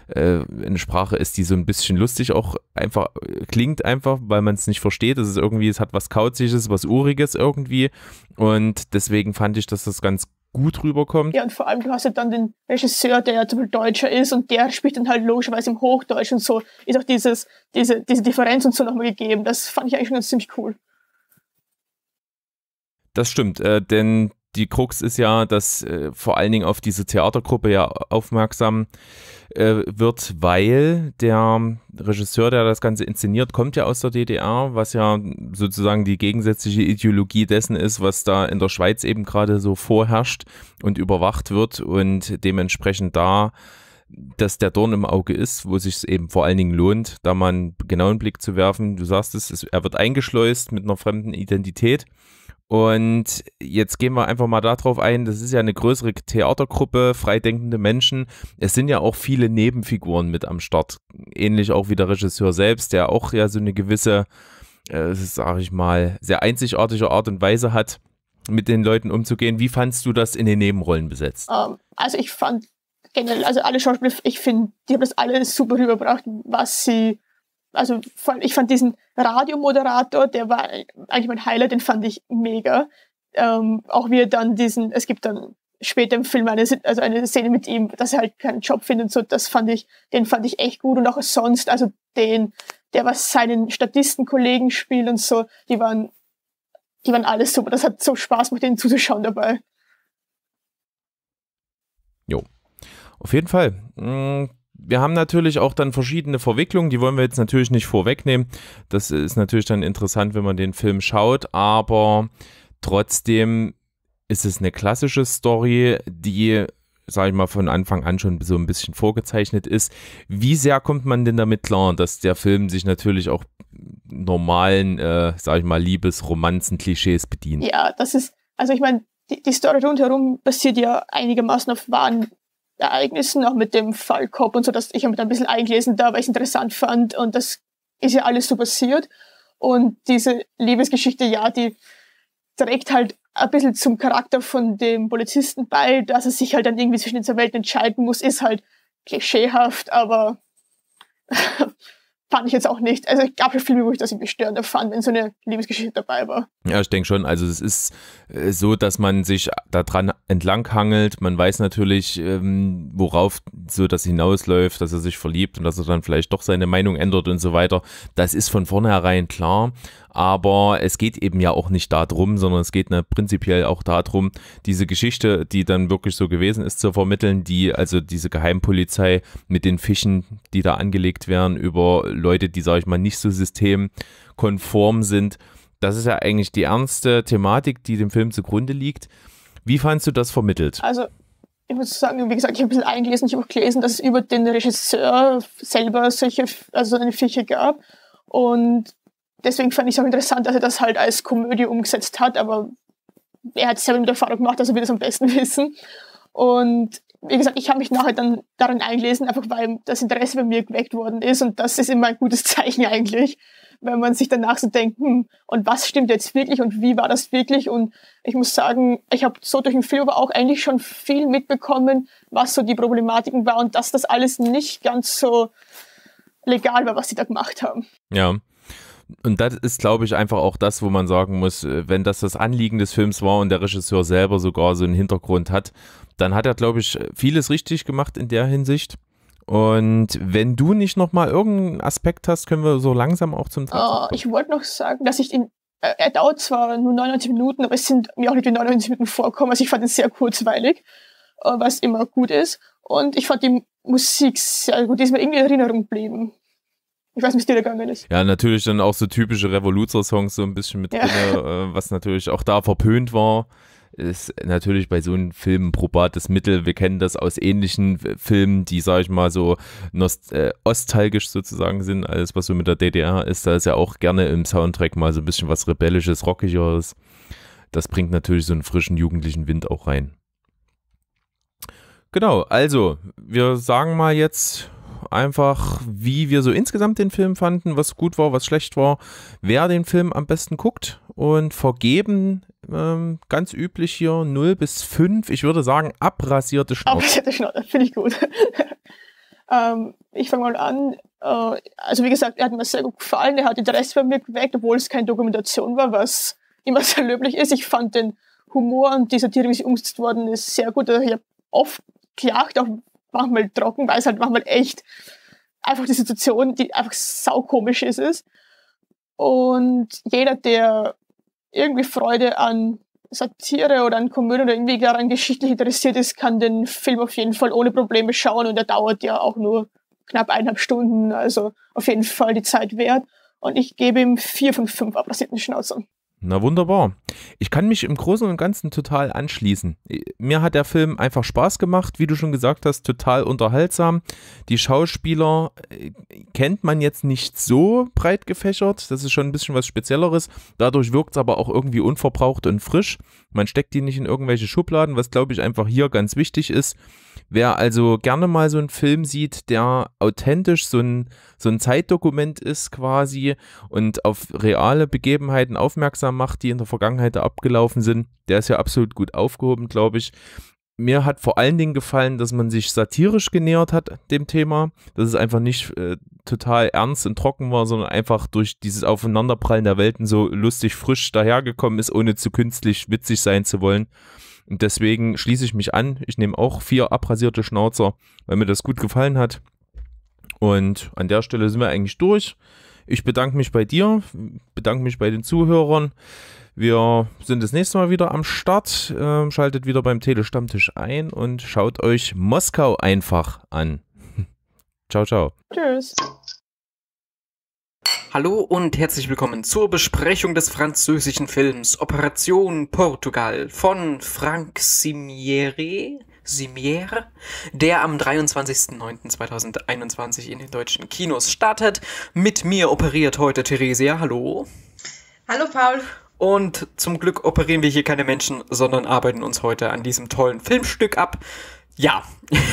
äh, eine Sprache ist, die so ein bisschen lustig auch einfach äh, klingt einfach, weil man es nicht versteht. Es ist irgendwie, es hat was Kauziges, was Uriges irgendwie und deswegen fand ich, dass das ganz gut rüberkommt. Ja, und vor allem, du hast ja dann den Regisseur, der ja zum Beispiel Deutscher ist und der spricht dann halt logischerweise im Hochdeutsch und so ist auch dieses, diese, diese Differenz und so nochmal gegeben. Das fand ich eigentlich schon ganz ziemlich cool. Das stimmt, äh, denn die Krux ist ja, dass äh, vor allen Dingen auf diese Theatergruppe ja aufmerksam äh, wird, weil der Regisseur, der das Ganze inszeniert, kommt ja aus der DDR, was ja sozusagen die gegensätzliche Ideologie dessen ist, was da in der Schweiz eben gerade so vorherrscht und überwacht wird und dementsprechend da dass der Dorn im Auge ist, wo sich es eben vor allen Dingen lohnt, da mal einen genauen Blick zu werfen. Du sagst es, es er wird eingeschleust mit einer fremden Identität. Und jetzt gehen wir einfach mal darauf ein, das ist ja eine größere Theatergruppe, freidenkende Menschen. Es sind ja auch viele Nebenfiguren mit am Start. Ähnlich auch wie der Regisseur selbst, der auch ja so eine gewisse, äh, sag ich mal, sehr einzigartige Art und Weise hat, mit den Leuten umzugehen. Wie fandst du das in den Nebenrollen besetzt? Ähm, also ich fand generell, also alle Schauspieler, ich finde, die haben das alle super rübergebracht, was sie, also ich fand diesen Radiomoderator, der war eigentlich mein Highlight, den fand ich mega. Ähm, auch wie er dann diesen, es gibt dann später im Film eine, also eine Szene mit ihm, dass er halt keinen Job findet und so, das fand ich, den fand ich echt gut und auch sonst, also den, der was seinen Statistenkollegen spielt und so, die waren, die waren alles super. Das hat so Spaß gemacht, denen zuzuschauen dabei. Jo. Auf jeden Fall. Wir haben natürlich auch dann verschiedene Verwicklungen, die wollen wir jetzt natürlich nicht vorwegnehmen. Das ist natürlich dann interessant, wenn man den Film schaut, aber trotzdem ist es eine klassische Story, die, sage ich mal, von Anfang an schon so ein bisschen vorgezeichnet ist. Wie sehr kommt man denn damit klar, dass der Film sich natürlich auch normalen, äh, sage ich mal, Liebes-Romanzen-Klischees bedient? Ja, das ist, also ich meine, die, die Story rundherum basiert ja einigermaßen auf wahren Ereignissen, auch mit dem Fall und so, dass ich habe da ein bisschen eingelesen da, weil ich es interessant fand und das ist ja alles so passiert. Und diese Liebesgeschichte, ja, die trägt halt ein bisschen zum Charakter von dem Polizisten bei, dass er sich halt dann irgendwie zwischen den zwei Welten entscheiden muss, ist halt klischeehaft, aber fand ich jetzt auch nicht. Also es gab ja Filme, wo ich das irgendwie störender fand, wenn so eine Liebesgeschichte dabei war. Ja, ich denke schon. Also es ist äh, so, dass man sich daran entlanghangelt. Man weiß natürlich, ähm, worauf so das hinausläuft, dass er sich verliebt und dass er dann vielleicht doch seine Meinung ändert und so weiter. Das ist von vornherein klar aber es geht eben ja auch nicht darum, sondern es geht ne, prinzipiell auch darum, diese Geschichte, die dann wirklich so gewesen ist, zu vermitteln, die also diese Geheimpolizei mit den Fischen, die da angelegt werden, über Leute, die, sage ich mal, nicht so systemkonform sind. Das ist ja eigentlich die ernste Thematik, die dem Film zugrunde liegt. Wie fandst du das vermittelt? Also ich muss sagen, wie gesagt, ich habe ein bisschen eingelesen, ich habe auch gelesen, dass es über den Regisseur selber solche, also eine Fische gab. Und deswegen fand ich es auch interessant, dass er das halt als Komödie umgesetzt hat, aber er hat es selber mit Erfahrung gemacht, also wird es am besten wissen. Und wie gesagt, ich habe mich nachher dann darin eingelesen, einfach weil das Interesse bei mir geweckt worden ist und das ist immer ein gutes Zeichen eigentlich, wenn man sich danach so denkt, hm, und was stimmt jetzt wirklich und wie war das wirklich und ich muss sagen, ich habe so durch den Film aber auch eigentlich schon viel mitbekommen, was so die Problematiken war und dass das alles nicht ganz so legal war, was sie da gemacht haben. Ja, und das ist, glaube ich, einfach auch das, wo man sagen muss, äh, wenn das das Anliegen des Films war und der Regisseur selber sogar so einen Hintergrund hat, dann hat er, glaube ich, vieles richtig gemacht in der Hinsicht. Und wenn du nicht nochmal irgendeinen Aspekt hast, können wir so langsam auch zum uh, Ich wollte noch sagen, dass ich ihn, äh, er dauert zwar nur 99 Minuten, aber es sind mir auch nicht die 99 Minuten vorkommen. Also ich fand ihn sehr kurzweilig, äh, was immer gut ist. Und ich fand die Musik sehr gut, die ist mir irgendwie in Erinnerung geblieben. Ich weiß nicht, wie es dir gegangen ist. Ja, natürlich dann auch so typische Revoluzer-Songs so ein bisschen mit ja. drin, äh, was natürlich auch da verpönt war. Ist natürlich bei so einem Film ein probates Mittel. Wir kennen das aus ähnlichen Filmen, die, sag ich mal, so nost äh, ostalgisch sozusagen sind. Alles, was so mit der DDR ist, da ist ja auch gerne im Soundtrack mal so ein bisschen was Rebellisches, Rockigeres. Das bringt natürlich so einen frischen jugendlichen Wind auch rein. Genau, also, wir sagen mal jetzt einfach, wie wir so insgesamt den Film fanden, was gut war, was schlecht war, wer den Film am besten guckt und vergeben ähm, ganz üblich hier 0 bis 5. Ich würde sagen, abrasierte Schnauze. Abrasierte Schnauze, finde ich gut. ähm, ich fange mal an. Äh, also wie gesagt, er hat mir sehr gut gefallen. Er hat Interesse bei mir geweckt, obwohl es keine Dokumentation war, was immer sehr löblich ist. Ich fand den Humor und die Satire, wie sie umgesetzt worden ist, sehr gut. Also ich habe oft gelacht, auch manchmal trocken, weil es halt manchmal echt einfach die Situation, die einfach saukomisch ist, ist. Und jeder, der irgendwie Freude an Satire oder an Komödie oder irgendwie daran geschichtlich interessiert ist, kann den Film auf jeden Fall ohne Probleme schauen und er dauert ja auch nur knapp eineinhalb Stunden, also auf jeden Fall die Zeit wert. Und ich gebe ihm vier von fünf abrasierten Schnauzern. Na wunderbar. Ich kann mich im Großen und Ganzen total anschließen. Mir hat der Film einfach Spaß gemacht, wie du schon gesagt hast, total unterhaltsam. Die Schauspieler äh, kennt man jetzt nicht so breit gefächert, das ist schon ein bisschen was Spezielleres. Dadurch wirkt es aber auch irgendwie unverbraucht und frisch. Man steckt die nicht in irgendwelche Schubladen, was glaube ich einfach hier ganz wichtig ist. Wer also gerne mal so einen Film sieht, der authentisch so ein, so ein Zeitdokument ist quasi und auf reale Begebenheiten aufmerksam macht, die in der Vergangenheit abgelaufen sind, der ist ja absolut gut aufgehoben, glaube ich. Mir hat vor allen Dingen gefallen, dass man sich satirisch genähert hat dem Thema, dass es einfach nicht äh, total ernst und trocken war, sondern einfach durch dieses Aufeinanderprallen der Welten so lustig frisch dahergekommen ist, ohne zu künstlich witzig sein zu wollen. Und deswegen schließe ich mich an. Ich nehme auch vier abrasierte Schnauzer, weil mir das gut gefallen hat. Und an der Stelle sind wir eigentlich durch. Ich bedanke mich bei dir, bedanke mich bei den Zuhörern. Wir sind das nächste Mal wieder am Start. Ähm, schaltet wieder beim Telestammtisch ein und schaut euch Moskau einfach an. ciao, ciao. Tschüss. Hallo und herzlich willkommen zur Besprechung des französischen Films Operation Portugal von Frank Simiere, Simiere, der am 23.09.2021 in den deutschen Kinos startet. Mit mir operiert heute Theresia. Hallo. Hallo Paul. Und zum Glück operieren wir hier keine Menschen, sondern arbeiten uns heute an diesem tollen Filmstück ab. Ja.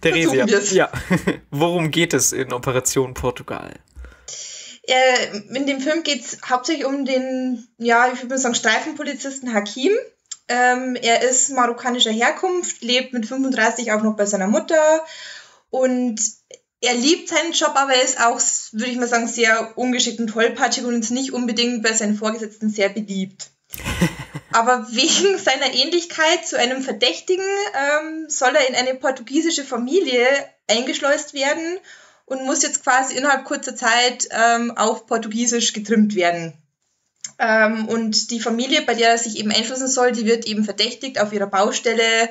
Theresia, ja. Worum geht es in Operation Portugal? Äh, in dem Film geht es hauptsächlich um den, ja, ich würde mal sagen, Streifenpolizisten Hakim. Ähm, er ist marokkanischer Herkunft, lebt mit 35 auch noch bei seiner Mutter und er liebt seinen Job, aber er ist auch, würde ich mal sagen, sehr ungeschickt und tollpatschig und ist nicht unbedingt bei seinen Vorgesetzten sehr beliebt. Aber wegen seiner Ähnlichkeit zu einem Verdächtigen ähm, soll er in eine portugiesische Familie eingeschleust werden und muss jetzt quasi innerhalb kurzer Zeit ähm, auf Portugiesisch getrimmt werden. Ähm, und die Familie, bei der er sich eben einschließen soll, die wird eben verdächtigt, auf ihrer Baustelle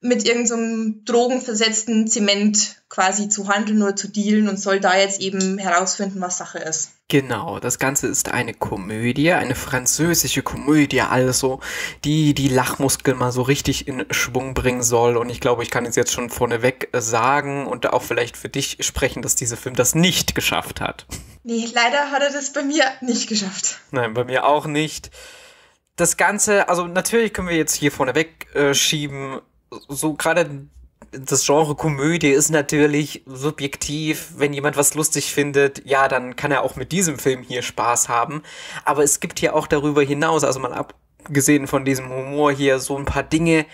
mit irgendeinem drogenversetzten Zement quasi zu handeln oder zu dealen und soll da jetzt eben herausfinden, was Sache ist. Genau, das Ganze ist eine Komödie, eine französische Komödie, also, die die Lachmuskeln mal so richtig in Schwung bringen soll. Und ich glaube, ich kann es jetzt schon vorneweg sagen und auch vielleicht für dich sprechen, dass dieser Film das nicht geschafft hat. Nee, leider hat er das bei mir nicht geschafft. Nein, bei mir auch nicht. Das Ganze, also natürlich können wir jetzt hier vorneweg äh, schieben, so gerade das Genre Komödie ist natürlich subjektiv. Wenn jemand was lustig findet, ja, dann kann er auch mit diesem Film hier Spaß haben. Aber es gibt hier auch darüber hinaus, also mal abgesehen von diesem Humor hier, so ein paar Dinge,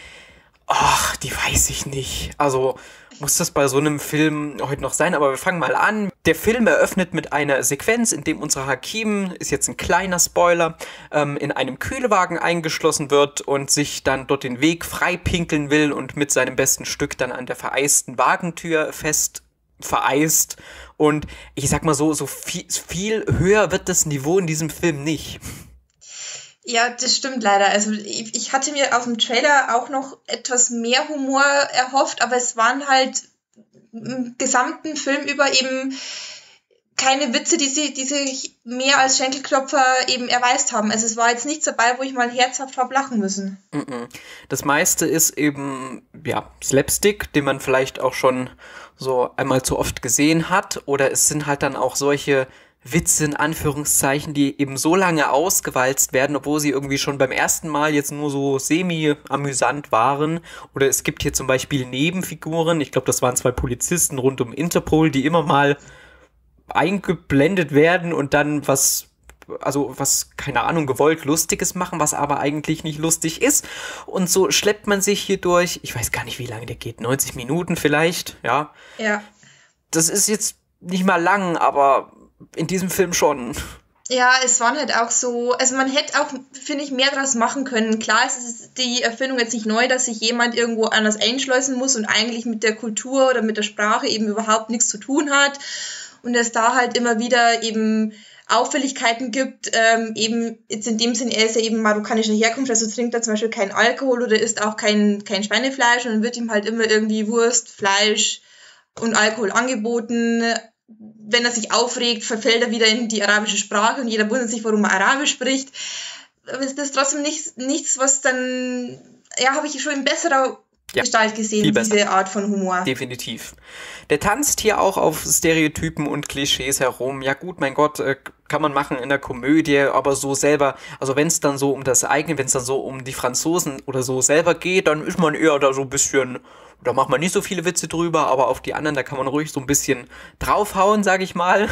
ach, die weiß ich nicht. Also muss das bei so einem Film heute noch sein, aber wir fangen mal an. Der Film eröffnet mit einer Sequenz, in dem unser Hakim, ist jetzt ein kleiner Spoiler, ähm, in einem Kühlwagen eingeschlossen wird und sich dann dort den Weg frei pinkeln will und mit seinem besten Stück dann an der vereisten Wagentür fest vereist. Und ich sag mal so, so viel, viel höher wird das Niveau in diesem Film nicht. Ja, das stimmt leider. Also ich, ich hatte mir aus dem Trailer auch noch etwas mehr Humor erhofft, aber es waren halt im gesamten Film über eben keine Witze, die, sie, die sich mehr als Schenkelklopfer eben erweist haben. Also es war jetzt nichts dabei, wo ich mal herzhaft hab lachen müssen. Das meiste ist eben, ja, Slapstick, den man vielleicht auch schon so einmal zu oft gesehen hat. Oder es sind halt dann auch solche Witze in Anführungszeichen, die eben so lange ausgewalzt werden, obwohl sie irgendwie schon beim ersten Mal jetzt nur so semi-amüsant waren. Oder es gibt hier zum Beispiel Nebenfiguren, ich glaube, das waren zwei Polizisten rund um Interpol, die immer mal eingeblendet werden und dann was also was, keine Ahnung, gewollt Lustiges machen, was aber eigentlich nicht lustig ist. Und so schleppt man sich hier durch, ich weiß gar nicht, wie lange der geht, 90 Minuten vielleicht, ja. Ja. Das ist jetzt nicht mal lang, aber in diesem Film schon. Ja, es waren halt auch so, also man hätte auch, finde ich, mehr draus machen können. Klar ist es die Erfindung jetzt nicht neu, dass sich jemand irgendwo anders einschleusen muss und eigentlich mit der Kultur oder mit der Sprache eben überhaupt nichts zu tun hat. Und es da halt immer wieder eben Auffälligkeiten gibt, ähm, eben jetzt in dem Sinn, er ist ja eben marokkanischer Herkunft, also trinkt er zum Beispiel kein Alkohol oder isst auch kein, kein Schweinefleisch und dann wird ihm halt immer irgendwie Wurst, Fleisch und Alkohol angeboten. Wenn er sich aufregt, verfällt er wieder in die arabische Sprache und jeder wundert sich, warum er Arabisch spricht. Aber es ist trotzdem nicht, nichts, was dann, ja, habe ich schon in besserer Ja, Gestalt gesehen, diese Art von Humor. Definitiv. Der tanzt hier auch auf Stereotypen und Klischees herum. Ja gut, mein Gott, äh, kann man machen in der Komödie, aber so selber, also wenn es dann so um das eigene, wenn es dann so um die Franzosen oder so selber geht, dann ist man eher da so ein bisschen, da macht man nicht so viele Witze drüber, aber auf die anderen, da kann man ruhig so ein bisschen draufhauen, sag ich mal.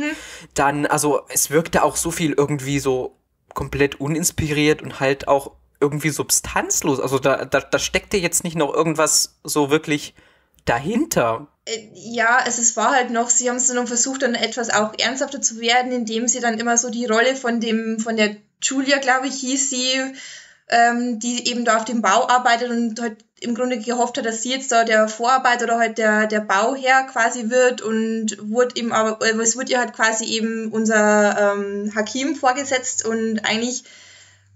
dann, also es wirkte auch so viel irgendwie so komplett uninspiriert und halt auch irgendwie substanzlos. Also da, da, da steckte jetzt nicht noch irgendwas so wirklich dahinter. Äh, Ja, also es war halt noch, sie haben es dann versucht, dann etwas auch ernsthafter zu werden, indem sie dann immer so die Rolle von dem, von der Julia, glaube ich, hieß sie, ähm, die eben da auf dem Bau arbeitet und halt im Grunde gehofft hat, dass sie jetzt da der Vorarbeiter oder halt der, der Bauherr quasi wird und wurde ihm aber, äh, es wurde ihr halt quasi eben unser ähm, Hakim vorgesetzt und eigentlich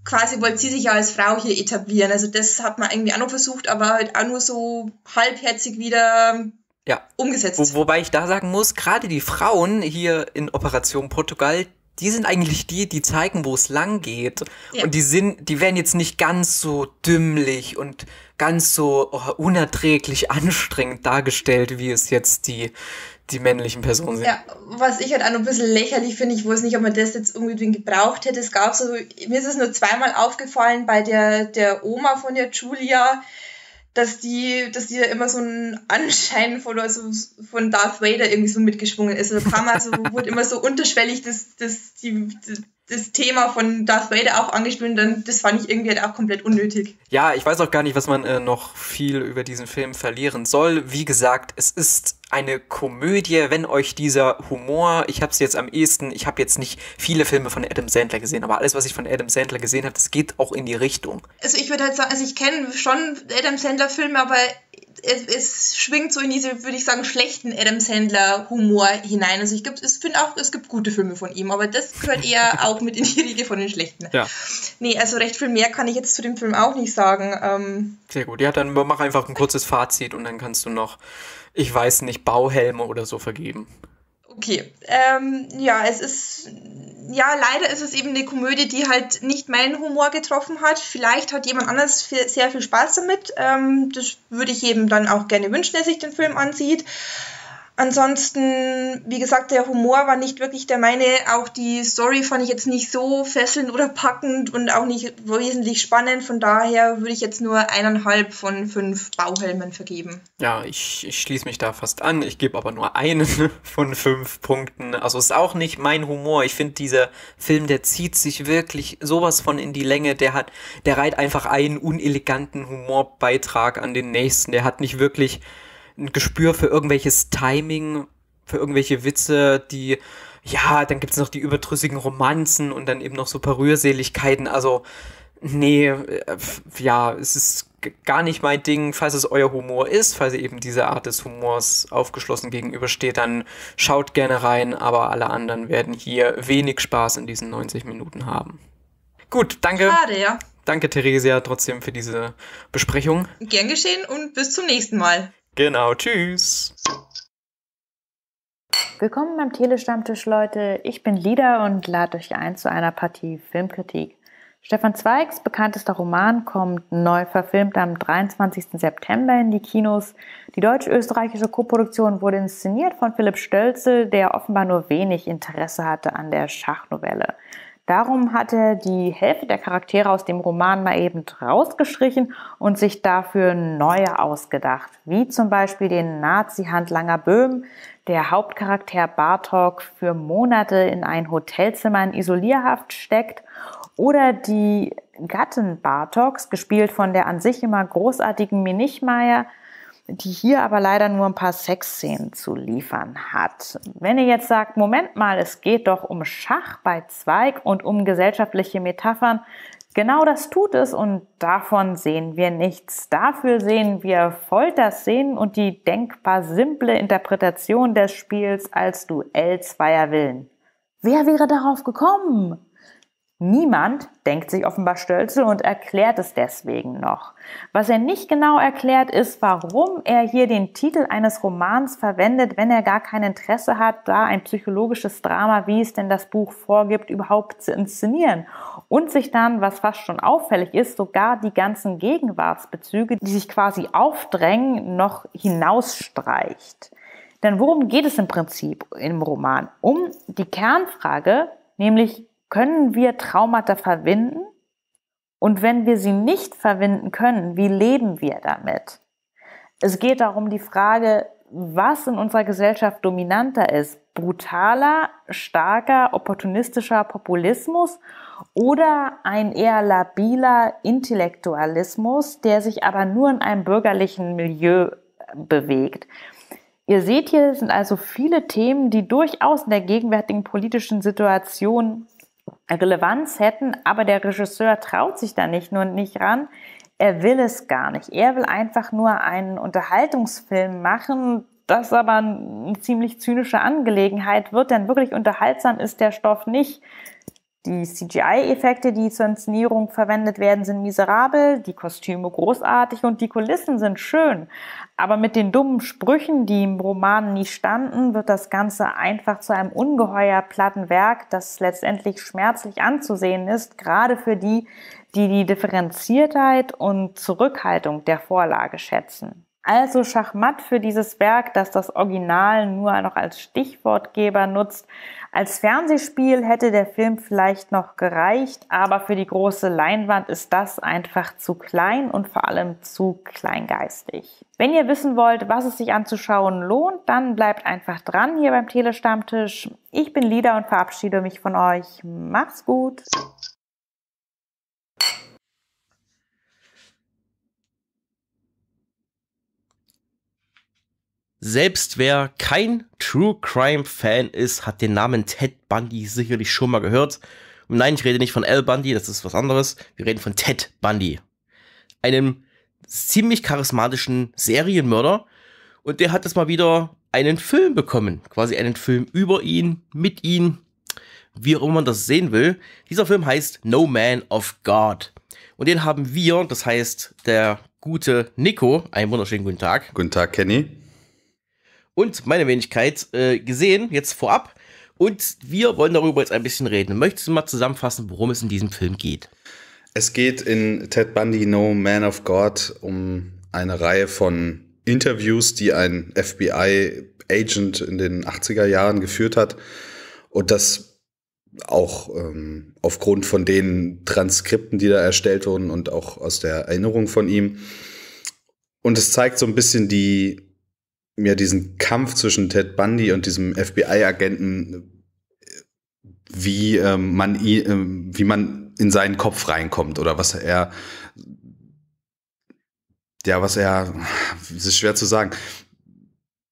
quasi wollte sie sich ja als Frau hier etablieren. Also das hat man irgendwie auch noch versucht, aber halt auch nur so halbherzig wieder Ja. umgesetzt. Wo, wobei ich da sagen muss, gerade die Frauen hier in Operation Portugal, die sind eigentlich die, die zeigen, wo es lang geht. Ja. Und die sind, die werden jetzt nicht ganz so dümmlich und ganz so oh, unerträglich anstrengend dargestellt, wie es jetzt die, die männlichen Personen sind. Ja, was ich halt auch noch ein bisschen lächerlich finde, ich weiß nicht, ob man das jetzt irgendwie gebraucht hätte. Es gab so, mir ist es nur zweimal aufgefallen bei der, der Oma von der Julia, dass die, dass die da immer so ein Anschein von, also von Darth Vader irgendwie so mitgeschwungen ist. Also ein paar Mal so, wurde immer so unterschwellig das, das, die, das Thema von Darth Vader auch angespielt und dann, das fand ich irgendwie halt auch komplett unnötig. Ja, ich weiß auch gar nicht, was man äh, noch viel über diesen Film verlieren soll. Wie gesagt, es ist eine Komödie, wenn euch dieser Humor, ich habe es jetzt am ehesten, ich habe jetzt nicht viele Filme von Adam Sandler gesehen, aber alles, was ich von Adam Sandler gesehen habe, das geht auch in die Richtung. Also ich würde halt sagen, also ich kenne schon Adam Sandler Filme, aber es, es, schwingt so in diese, würde ich sagen, schlechten Adam Sandler Humor hinein. Also ich, ich finde auch, es gibt gute Filme von ihm, aber das gehört eher auch mit in die Riege von den schlechten. Ja. Nee, also recht viel mehr kann ich jetzt zu dem Film auch nicht sagen. Ähm, Sehr gut. Ja, dann mach einfach ein kurzes Fazit und dann kannst du noch, ich weiß nicht, Bauhelme oder so vergeben. Okay, ähm, ja, es ist, ja, leider ist es eben eine Komödie, die halt nicht meinen Humor getroffen hat. Vielleicht hat jemand anders viel, sehr viel Spaß damit. Ähm, das würde ich jedem dann auch gerne wünschen, der sich den Film ansieht. Ansonsten, wie gesagt, der Humor war nicht wirklich der meine. Auch die Story fand ich jetzt nicht so fesselnd oder packend und auch nicht wesentlich spannend. Von daher würde ich jetzt nur eineinhalb von fünf Bauhelmen vergeben. Ja, ich, ich schließe mich da fast an. Ich gebe aber nur einen von fünf Punkten. Also ist auch nicht mein Humor. Ich finde, dieser Film, der zieht sich wirklich sowas von in die Länge. Der hat, der reiht einfach einen uneleganten Humorbeitrag an den nächsten. Der hat nicht wirklich ein Gespür für irgendwelches Timing, für irgendwelche Witze, die, ja, dann gibt's noch die überdrüssigen Romanzen und dann eben noch so paar Rührseligkeiten. Also, nee, äh, ja, es ist gar nicht mein Ding. Falls es euer Humor ist, falls ihr eben dieser Art des Humors aufgeschlossen gegenübersteht, dann schaut gerne rein, aber alle anderen werden hier wenig Spaß in diesen 90 Minuten haben. Gut, danke. Schade, ja. Danke, Theresia, trotzdem für diese Besprechung. Gern geschehen und bis zum nächsten Mal. Genau, tschüss. Willkommen beim Telestammtisch, Leute. Ich bin Lida und lade euch ein zu einer Partie Filmkritik. Stefan Zweigs bekanntester Roman kommt neu verfilmt am 23. September in die Kinos. Die deutsch-österreichische Koproduktion wurde inszeniert von Philipp Stölzel, der offenbar nur wenig Interesse hatte an der Schachnovelle. Darum hat er die Hälfte der Charaktere aus dem Roman mal eben rausgestrichen und sich dafür neue ausgedacht, wie zum Beispiel den Nazi-Handlanger Böhm, der Hauptcharakter Bartok für Monate in ein Hotelzimmer in Isolierhaft steckt, oder die Gattin Bartoks, gespielt von der an sich immer großartigen Minichmeier, die hier aber leider nur ein paar Sexszenen zu liefern hat. Wenn ihr jetzt sagt, Moment mal, es geht doch um Schach bei Zweig und um gesellschaftliche Metaphern, genau das tut es und davon sehen wir nichts. Dafür sehen wir Folterszenen und die denkbar simple Interpretation des Spiels als Duell zweier Willen. Wer wäre darauf gekommen? Niemand denkt sich offenbar Stölzel und erklärt es deswegen noch. Was er nicht genau erklärt, ist, warum er hier den Titel eines Romans verwendet, wenn er gar kein Interesse hat, da ein psychologisches Drama, wie es denn das Buch vorgibt, überhaupt zu inszenieren. Und sich dann, was fast schon auffällig ist, sogar die ganzen Gegenwartsbezüge, die sich quasi aufdrängen, noch hinausstreicht. Denn worum geht es im Prinzip im Roman? Um die Kernfrage, nämlich können wir Traumata verwinden? Und wenn wir sie nicht verwinden können, wie leben wir damit? Es geht darum die Frage, was in unserer Gesellschaft dominanter ist. Brutaler, starker, opportunistischer Populismus oder ein eher labiler Intellektualismus, der sich aber nur in einem bürgerlichen Milieu bewegt. Ihr seht hier sind also viele Themen, die durchaus in der gegenwärtigen politischen Situation Relevanz hätten, aber der Regisseur traut sich da nicht nur nicht ran. Er will es gar nicht. Er will einfach nur einen Unterhaltungsfilm machen, das aber eine ziemlich zynische Angelegenheit wird, denn wirklich unterhaltsam ist der Stoff nicht. Die CGI-Effekte, die zur Inszenierung verwendet werden, sind miserabel, die Kostüme großartig und die Kulissen sind schön. Aber mit den dummen Sprüchen, die im Roman nie standen, wird das Ganze einfach zu einem ungeheuer platten Werk, das letztendlich schmerzlich anzusehen ist, gerade für die, die die Differenziertheit und Zurückhaltung der Vorlage schätzen. Also Schachmatt für dieses Werk, das das Original nur noch als Stichwortgeber nutzt. Als Fernsehspiel hätte der Film vielleicht noch gereicht, aber für die große Leinwand ist das einfach zu klein und vor allem zu kleingeistig. Wenn ihr wissen wollt, was es sich anzuschauen lohnt, dann bleibt einfach dran hier beim Telestammtisch. Ich bin Lida und verabschiede mich von euch. Macht's gut! Selbst wer kein True Crime Fan ist, hat den Namen Ted Bundy sicherlich schon mal gehört. Und nein, ich rede nicht von Al Bundy, das ist was anderes. Wir reden von Ted Bundy. Einem ziemlich charismatischen Serienmörder. Und der hat jetzt mal wieder einen Film bekommen. Quasi einen Film über ihn, mit ihm, wie auch immer man das sehen will. Dieser Film heißt No Man of God. Und den haben wir, das heißt der gute Nico, einen wunderschönen guten Tag. Guten Tag, Kenny und meine Wenigkeit äh, gesehen, jetzt vorab. Und wir wollen darüber jetzt ein bisschen reden. Möchtest du mal zusammenfassen, worum es in diesem Film geht? Es geht in Ted Bundy No Man of God um eine Reihe von Interviews, die ein FBI-Agent in den 80er Jahren geführt hat. Und das auch ähm, aufgrund von den Transkripten, die da erstellt wurden und auch aus der Erinnerung von ihm. Und es zeigt so ein bisschen die mir diesen Kampf zwischen Ted Bundy und diesem FBI-Agenten, wie ähm, man äh, wie man in seinen Kopf reinkommt oder was er ja, was er, es ist schwer zu sagen,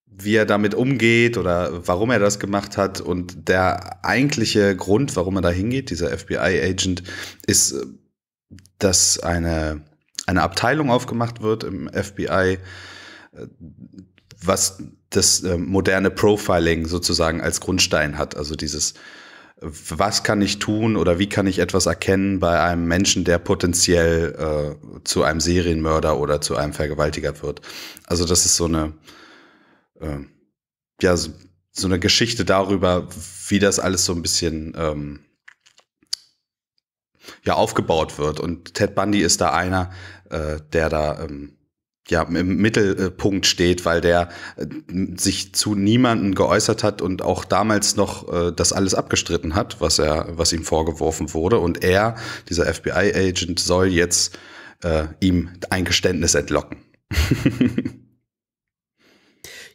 wie er damit umgeht oder warum er das gemacht hat. Und der eigentliche Grund, warum er da hingeht, dieser FBI-Agent, ist, dass eine, eine Abteilung aufgemacht wird im FBI, was das äh, moderne Profiling sozusagen als Grundstein hat. Also dieses, was kann ich tun oder wie kann ich etwas erkennen bei einem Menschen, der potenziell äh, zu einem Serienmörder oder zu einem Vergewaltiger wird. Also das ist so eine, äh, ja, so, so, eine Geschichte darüber, wie das alles so ein bisschen ähm, ja, aufgebaut wird. Und Ted Bundy ist da einer, äh, der da ähm, ja, im Mittelpunkt steht, weil der äh, sich zu niemanden geäußert hat und auch damals noch äh, das alles abgestritten hat, was er, was ihm vorgeworfen wurde. Und er, dieser FBI-Agent, soll jetzt äh, ihm ein Geständnis entlocken.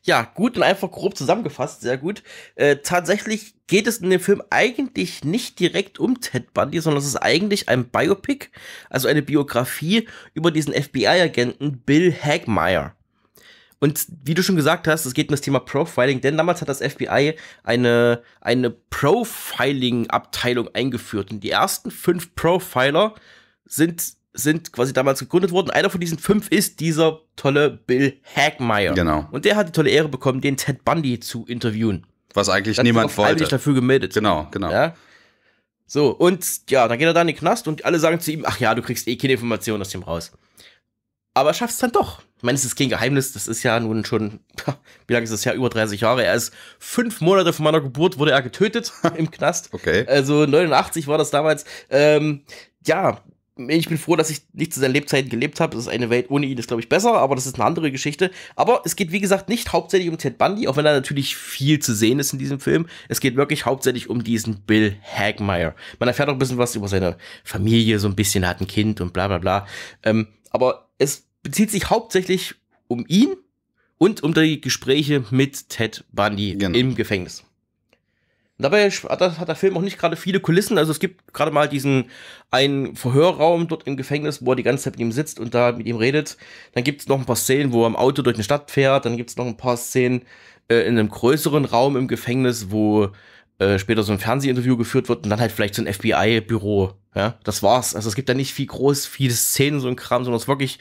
Ja, gut und einfach grob zusammengefasst, sehr gut. Äh, tatsächlich geht es in dem Film eigentlich nicht direkt um Ted Bundy, sondern es ist eigentlich ein Biopic, also eine Biografie über diesen FBI-Agenten Bill Hagmeyer. Und wie du schon gesagt hast, es geht um das Thema Profiling, denn damals hat das FBI eine, eine Profiling-Abteilung eingeführt. Und die ersten fünf Profiler sind sind quasi damals gegründet worden. Einer von diesen fünf ist dieser tolle Bill Hagmeyer. Genau. Und der hat die tolle Ehre bekommen, den Ted Bundy zu interviewen. Was eigentlich niemand wollte. sich dafür gemeldet. Genau, genau. Ja? So, und ja, dann geht er da in den Knast und alle sagen zu ihm, ach ja, du kriegst eh keine Informationen aus dem raus. Aber er schafft es dann doch. Ich meine, es ist kein Geheimnis, das ist ja nun schon, wie lange ist das ja? Über 30 Jahre. Er ist fünf Monate von meiner Geburt wurde er getötet im Knast. Okay. Also 89 war das damals. Ähm, ja, ich bin froh, dass ich nicht zu seinen Lebzeiten gelebt habe. Das ist eine Welt ohne ihn, ist glaube ich besser, aber das ist eine andere Geschichte. Aber es geht wie gesagt nicht hauptsächlich um Ted Bundy, auch wenn da natürlich viel zu sehen ist in diesem Film. Es geht wirklich hauptsächlich um diesen Bill Hagmeyer. Man erfährt auch ein bisschen was über seine Familie, so ein bisschen, er hat ein Kind und bla bla bla. Ähm, aber es bezieht sich hauptsächlich um ihn und um die Gespräche mit Ted Bundy genau. im Gefängnis. Dabei hat, der Film auch nicht gerade viele Kulissen. Also es gibt gerade mal diesen einen Verhörraum dort im Gefängnis, wo er die ganze Zeit mit ihm sitzt und da mit ihm redet. Dann gibt es noch ein paar Szenen, wo er im Auto durch eine Stadt fährt. Dann gibt es noch ein paar Szenen äh, in einem größeren Raum im Gefängnis, wo äh, später so ein Fernsehinterview geführt wird und dann halt vielleicht so ein FBI-Büro. Ja, das war's. Also es gibt da nicht viel groß, viele Szenen, so ein Kram, sondern es ist wirklich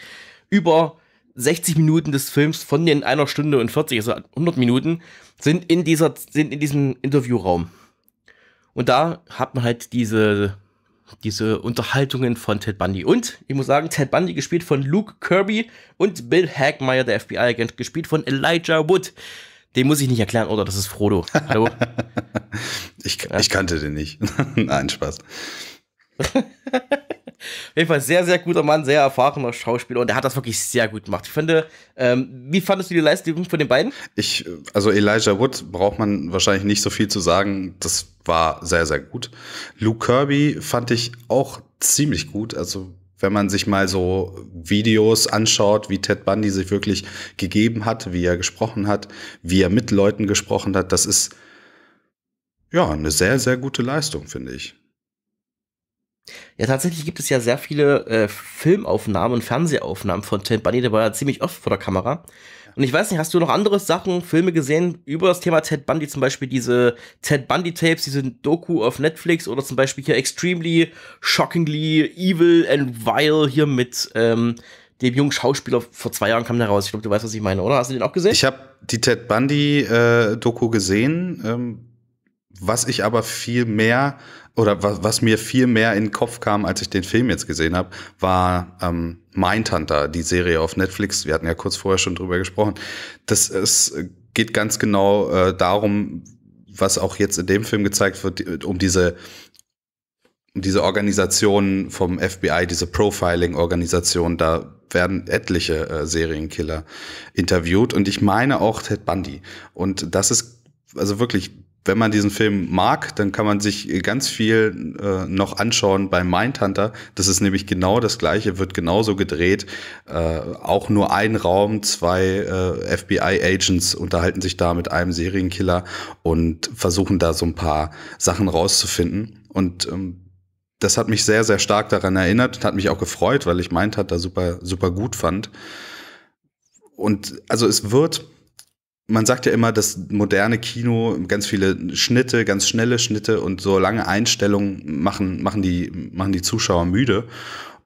über 60 Minuten des Films von den einer Stunde und 40, also 100 Minuten, sind in dieser, sind in diesem Interviewraum. Und da hat man halt diese, diese Unterhaltungen von Ted Bundy. Und ich muss sagen, Ted Bundy gespielt von Luke Kirby und Bill Hagmeyer, der FBI-Agent, gespielt von Elijah Wood. Den muss ich nicht erklären, oder? Das ist Frodo. Hallo? ich, ich kannte den nicht. Nein, Spaß. Auf jeden Fall sehr, sehr guter Mann, sehr erfahrener Schauspieler und er hat das wirklich sehr gut gemacht. Ich finde, ähm, wie fandest du die Leistung von den beiden? Ich, also Elijah Wood braucht man wahrscheinlich nicht so viel zu sagen. Das war sehr, sehr gut. Luke Kirby fand ich auch ziemlich gut. Also wenn man sich mal so Videos anschaut, wie Ted Bundy sich wirklich gegeben hat, wie er gesprochen hat, wie er mit Leuten gesprochen hat, das ist ja eine sehr, sehr gute Leistung, finde ich. Ja, tatsächlich gibt es ja sehr viele äh, Filmaufnahmen und Fernsehaufnahmen von Ted Bundy, der war ja ziemlich oft vor der Kamera. Und ich weiß nicht, hast du noch andere Sachen, Filme gesehen über das Thema Ted Bundy, zum Beispiel diese Ted Bundy Tapes, diese Doku auf Netflix oder zum Beispiel hier Extremely, Shockingly, Evil and Vile hier mit ähm, dem jungen Schauspieler vor zwei Jahren kam der raus. Ich glaube, du weißt, was ich meine, oder? Hast du den auch gesehen? Ich habe die Ted Bundy äh, Doku gesehen. Ähm, was ich aber viel mehr oder was, was mir viel mehr in den Kopf kam, als ich den Film jetzt gesehen habe, war ähm, Mindhunter, die Serie auf Netflix. Wir hatten ja kurz vorher schon drüber gesprochen. Das ist, geht ganz genau äh, darum, was auch jetzt in dem Film gezeigt wird, um diese um diese Organisation vom FBI, diese Profiling-Organisation, da werden etliche äh, Serienkiller interviewt und ich meine auch Ted Bundy. Und das ist also wirklich wenn man diesen Film mag, dann kann man sich ganz viel äh, noch anschauen bei Mindhunter. Das ist nämlich genau das gleiche, wird genauso gedreht. Äh, auch nur ein Raum, zwei äh, FBI-Agents unterhalten sich da mit einem Serienkiller und versuchen da so ein paar Sachen rauszufinden. Und ähm, das hat mich sehr, sehr stark daran erinnert und hat mich auch gefreut, weil ich Mindhunter super, super gut fand. Und also es wird man sagt ja immer, das moderne Kino, ganz viele Schnitte, ganz schnelle Schnitte und so lange Einstellungen machen, machen, die, machen die Zuschauer müde.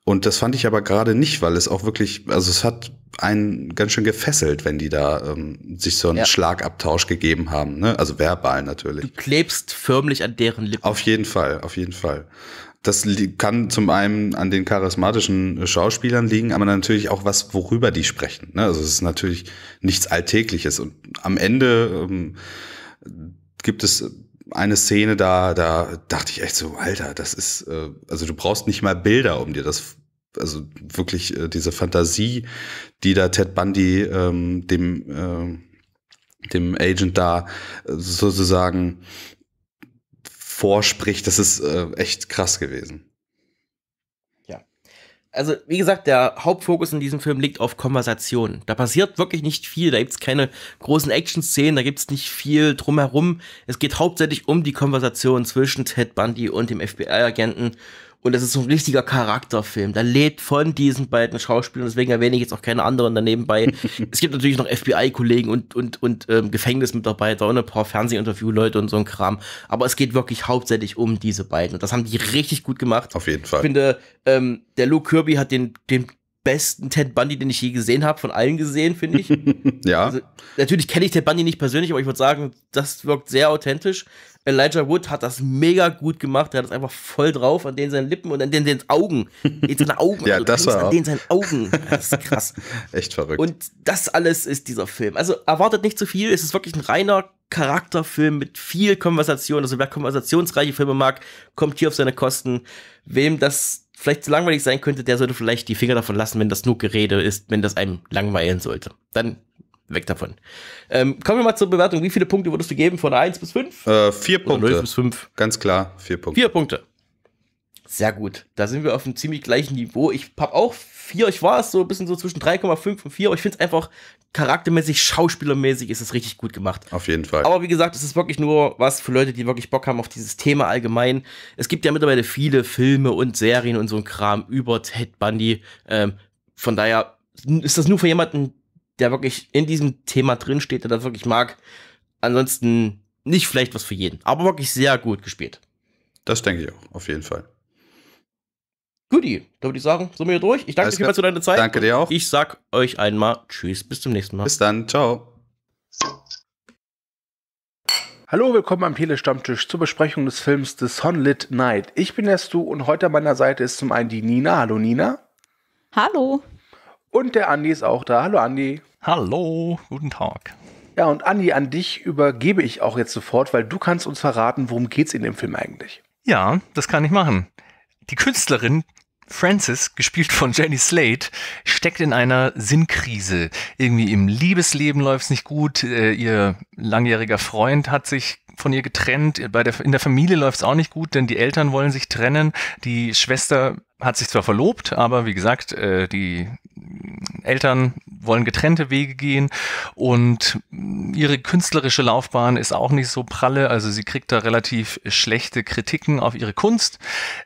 Und das fand ich aber gerade nicht, weil es auch wirklich, also es hat einen ganz schön gefesselt, wenn die da ähm, sich so einen ja. Schlagabtausch gegeben haben, ne? Also verbal natürlich. Du klebst förmlich an deren Lippen. Auf jeden Fall, auf jeden Fall. Das kann zum einen an den charismatischen Schauspielern liegen, aber natürlich auch was, worüber die sprechen. Ne? Also es ist natürlich nichts Alltägliches. Und am Ende ähm, gibt es eine Szene da, da dachte ich echt so, Alter, das ist, äh, also du brauchst nicht mal Bilder, um dir das, also wirklich äh, diese Fantasie, die da Ted Bundy ähm, dem äh, dem Agent da äh, sozusagen vorspricht, das ist äh, echt krass gewesen. Ja. Also, wie gesagt, der Hauptfokus in diesem Film liegt auf Konversation. Da passiert wirklich nicht viel. Da gibt es keine großen Action-Szenen, da gibt es nicht viel drumherum. Es geht hauptsächlich um die Konversation zwischen Ted Bundy und dem FBI-Agenten. Und das ist so ein richtiger Charakterfilm. Der lebt von diesen beiden Schauspielern, deswegen erwähne ich jetzt auch keine anderen daneben bei. es gibt natürlich noch FBI-Kollegen und, und, und ähm, Gefängnismitarbeiter und ein paar Fernsehinterview-Leute und so ein Kram. Aber es geht wirklich hauptsächlich um diese beiden. Und das haben die richtig gut gemacht. Auf jeden Fall. Ich finde, ähm, der Luke Kirby hat den, den besten Ted Bundy, den ich je gesehen habe, von allen gesehen, finde ich. ja. Also, natürlich kenne ich Ted Bundy nicht persönlich, aber ich würde sagen, das wirkt sehr authentisch. Elijah Wood hat das mega gut gemacht. Er hat das einfach voll drauf an den seinen Lippen und an den seinen Augen. In seinen Augen. ja, also, das war an den seinen Augen. Das ist krass. Echt verrückt. Und das alles ist dieser Film. Also erwartet nicht zu viel. Es ist wirklich ein reiner Charakterfilm mit viel Konversation. Also wer konversationsreiche Filme mag, kommt hier auf seine Kosten. Wem das vielleicht zu langweilig sein könnte, der sollte vielleicht die Finger davon lassen, wenn das nur Gerede ist, wenn das einem langweilen sollte. Dann weg davon. Ähm, kommen wir mal zur Bewertung. Wie viele Punkte würdest du geben von 1 bis 5? Äh, vier Punkte. Oder 0 bis 5. Ganz klar, vier Punkte. Vier Punkte. Sehr gut. Da sind wir auf einem ziemlich gleichen Niveau. Ich habe auch vier. Ich war es so ein bisschen so zwischen 3,5 und 4. Aber ich finde es einfach charaktermäßig, schauspielermäßig ist es richtig gut gemacht. Auf jeden Fall. Aber wie gesagt, es ist wirklich nur was für Leute, die wirklich Bock haben auf dieses Thema allgemein. Es gibt ja mittlerweile viele Filme und Serien und so ein Kram über Ted Bundy. Ähm, von daher ist das nur für jemanden, der wirklich in diesem Thema drinsteht, der das wirklich mag. Ansonsten nicht vielleicht was für jeden, aber wirklich sehr gut gespielt. Das denke ich auch, auf jeden Fall. Guti, da würde ich sagen, sind wir hier durch. Ich danke dir vielmals für deine Zeit. Danke dir auch. Ich sag euch einmal Tschüss, bis zum nächsten Mal. Bis dann, ciao. Hallo, willkommen am Tele-Stammtisch zur Besprechung des Films The Sunlit Night. Ich bin der Stu und heute an meiner Seite ist zum einen die Nina. Hallo Nina. Hallo. Und der Andi ist auch da. Hallo Andi. Hallo, guten Tag. Ja, und Andi, an dich übergebe ich auch jetzt sofort, weil du kannst uns verraten, worum geht's in dem Film eigentlich. Ja, das kann ich machen. Die Künstlerin Frances, gespielt von Jenny Slate, steckt in einer Sinnkrise. Irgendwie im Liebesleben läuft es nicht gut. Äh, ihr langjähriger Freund hat sich von ihr getrennt. Bei der, in der Familie läuft es auch nicht gut, denn die Eltern wollen sich trennen. Die Schwester hat sich zwar verlobt, aber wie gesagt, äh, die Eltern wollen getrennte Wege gehen und ihre künstlerische Laufbahn ist auch nicht so pralle, also sie kriegt da relativ schlechte Kritiken auf ihre Kunst,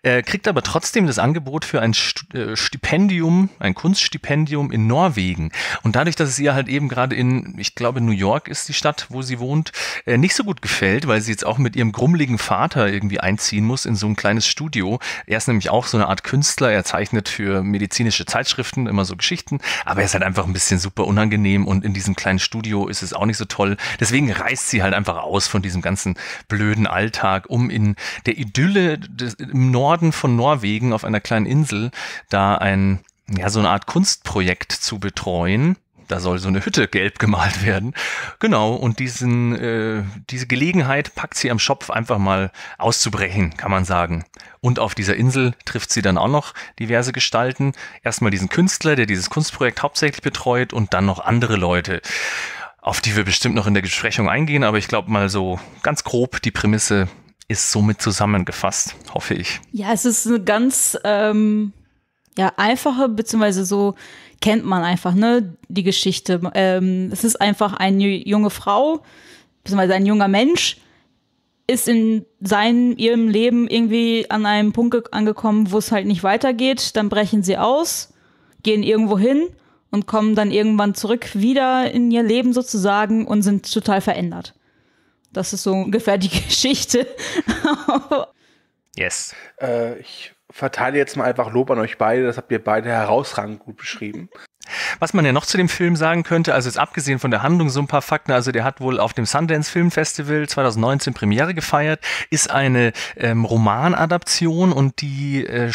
äh, kriegt aber trotzdem das Angebot für ein äh, Stipendium, ein Kunststipendium in Norwegen. Und dadurch, dass es ihr halt eben gerade in, ich glaube New York ist die Stadt, wo sie wohnt, äh, nicht so gut gefällt, weil sie jetzt auch mit ihrem grummeligen Vater irgendwie einziehen muss in so ein kleines Studio. Er ist nämlich auch so eine Art Künstler, er zeichnet für medizinische Zeitschriften immer so Geschichten, aber er ist halt einfach ein bisschen super unangenehm und in diesem kleinen Studio ist es auch nicht so toll. Deswegen reißt sie halt einfach aus von diesem ganzen blöden Alltag, um in der Idylle des, im Norden von Norwegen auf einer kleinen Insel da ein ja, so eine Art Kunstprojekt zu betreuen da soll so eine Hütte gelb gemalt werden. Genau, und diesen, äh, diese Gelegenheit packt sie am Schopf einfach mal auszubrechen, kann man sagen. Und auf dieser Insel trifft sie dann auch noch diverse Gestalten. Erstmal diesen Künstler, der dieses Kunstprojekt hauptsächlich betreut und dann noch andere Leute, auf die wir bestimmt noch in der Besprechung eingehen, aber ich glaube mal so ganz grob, die Prämisse ist somit zusammengefasst, hoffe ich. Ja, es ist eine ganz ähm, ja, einfache, beziehungsweise so kennt man einfach, ne, die Geschichte. Ähm, es ist einfach eine junge Frau, beziehungsweise ein junger Mensch, ist in seinem, ihrem Leben irgendwie an einem Punkt angekommen, wo es halt nicht weitergeht. Dann brechen sie aus, gehen irgendwo hin und kommen dann irgendwann zurück wieder in ihr Leben sozusagen und sind total verändert. Das ist so ungefähr die Geschichte. yes. Äh, ich verteile jetzt mal einfach Lob an euch beide. Das habt ihr beide herausragend gut beschrieben. Was man ja noch zu dem Film sagen könnte, also jetzt abgesehen von der Handlung so ein paar Fakten, also der hat wohl auf dem Sundance Film Festival 2019 Premiere gefeiert, ist eine ähm, Romanadaption und die, äh,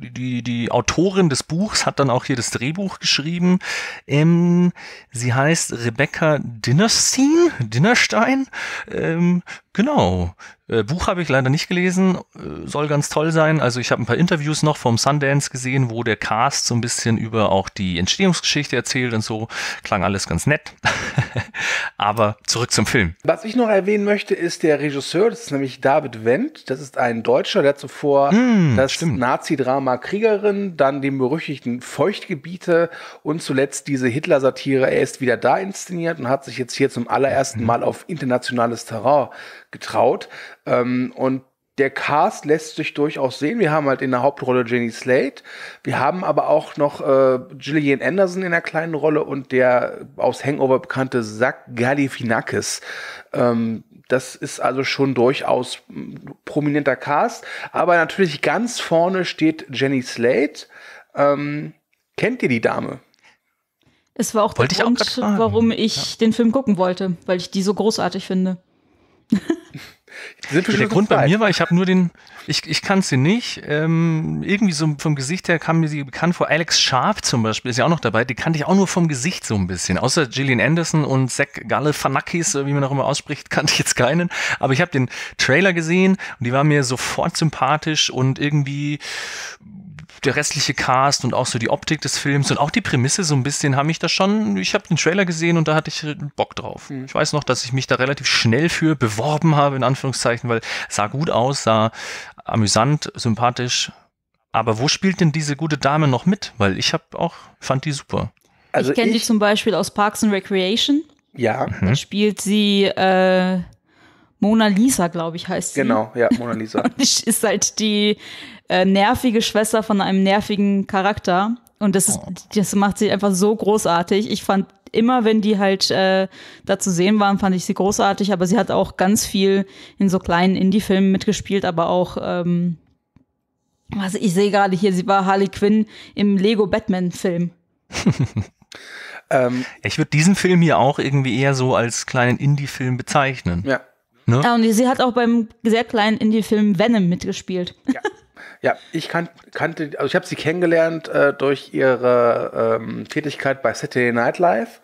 die, die Autorin des Buchs hat dann auch hier das Drehbuch geschrieben. Ähm, sie heißt Rebecca Dinnerstein, Dinnerstein, ähm, genau. Äh, Buch habe ich leider nicht gelesen, äh, soll ganz toll sein. Also ich habe ein paar Interviews noch vom Sundance gesehen, wo der Cast so ein bisschen über auch die Entstehungsgeschichte erzählt und so. Klang alles ganz nett. Aber zurück zum Film. Was ich noch erwähnen möchte, ist der Regisseur, das ist nämlich David Wendt. Das ist ein Deutscher, der zuvor mm, das Nazi-Drama Kriegerin, dann den berüchtigten Feuchtgebiete und zuletzt diese Hitler-Satire Er ist wieder da inszeniert und hat sich jetzt hier zum allerersten mhm. Mal auf internationales Terrain getraut. Ähm, und der Cast lässt sich durchaus sehen. Wir haben halt in der Hauptrolle Jenny Slate. Wir haben aber auch noch äh, Gillian Anderson in einer kleinen Rolle und der aus Hangover bekannte Zach Galifianakis. Ähm, das ist also schon durchaus prominenter Cast. Aber natürlich ganz vorne steht Jenny Slate. Ähm, kennt ihr die Dame? Es war auch wollte der Grund, warum ich ja. den Film gucken wollte, weil ich die so großartig finde. Ja, der Grund bei mir war, ich habe nur den, ich, ich kann sie nicht. Ähm, irgendwie so vom Gesicht her kam mir sie bekannt vor. Alex Sharp zum Beispiel ist ja auch noch dabei. Die kannte ich auch nur vom Gesicht so ein bisschen. Außer Gillian Anderson und Zach Galifianakis, wie man auch immer ausspricht, kannte ich jetzt keinen. Aber ich habe den Trailer gesehen und die war mir sofort sympathisch und irgendwie der restliche Cast und auch so die Optik des Films und auch die Prämisse so ein bisschen haben mich da schon, ich habe den Trailer gesehen und da hatte ich Bock drauf. Mhm. Ich weiß noch, dass ich mich da relativ schnell für beworben habe, in Anführungszeichen, weil sah gut aus, sah amüsant, sympathisch. Aber wo spielt denn diese gute Dame noch mit? Weil ich habe auch, fand die super. Also ich kenne die zum Beispiel aus Parks and Recreation. Ja. Da mhm. spielt sie äh, Mona Lisa, glaube ich, heißt sie. Genau, ja, Mona Lisa. Und ist halt die äh, nervige Schwester von einem nervigen Charakter. Und das, ist, oh. das macht sie einfach so großartig. Ich fand immer, wenn die halt äh, da zu sehen waren, fand ich sie großartig. Aber sie hat auch ganz viel in so kleinen Indie-Filmen mitgespielt, aber auch ähm, also ich sehe gerade hier, sie war Harley Quinn im Lego Batman-Film. ähm, ich würde diesen Film hier auch irgendwie eher so als kleinen Indie-Film bezeichnen. Ja. Ne? Ja, und sie hat auch beim sehr kleinen Indie-Film Venom mitgespielt. Ja. Ja, ich kan kannte, also ich habe sie kennengelernt äh, durch ihre ähm, Tätigkeit bei Saturday Night Live.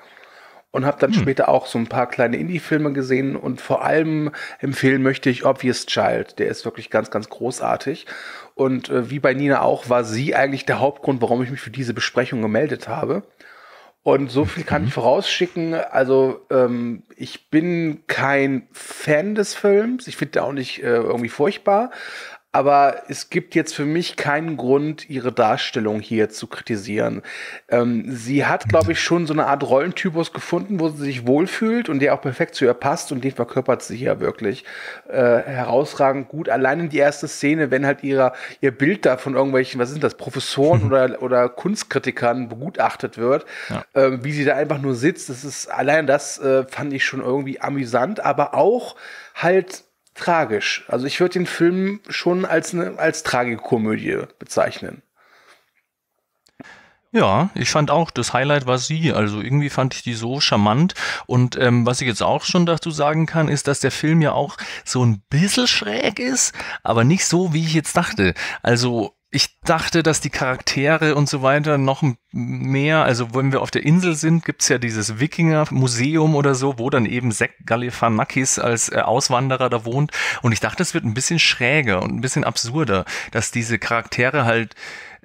und habe dann Hm. später auch so ein paar kleine Indie-Filme gesehen und vor allem empfehlen möchte ich Obvious Child. Der ist wirklich ganz, ganz großartig. Und äh, wie bei Nina auch, war sie eigentlich der Hauptgrund, warum ich mich für diese Besprechung gemeldet habe. Und so viel kann ich vorausschicken. Also ähm, ich bin kein Fan des Films. Ich finde auch nicht äh, irgendwie furchtbar. Aber es gibt jetzt für mich keinen Grund, ihre Darstellung hier zu kritisieren. Ähm, sie hat, glaube ich, schon so eine Art Rollentypus gefunden, wo sie sich wohlfühlt und der auch perfekt zu ihr passt und den verkörpert sie hier wirklich äh, herausragend gut. Allein in die erste Szene, wenn halt ihrer, ihr Bild da von irgendwelchen, was sind das, Professoren oder, oder Kunstkritikern begutachtet wird, ähm, wie sie da einfach nur sitzt, das ist, allein das äh, fand ich schon irgendwie amüsant, aber auch halt tragisch. Also ich würde den Film schon als eine als Tragikomödie bezeichnen. Ja, ich fand auch, das Highlight war sie. Also irgendwie fand ich die so charmant. Und ähm, was ich jetzt auch schon dazu sagen kann, ist, dass der Film ja auch so ein bisschen schräg ist, aber nicht so, wie ich jetzt dachte. Also ich dachte, dass die Charaktere und so weiter noch mehr, also wenn wir auf der Insel sind, gibt's ja dieses Wikinger-Museum oder so, wo dann eben Zack Galifianakis als äh, Auswanderer da wohnt. Und ich dachte, es wird ein bisschen schräger und ein bisschen absurder, dass diese Charaktere halt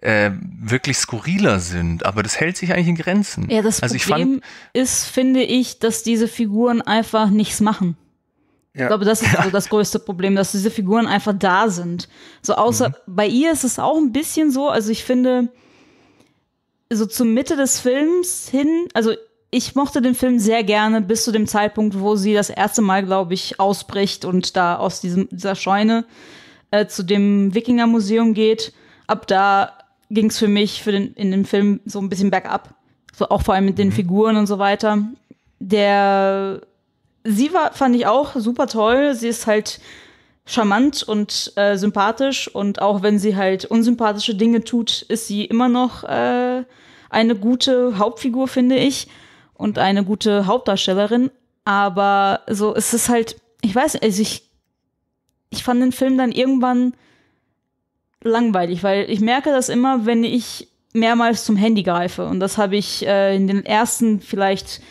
äh, wirklich skurriler sind. Aber das hält sich eigentlich in Grenzen. Ja, das also ich Problem ist, finde ich, dass diese Figuren einfach nichts machen. Ich glaube, das ist so das größte Problem, dass diese Figuren einfach da sind. So außer Mhm. bei ihr ist es auch ein bisschen so, also ich finde, so zur Mitte des Films hin, also ich mochte den Film sehr gerne bis zu dem Zeitpunkt, wo sie das erste Mal, glaube ich, ausbricht und da aus diesem, dieser Scheune äh, zu dem Wikinger-Museum geht. Ab da ging es für mich für den, in dem Film so ein bisschen bergab. So auch vor allem mit den Figuren und so weiter. Der sie war, fand ich auch super toll. Sie ist halt charmant und äh, sympathisch und auch wenn sie halt unsympathische Dinge tut, ist sie immer noch äh, eine gute Hauptfigur, finde ich, und eine gute Hauptdarstellerin. Aber so, es ist halt, ich weiß, nicht, also ich, ich fand den Film dann irgendwann langweilig, weil ich merke das immer, wenn ich mehrmals zum Handy greife. Und das habe ich äh, in den ersten vielleicht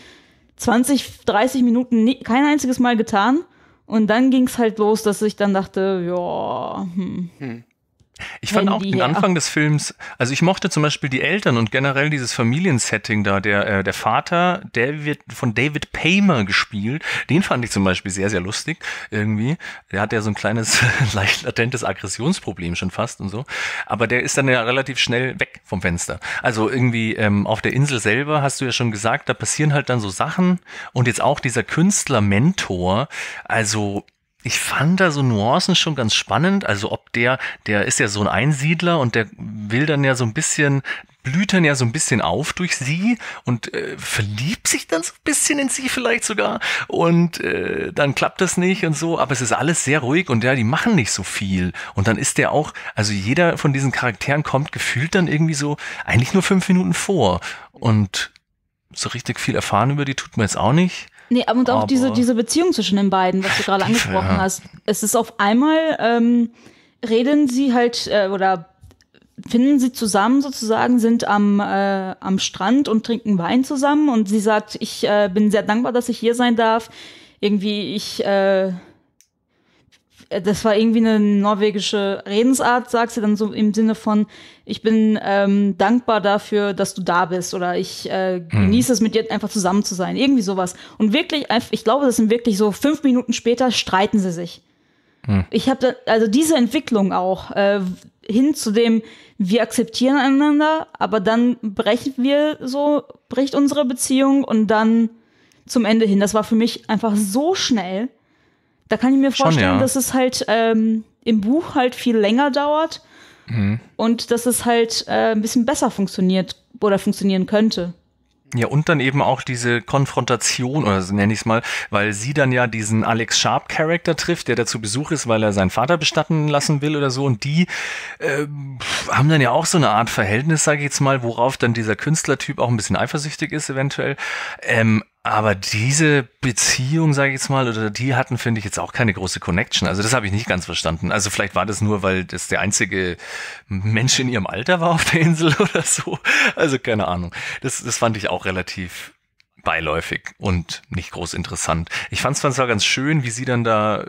20, 30 Minuten nie, kein einziges Mal getan. Und dann ging es halt los, dass ich dann dachte, ja, hm. Ich fand auch den. Anfang des Films, also ich mochte zum Beispiel die Eltern und generell dieses Familiensetting da. Der, äh, der Vater, der wird von David Paymer gespielt. Den fand ich zum Beispiel sehr, sehr lustig irgendwie. Der hat ja so ein kleines, leicht latentes Aggressionsproblem schon fast und so. Aber der ist dann ja relativ schnell weg vom Fenster. Also irgendwie ähm, auf der Insel selber hast du ja schon gesagt, da passieren halt dann so Sachen. Und jetzt auch dieser Künstler-Mentor, also ich fand da so Nuancen schon ganz spannend. Also ob der, der ist ja so ein Einsiedler und der will dann ja so ein bisschen, blüht dann ja so ein bisschen auf durch sie und äh, verliebt sich dann so ein bisschen in sie vielleicht sogar und äh, dann klappt das nicht und so, aber es ist alles sehr ruhig und ja, die machen nicht so viel und dann ist der auch, also jeder von diesen Charakteren kommt gefühlt dann irgendwie so eigentlich nur fünf Minuten vor und so richtig viel erfahren über die tut man jetzt auch nicht. Nee, aber und auch Aber- diese, diese Beziehung zwischen den beiden, was du gerade angesprochen ja. hast. Es ist auf einmal, ähm, reden sie halt, äh, oder finden sie zusammen sozusagen, sind am, äh, am Strand und trinken Wein zusammen und sie sagt, ich äh, bin sehr dankbar, dass ich hier sein darf. Irgendwie, ich, äh, das war irgendwie eine norwegische Redensart, sagt sie dann so im Sinne von, ich bin ähm, dankbar dafür, dass du da bist oder ich äh, genieße es mit dir einfach zusammen zu sein, irgendwie sowas. Und wirklich, ich glaube, das sind wirklich so fünf Minuten später streiten sie sich. Ich habe also diese Entwicklung auch äh, hin zu dem, wir akzeptieren einander, aber dann brechen wir so, bricht unsere Beziehung und dann zum Ende hin. Das war für mich einfach so schnell. Da kann ich mir Schon, vorstellen, ja. dass es halt ähm, im Buch halt viel länger dauert Mhm. und dass es halt äh, ein bisschen besser funktioniert oder funktionieren könnte. Ja, und dann eben auch diese Konfrontation, oder so nenne ich es mal, weil sie dann ja diesen Alex Sharp-Charakter trifft, der da zu Besuch ist, weil er seinen Vater bestatten lassen will oder so. Und die ähm, haben dann ja auch so eine Art Verhältnis, sage ich jetzt mal, worauf dann dieser Künstlertyp auch ein bisschen eifersüchtig ist, eventuell. Ähm, aber diese Beziehung, sage ich jetzt mal, oder die hatten, finde ich, jetzt auch keine große Connection. Also das habe ich nicht ganz verstanden. Also vielleicht war das nur, weil das der einzige Mensch in ihrem Alter war auf der Insel oder so. Also keine Ahnung. Das, das fand ich auch relativ beiläufig und nicht groß interessant. Ich fand es zwar ganz schön, wie sie dann da,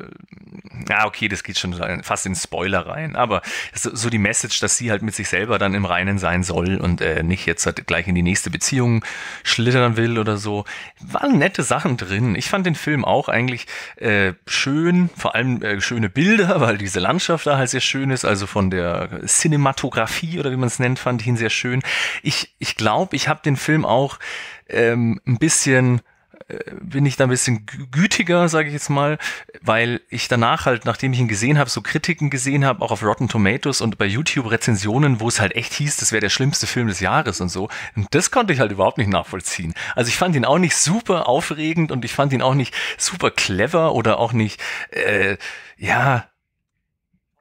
ja okay, das geht schon fast in Spoiler rein, aber so, die Message, dass sie halt mit sich selber dann im Reinen sein soll und äh, nicht jetzt halt gleich in die nächste Beziehung schlittern will oder so, waren nette Sachen drin. Ich fand den Film auch eigentlich äh, schön, vor allem äh, schöne Bilder, weil diese Landschaft da halt sehr schön ist, also von der Cinematografie oder wie man es nennt, fand ich ihn sehr schön. Ich, ich glaube, ich habe den Film auch ähm, ein bisschen äh, bin ich da ein bisschen gütiger, sage ich jetzt mal, weil ich danach halt, nachdem ich ihn gesehen habe, so Kritiken gesehen habe, auch auf Rotten Tomatoes und bei YouTube Rezensionen, wo es halt echt hieß, das wäre der schlimmste Film des Jahres und so. Und das konnte ich halt überhaupt nicht nachvollziehen. Also ich fand ihn auch nicht super aufregend und ich fand ihn auch nicht super clever oder auch nicht, äh, ja,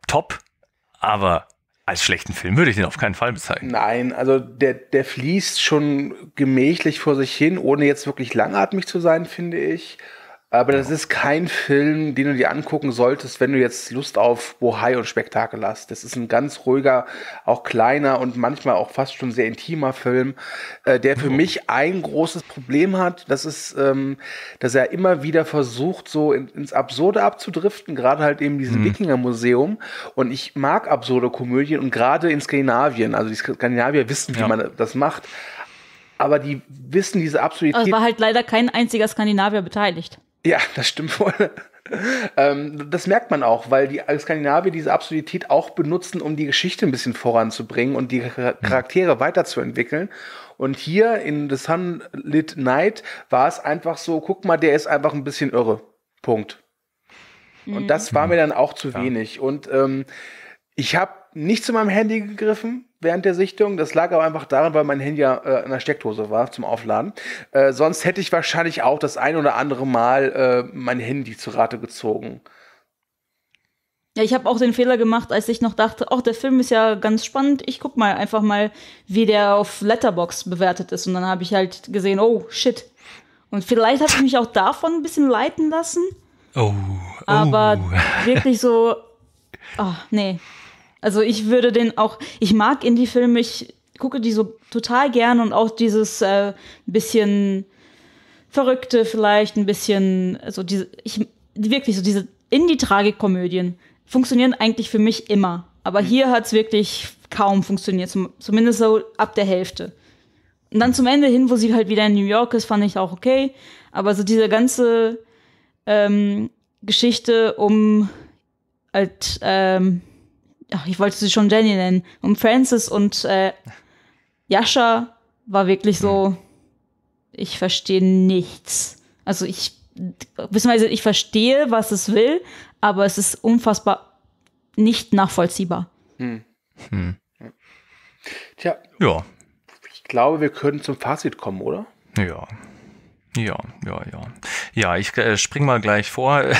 top, aber als schlechten Film würde ich den auf keinen Fall bezeichnen. Nein, also der, der fließt schon gemächlich vor sich hin, ohne jetzt wirklich langatmig zu sein, finde ich. Aber das ist kein Film, den du dir angucken solltest, wenn du jetzt Lust auf Bohai und Spektakel hast. Das ist ein ganz ruhiger, auch kleiner und manchmal auch fast schon sehr intimer Film, äh, der für mich ein großes Problem hat. Das ist, ähm, dass er immer wieder versucht, so in, ins Absurde abzudriften, gerade halt eben diesem Mhm. Wikinger-Museum. Und ich mag absurde Komödien und gerade in Skandinavien, also die Skandinavier wissen, wie Ja. man das macht. Aber die wissen diese Aber Absurdität. es war halt leider kein einziger Skandinavier beteiligt. Ja, das stimmt wohl. ähm, das merkt man auch, weil die Skandinavier diese Absurdität auch benutzen, um die Geschichte ein bisschen voranzubringen und die Char- Charaktere weiterzuentwickeln. Und hier in The Sunlit Night war es einfach so, guck mal, der ist einfach ein bisschen irre. Punkt. Und das war mir dann auch zu wenig. Und ähm, ich habe nicht zu meinem Handy gegriffen während der Sichtung. Das lag aber einfach daran, weil mein Handy ja äh, in der Steckdose war zum Aufladen. Äh, sonst hätte ich wahrscheinlich auch das ein oder andere Mal äh, mein Handy zu Rate gezogen. Ja, ich habe auch den Fehler gemacht, als ich noch dachte, ach, der Film ist ja ganz spannend. Ich guck mal einfach mal, wie der auf Letterbox bewertet ist. Und dann habe ich halt gesehen, oh shit. Und vielleicht habe ich mich auch davon ein bisschen leiten lassen. Oh, Aber wirklich so, ach, nee. Also ich würde den auch, ich mag Indie-Filme, ich gucke die so total gern und auch dieses äh, bisschen Verrückte vielleicht, ein bisschen, also diese, ich, wirklich so diese Indie-Tragikomödien funktionieren eigentlich für mich immer. Aber hier hat es wirklich kaum funktioniert, zum, zumindest so ab der Hälfte. Und dann zum Ende hin, wo sie halt wieder in New York ist, fand ich auch okay. Aber so diese ganze ähm, Geschichte um halt, ähm, ach, ich wollte sie schon Jenny nennen, um Francis und äh, Yasha war wirklich so, ich verstehe nichts. Also ich, beziehungsweise ich verstehe, was es will, aber es ist unfassbar nicht nachvollziehbar. Hm. Hm. Tja, Ja, ich glaube, wir können zum Fazit kommen, oder? ja. Ja, ja, ja. Ja, ich äh, spring mal gleich vor.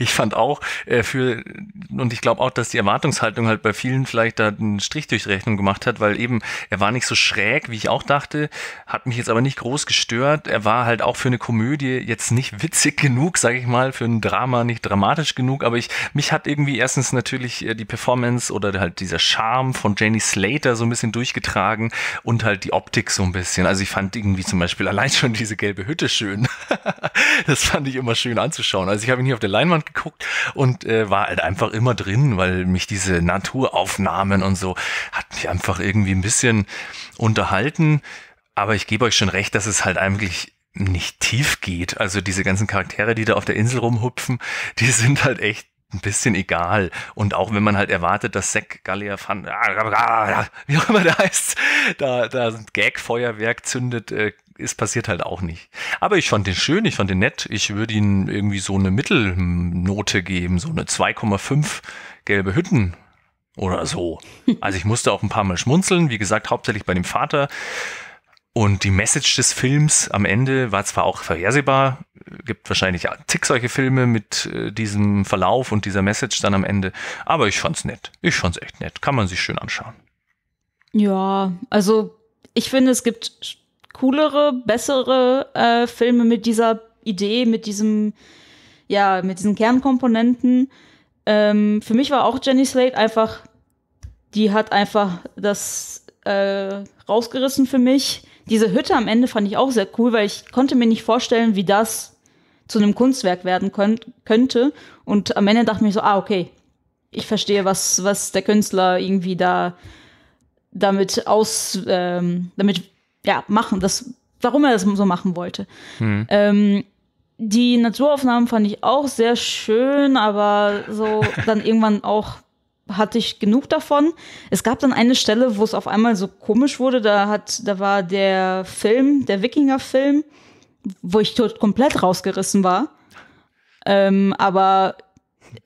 Ich fand auch äh, für, und ich glaube auch, dass die Erwartungshaltung halt bei vielen vielleicht da einen Strich durch die Rechnung gemacht hat, weil eben er war nicht so schräg, wie ich auch dachte, hat mich jetzt aber nicht groß gestört. Er war halt auch für eine Komödie jetzt nicht witzig genug, sage ich mal, für ein Drama nicht dramatisch genug, aber ich, mich hat irgendwie erstens natürlich äh, die Performance oder halt dieser Charme von Janie Slater so ein bisschen durchgetragen und halt die Optik so ein bisschen. Also ich fand irgendwie zum Beispiel allein schon diese gelbe Hütte schön. das fand ich immer schön anzuschauen. Also ich habe ihn hier auf der Leinwand geguckt und äh, war halt einfach immer drin, weil mich diese Naturaufnahmen und so hat mich einfach irgendwie ein bisschen unterhalten. Aber ich gebe euch schon recht, dass es halt eigentlich nicht tief geht. Also diese ganzen Charaktere, die da auf der Insel rumhupfen, die sind halt echt ein bisschen egal. Und auch wenn man halt erwartet, dass Zack Gallier van, wie auch immer der heißt, da, da ein Gag-Feuerwerk zündet, äh, ist passiert halt auch nicht. Aber ich fand den schön, ich fand den nett. Ich würde ihn irgendwie so eine Mittelnote geben, so eine 2,5 gelbe Hütten oder so. Also ich musste auch ein paar Mal schmunzeln, wie gesagt, hauptsächlich bei dem Vater. Und die Message des Films am Ende war zwar auch vorhersehbar, gibt wahrscheinlich zig solche Filme mit äh, diesem Verlauf und dieser Message dann am Ende, aber ich fand's nett. Ich fand's echt nett. Kann man sich schön anschauen. Ja, also ich finde, es gibt coolere, bessere äh, Filme mit dieser Idee, mit diesem, ja, mit diesen Kernkomponenten. Ähm, für mich war auch Jenny Slate einfach, die hat einfach das äh, rausgerissen für mich. diese Hütte am Ende fand ich auch sehr cool, weil ich konnte mir nicht vorstellen, wie das zu einem Kunstwerk werden könnt, könnte. Und am Ende dachte ich mir so, ah, okay, ich verstehe, was, was der Künstler irgendwie da damit aus, ähm, damit, ja, machen, das, warum er das so machen wollte. Hm. Ähm, die Naturaufnahmen fand ich auch sehr schön, aber so dann irgendwann auch hatte ich genug davon. Es gab dann eine Stelle, wo es auf einmal so komisch wurde. Da hat, da war der Film, der Wikinger-Film, wo ich tot komplett rausgerissen war. Ähm, aber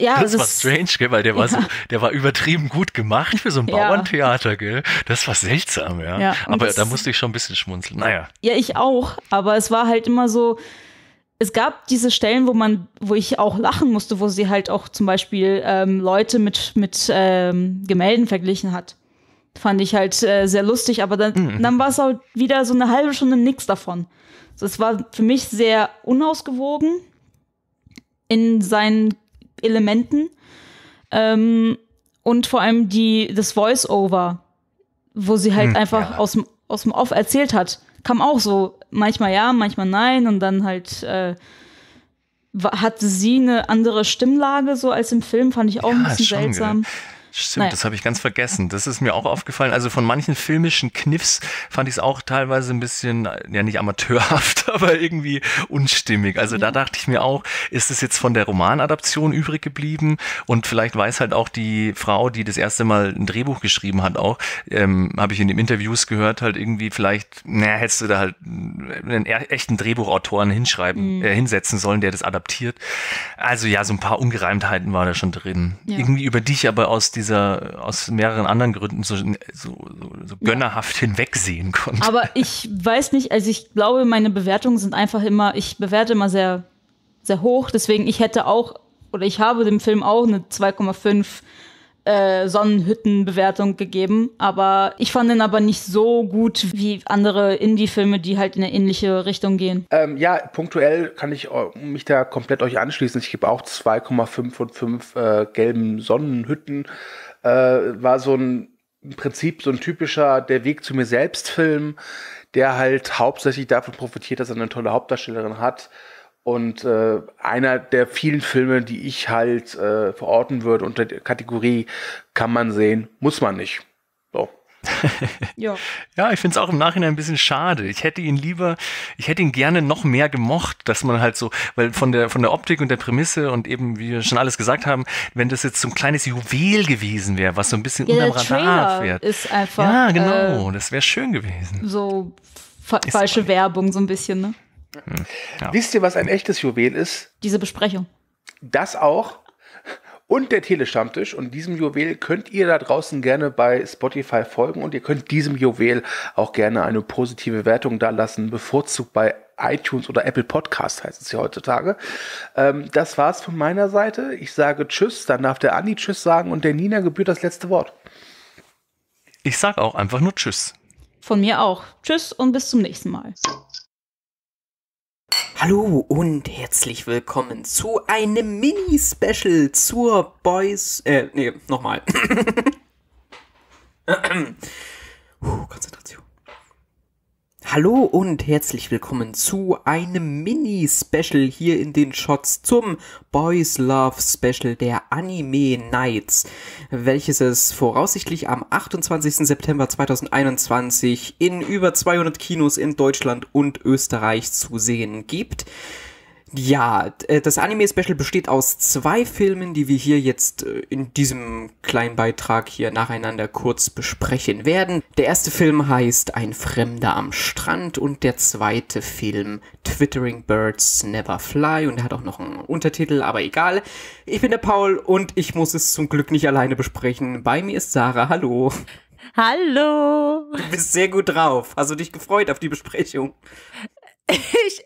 ja, das war ist- strange, gell, weil der war so, der war übertrieben gut gemacht für so ein. Bauerntheater, gell. Das war seltsam, ja. Ja, Aber das- da musste ich schon ein bisschen schmunzeln. Naja. Ja, ich auch, aber es war halt immer so, es gab diese Stellen, wo man, wo ich auch lachen musste, wo sie halt auch zum Beispiel ähm, Leute mit, mit ähm, Gemälden verglichen hat. Fand ich halt äh, sehr lustig, aber dann, Mhm. dann war es auch wieder so eine halbe Stunde nix davon. Es war für mich sehr unausgewogen in seinen Elementen. Ähm, und vor allem die, das Voice-Over, wo sie halt Hm, einfach aus dem aus dem Off erzählt hat, kam auch so manchmal ja, manchmal nein und dann halt äh, hatte sie eine andere Stimmlage so als im Film, fand ich auch ein Ja, bisschen schon, seltsam. Stimmt, Naja. das habe ich ganz vergessen. Das ist mir auch aufgefallen. Also von manchen filmischen Kniffs fand ich es auch teilweise ein bisschen, ja nicht amateurhaft, aber irgendwie unstimmig. Also da dachte ich mir auch, ist es jetzt von der Romanadaption übrig geblieben? Und vielleicht weiß halt auch die Frau, die das erste Mal ein Drehbuch geschrieben hat, auch, ähm, habe ich in den Interviews gehört, halt irgendwie vielleicht, naja, hättest du da halt einen e- echten Drehbuchautoren hinschreiben, Mhm. äh, hinsetzen sollen, der das adaptiert. Also ja, so ein paar Ungereimtheiten war da schon drin. Ja. Irgendwie über die ich aber aus dieser, aus mehreren anderen Gründen so, so, so, so gönnerhaft hinwegsehen konnte. Aber ich weiß nicht, also ich glaube, meine Bewertungen sind einfach immer, ich bewerte immer sehr, sehr hoch. Deswegen, ich hätte auch, oder ich habe dem Film auch eine 2,5 äh, Sonnenhütten-Bewertung gegeben. Aber ich fand ihn aber nicht so gut wie andere Indie-Filme, die halt in eine ähnliche Richtung gehen. Ähm, ja, punktuell kann ich äh, mich da komplett euch anschließen. Ich gebe auch 2,5 von 5 äh, gelben Sonnenhütten. Äh, war so ein im Prinzip so ein typischer Der Weg zu mir selbst Film, der halt hauptsächlich davon profitiert, dass er eine tolle Hauptdarstellerin hat. Und äh, einer der vielen Filme, die ich halt äh, verorten würde unter der Kategorie kann man sehen, muss man nicht. So. Ja. Ja, ich finde es auch im Nachhinein ein bisschen schade. Ich hätte ihn lieber, ich hätte ihn gerne noch mehr gemocht, dass man halt so, weil von der, von der Optik und der Prämisse und eben, wie wir schon alles gesagt haben, wenn das jetzt so ein kleines Juwel gewesen wäre, was so ein bisschen Ja, unterm Radar fährt. ist einfach, Ja, genau, äh, das wäre schön gewesen. So fa falsche Werbung, so ein bisschen, ne? Wisst ihr, was ein echtes Juwel ist? Diese Besprechung. Das auch. Und der Telestammtisch. Und diesem Juwel könnt ihr da draußen gerne bei Spotify folgen. Und ihr könnt diesem Juwel auch gerne eine positive Wertung da lassen. Bevorzugt bei iTunes oder Apple Podcast heißt es ja heutzutage. Ähm, das war's von meiner Seite. Ich sage Tschüss. Dann darf der Andi Tschüss sagen. Und der Nina gebührt das letzte Wort. Ich sag auch einfach nur Tschüss. Von mir auch. Tschüss und bis zum nächsten Mal. Hallo und herzlich willkommen zu einem Mini-Special zur Boys. Äh, nee, nochmal. Puh, Konzentration. Hallo und herzlich willkommen zu einem Mini-Special hier in den Shots zum Boys Love Special der Anime Nights, welches es voraussichtlich am 28. September 2021 in über 200 Kinos in Deutschland und Österreich zu sehen gibt. Ja, äh, das Anime-Special besteht aus zwei Filmen, die wir hier jetzt äh, in diesem kleinen Beitrag hier nacheinander kurz besprechen werden. Der erste Film heißt Ein Fremder am Strand und der zweite Film Twittering Birds Never Fly und er hat auch noch einen Untertitel, aber egal. Ich bin der Paul und ich muss es zum Glück nicht alleine besprechen. Bei mir ist Sarah, hallo. Hallo. Du bist sehr gut drauf. Hast du dich gefreut auf die Besprechung? Ich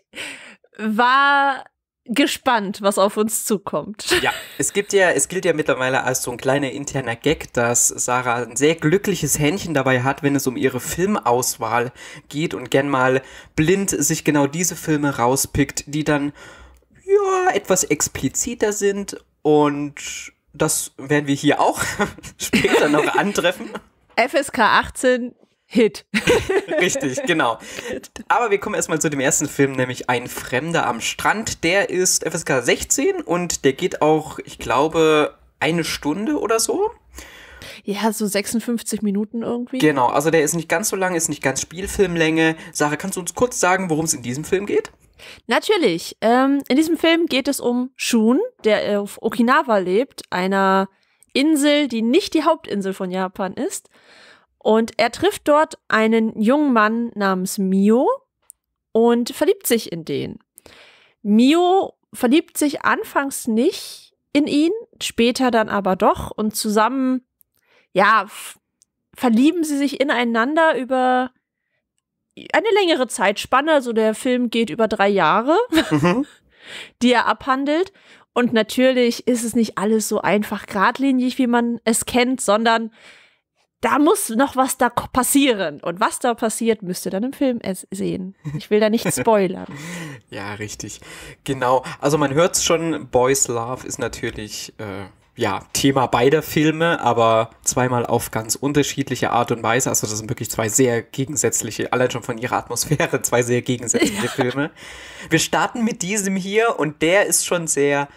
war gespannt, was auf uns zukommt. Ja, es gibt ja, es gilt ja mittlerweile als so ein kleiner interner Gag, dass Sarah ein sehr glückliches Händchen dabei hat, wenn es um ihre Filmauswahl geht und gern mal blind sich genau diese Filme rauspickt, die dann ja etwas expliziter sind und das werden wir hier auch später noch antreffen. FSK 18 Hit. Richtig, genau. Aber wir kommen erstmal zu dem ersten Film, nämlich Ein Fremder am Strand. Der ist FSK 16 und der geht auch, ich glaube, eine Stunde oder so. Ja, so 56 Minuten irgendwie. Genau, also der ist nicht ganz so lang, ist nicht ganz Spielfilmlänge. Sarah, kannst du uns kurz sagen, worum es in diesem Film geht? Natürlich. Ähm, in diesem Film geht es um Shun, der auf Okinawa lebt, einer Insel, die nicht die Hauptinsel von Japan ist. Und er trifft dort einen jungen Mann namens Mio und verliebt sich in den. Mio verliebt sich anfangs nicht in ihn, später dann aber doch und zusammen, ja, verlieben sie sich ineinander über eine längere Zeitspanne. Also der Film geht über drei Jahre, die er abhandelt. Und natürlich ist es nicht alles so einfach geradlinig, wie man es kennt, sondern da muss noch was da passieren. Und was da passiert, müsst ihr dann im Film es sehen. Ich will da nicht spoilern. Ja, richtig. Genau. Also man hört schon, Boys Love ist natürlich äh, ja Thema beider Filme, aber zweimal auf ganz unterschiedliche Art und Weise. Also das sind wirklich zwei sehr gegensätzliche, allein schon von ihrer Atmosphäre, zwei sehr gegensätzliche Filme. Wir starten mit diesem hier und der ist schon sehr.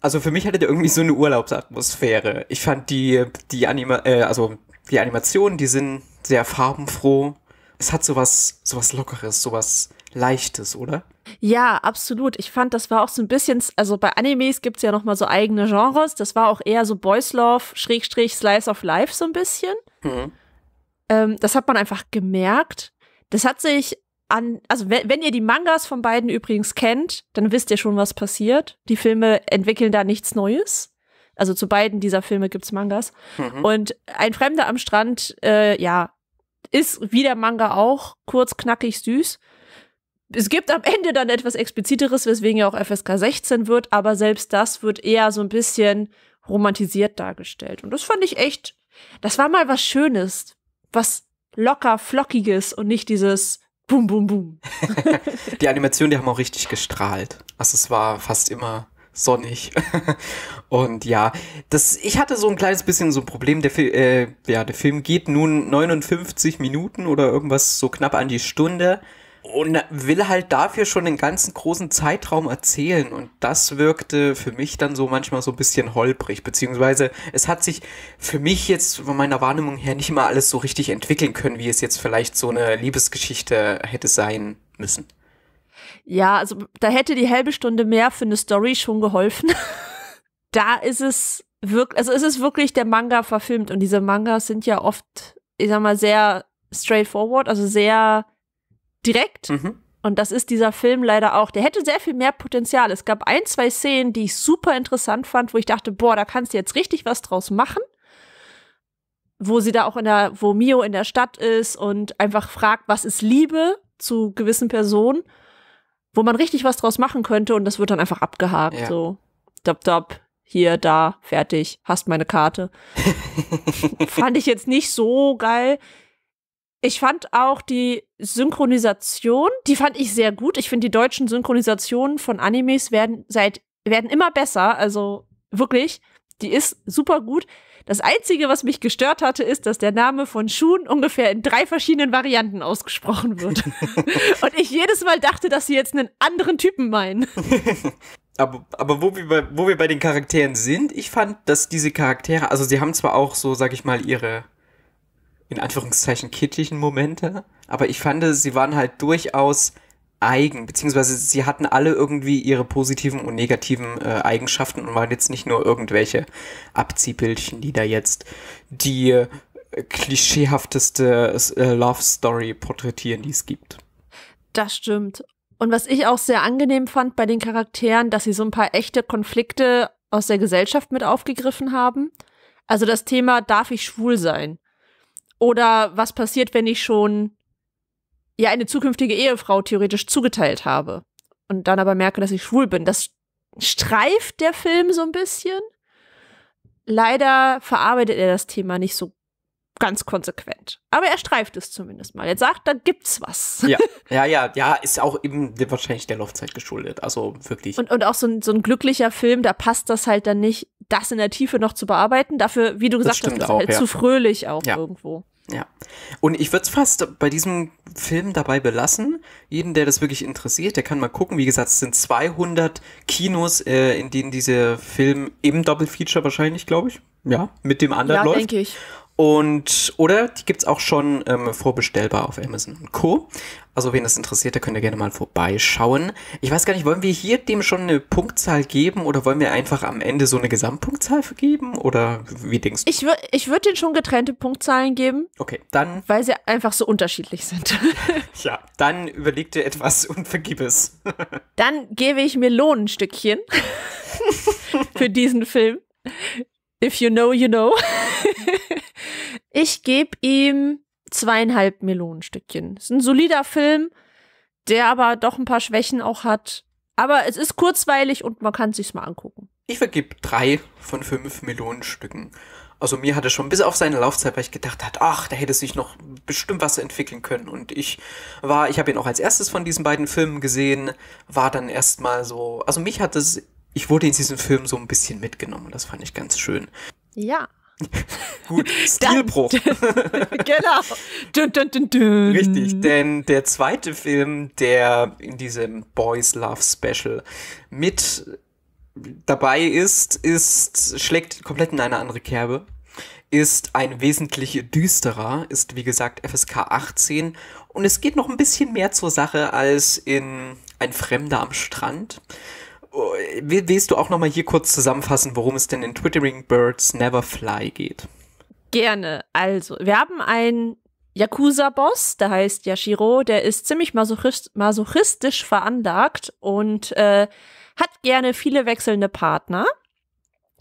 Also für mich hatte der irgendwie so eine Urlaubsatmosphäre. Ich fand die, die Anima äh, also die Animationen, die sind sehr farbenfroh. Es hat sowas, sowas Lockeres, sowas Leichtes, oder? Ja, absolut. Ich fand, das war auch so ein bisschen, also bei Animes gibt's ja noch mal so eigene Genres. Das war auch eher so Boys Love, Schrägstrich, Slice of Life so ein bisschen. Mhm. Ähm, das hat man einfach gemerkt. Das hat sich an, also wenn, wenn ihr die Mangas von beiden übrigens kennt, dann wisst ihr schon, was passiert. Die Filme entwickeln da nichts Neues. Also zu beiden dieser Filme gibt's Mangas. Mhm. Und ein Fremder am Strand, äh, ja, ist wie der Manga auch kurz, knackig, süß. Es gibt am Ende dann etwas expliziteres, weswegen er auch FSK 16 wird, aber selbst das wird eher so ein bisschen romantisiert dargestellt. Und das fand ich echt, das war mal was Schönes, was locker, flockiges und nicht dieses Bum, Bum, Bum. Die Animationen, die haben auch richtig gestrahlt. Also es war fast immer sonnig. Und ja, das, ich hatte so ein kleines bisschen so ein Problem. Der, äh, ja, der Film geht nun 59 Minuten oder irgendwas so knapp an die Stunde und will halt dafür schon einen ganzen großen Zeitraum erzählen. Und das wirkte für mich dann so manchmal so ein bisschen holprig. Beziehungsweise es hat sich für mich jetzt von meiner Wahrnehmung her nicht mal alles so richtig entwickeln können, wie es jetzt vielleicht so eine Liebesgeschichte hätte sein müssen. Ja, also da hätte die halbe Stunde mehr für eine Story schon geholfen. da ist es wirklich, also ist es wirklich der Manga verfilmt und diese Mangas sind ja oft, ich sag mal, sehr straightforward, also sehr direkt. Und das ist dieser Film leider auch. Der hätte sehr viel mehr Potenzial. Es gab ein, zwei Szenen, die ich super interessant fand, wo ich dachte, boah, da kannst du jetzt richtig was draus machen. Wo sie da auch in der, wo Mio in der Stadt ist und einfach fragt, was ist Liebe zu gewissen Personen, wo man richtig was draus machen könnte und das wird dann einfach abgehakt. Ja. So, dop, dop, hier, da, fertig, hast meine Karte. fand ich jetzt nicht so geil. Ich fand auch die Synchronisation, die fand ich sehr gut. Ich finde, die deutschen Synchronisationen von Animes werden seit, werden immer besser. Also wirklich, die ist super gut. Das Einzige, was mich gestört hatte, ist, dass der Name von Shun ungefähr in drei verschiedenen Varianten ausgesprochen wird. Und ich jedes Mal dachte, dass sie jetzt einen anderen Typen meinen. Aber, aber wo, wir bei, wo wir bei den Charakteren sind, ich fand, dass diese Charaktere, also sie haben zwar auch so, sag ich mal, ihre, in Anführungszeichen, kitschlichen Momente, aber ich fand, sie waren halt durchaus eigen, beziehungsweise sie hatten alle irgendwie ihre positiven und negativen äh, Eigenschaften und waren jetzt nicht nur irgendwelche Abziehbildchen, die da jetzt die äh, klischeehafteste äh, Love Story porträtieren, die es gibt. Das stimmt. Und was ich auch sehr angenehm fand bei den Charakteren, dass sie so ein paar echte Konflikte aus der Gesellschaft mit aufgegriffen haben. Also das Thema, darf ich schwul sein? Oder was passiert, wenn ich schon ja eine zukünftige Ehefrau theoretisch zugeteilt habe und dann aber merke, dass ich schwul bin? Das streift der Film so ein bisschen. Leider verarbeitet er das Thema nicht so ganz konsequent. Aber er streift es zumindest mal. Er sagt, da gibt's was. Ja, ja, ja, ja, ist auch eben wahrscheinlich der Laufzeit geschuldet. Also wirklich. Und, und auch so ein, so ein glücklicher Film, da passt das halt dann nicht, das in der Tiefe noch zu bearbeiten. Dafür, wie du Das gesagt hast, stimmt ist auch, halt ja. zu fröhlich auch Ja. irgendwo. Ja. Und ich würde es fast bei diesem Film dabei belassen. Jeden, der das wirklich interessiert, der kann mal gucken. Wie gesagt, es sind 200 Kinos, äh, in denen dieser Film im Doppelfeature wahrscheinlich, glaube ich, ja, mit dem anderen Ja, läuft. denke ich. Und, oder die gibt's auch schon ähm, vorbestellbar auf Amazon und Co. Also, wen das interessiert, da könnt ihr gerne mal vorbeischauen. Ich weiß gar nicht, wollen wir hier dem schon eine Punktzahl geben oder wollen wir einfach am Ende so eine Gesamtpunktzahl vergeben? Oder wie denkst du? Ich, wür ich würde denen schon getrennte Punktzahlen geben, Okay, dann, weil sie einfach so unterschiedlich sind. ja, dann überleg dir etwas und vergib es. Dann gebe ich mir Lohnenstückchen für diesen Film. If you know, you know. ich gebe ihm zweieinhalb Melonenstückchen. Ist ein solider Film, der aber doch ein paar Schwächen auch hat. Aber es ist kurzweilig und man kann es sich mal angucken. Ich vergib drei von fünf Millionenstücken. Also mir hat es schon bis auf seine Laufzeit, weil ich gedacht hat, ach, da hätte sich noch bestimmt was entwickeln können. Und ich war, ich habe ihn auch als erstes von diesen beiden Filmen gesehen, war dann erstmal so, also mich hat es, ich wurde in diesem Film so ein bisschen mitgenommen das fand ich ganz schön. Ja. Gut, Stilbruch. genau. Dun, dun, dun. Richtig, denn der zweite Film, der in diesem Boys Love Special mit dabei ist, ist, schlägt komplett in eine andere Kerbe, ist ein wesentlich düsterer, ist wie gesagt FSK 18 und es geht noch ein bisschen mehr zur Sache als in Ein Fremder am Strand. Will- Willst du auch noch mal hier kurz zusammenfassen, worum es denn in Twittering Birds Never Fly geht? Gerne. Also, wir haben einen Yakuza-Boss, der heißt Yashiro, der ist ziemlich masochist masochistisch veranlagt und äh, hat gerne viele wechselnde Partner.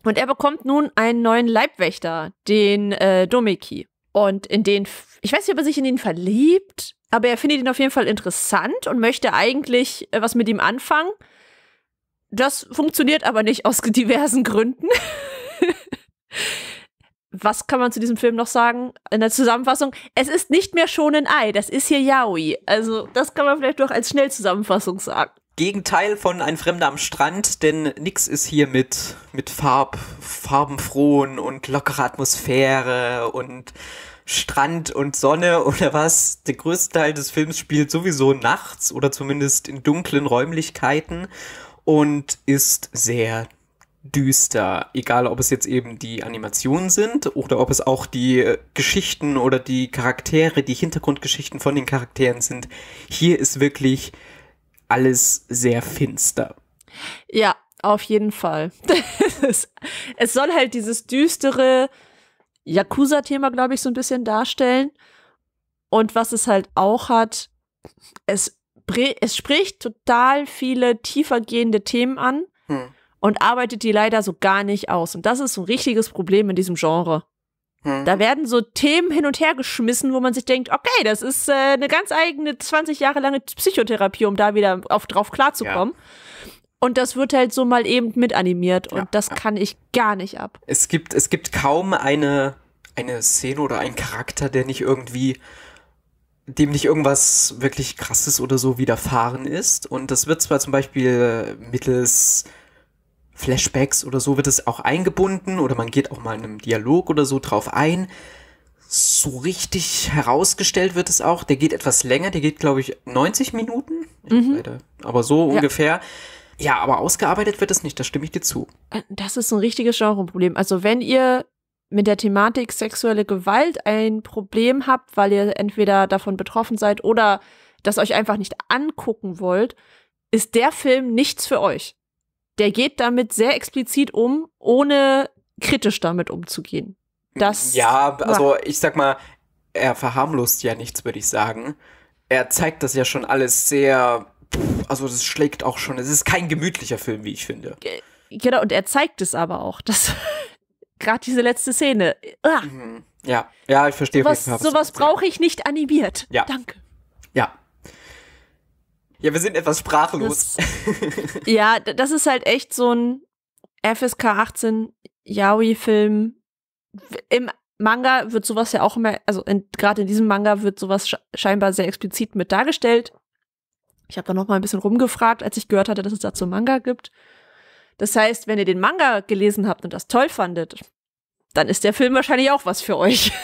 Und er bekommt nun einen neuen Leibwächter, den äh, Domeki. Und in den, ich weiß nicht, ob er sich in ihn verliebt, aber er findet ihn auf jeden Fall interessant und möchte eigentlich äh, was mit ihm anfangen. Das funktioniert aber nicht aus diversen Gründen. Was kann man zu diesem Film noch sagen? In der Zusammenfassung, es ist nicht mehr Shonen Ei, das ist hier Yaoi. Also, das kann man vielleicht doch als Schnellzusammenfassung sagen. Gegenteil von Ein Fremder am Strand, denn nix ist hier mit, mit Farb, farbenfrohen und lockerer Atmosphäre und Strand und Sonne oder was. Der größte Teil des Films spielt sowieso nachts oder zumindest in dunklen Räumlichkeiten und ist sehr düster. Egal, ob es jetzt eben die Animationen sind oder ob es auch die äh, Geschichten oder die Charaktere, die Hintergrundgeschichten von den Charakteren sind. Hier ist wirklich alles sehr finster. Ja, auf jeden Fall. es, soll halt dieses düstere Yakuza-Thema, glaube ich, so ein bisschen darstellen. Und was es halt auch hat, es, es spricht total viele tiefergehende Themen an Hm. und arbeitet die leider so gar nicht aus. Und das ist so ein richtiges Problem in diesem Genre. Da werden so Themen hin und her geschmissen, wo man sich denkt, okay, das ist äh, eine ganz eigene 20 Jahre lange Psychotherapie, um da wieder auf, drauf klarzukommen. Und das wird halt so mal eben mit animiert und das kann ich gar nicht ab. Es gibt, es gibt kaum eine, eine Szene oder einen Charakter, der nicht irgendwie, dem nicht irgendwas wirklich krasses oder so widerfahren ist. Und das wird zwar zum Beispiel mittels Flashbacks oder so wird es auch eingebunden oder man geht auch mal in einem Dialog oder so drauf ein. So richtig herausgestellt wird es auch. Der geht etwas länger, der geht, glaube ich, 90 Minuten. Mhm. leider- Aber so Ja. ungefähr. Ja, aber ausgearbeitet wird es nicht, da stimme ich dir zu. Äh, Das ist ein richtiges Genreproblem. Also wenn ihr mit der Thematik sexuelle Gewalt ein Problem habt, weil ihr entweder davon betroffen seid oder das euch einfach nicht angucken wollt, ist der Film nichts für euch. Der geht damit sehr explizit um, ohne kritisch damit umzugehen. Das Ja, also ich sag mal, er verharmlost ja nichts, würde ich sagen. Er zeigt das ja schon alles sehr, also das schlägt auch schon. Es ist kein gemütlicher Film, wie ich finde. Genau, und er zeigt es aber auch. Das gerade diese letzte Szene. Ah, Ja, ja, ich verstehe. Fall, was sowas brauche ich nicht animiert. Ja. Danke. Ja. Ja, wir sind etwas sprachlos. Ja, d- das ist halt echt so ein FSK 18 Yaoi-Film. Im Manga wird sowas ja auch immer, also gerade in diesem Manga wird sowas sche- scheinbar sehr explizit mit dargestellt. Ich habe da noch mal ein bisschen rumgefragt, als ich gehört hatte, dass es dazu Manga gibt. Das heißt, wenn ihr den Manga gelesen habt und das toll fandet, dann ist der Film wahrscheinlich auch was für euch.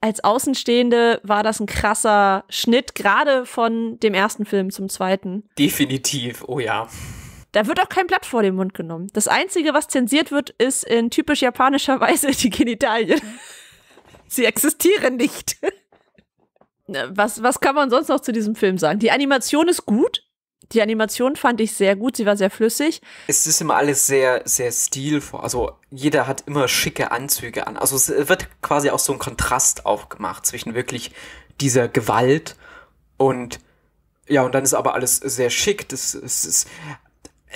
als Außenstehende war das ein krasser Schnitt, gerade von dem ersten Film zum zweiten. Definitiv, oh ja. Da wird auch kein Blatt vor den Mund genommen. Das Einzige, was zensiert wird, ist in typisch japanischer Weise die Genitalien. Sie existieren nicht. Was, was kann man sonst noch zu diesem Film sagen? Die Animation ist gut. Die Animation fand ich sehr gut, sie war sehr flüssig. Es ist immer alles sehr, sehr stilvoll. Also jeder hat immer schicke Anzüge an. Also es wird quasi auch so ein Kontrast aufgemacht zwischen wirklich dieser Gewalt und ja, und dann ist aber alles sehr schick. Das, es, ist,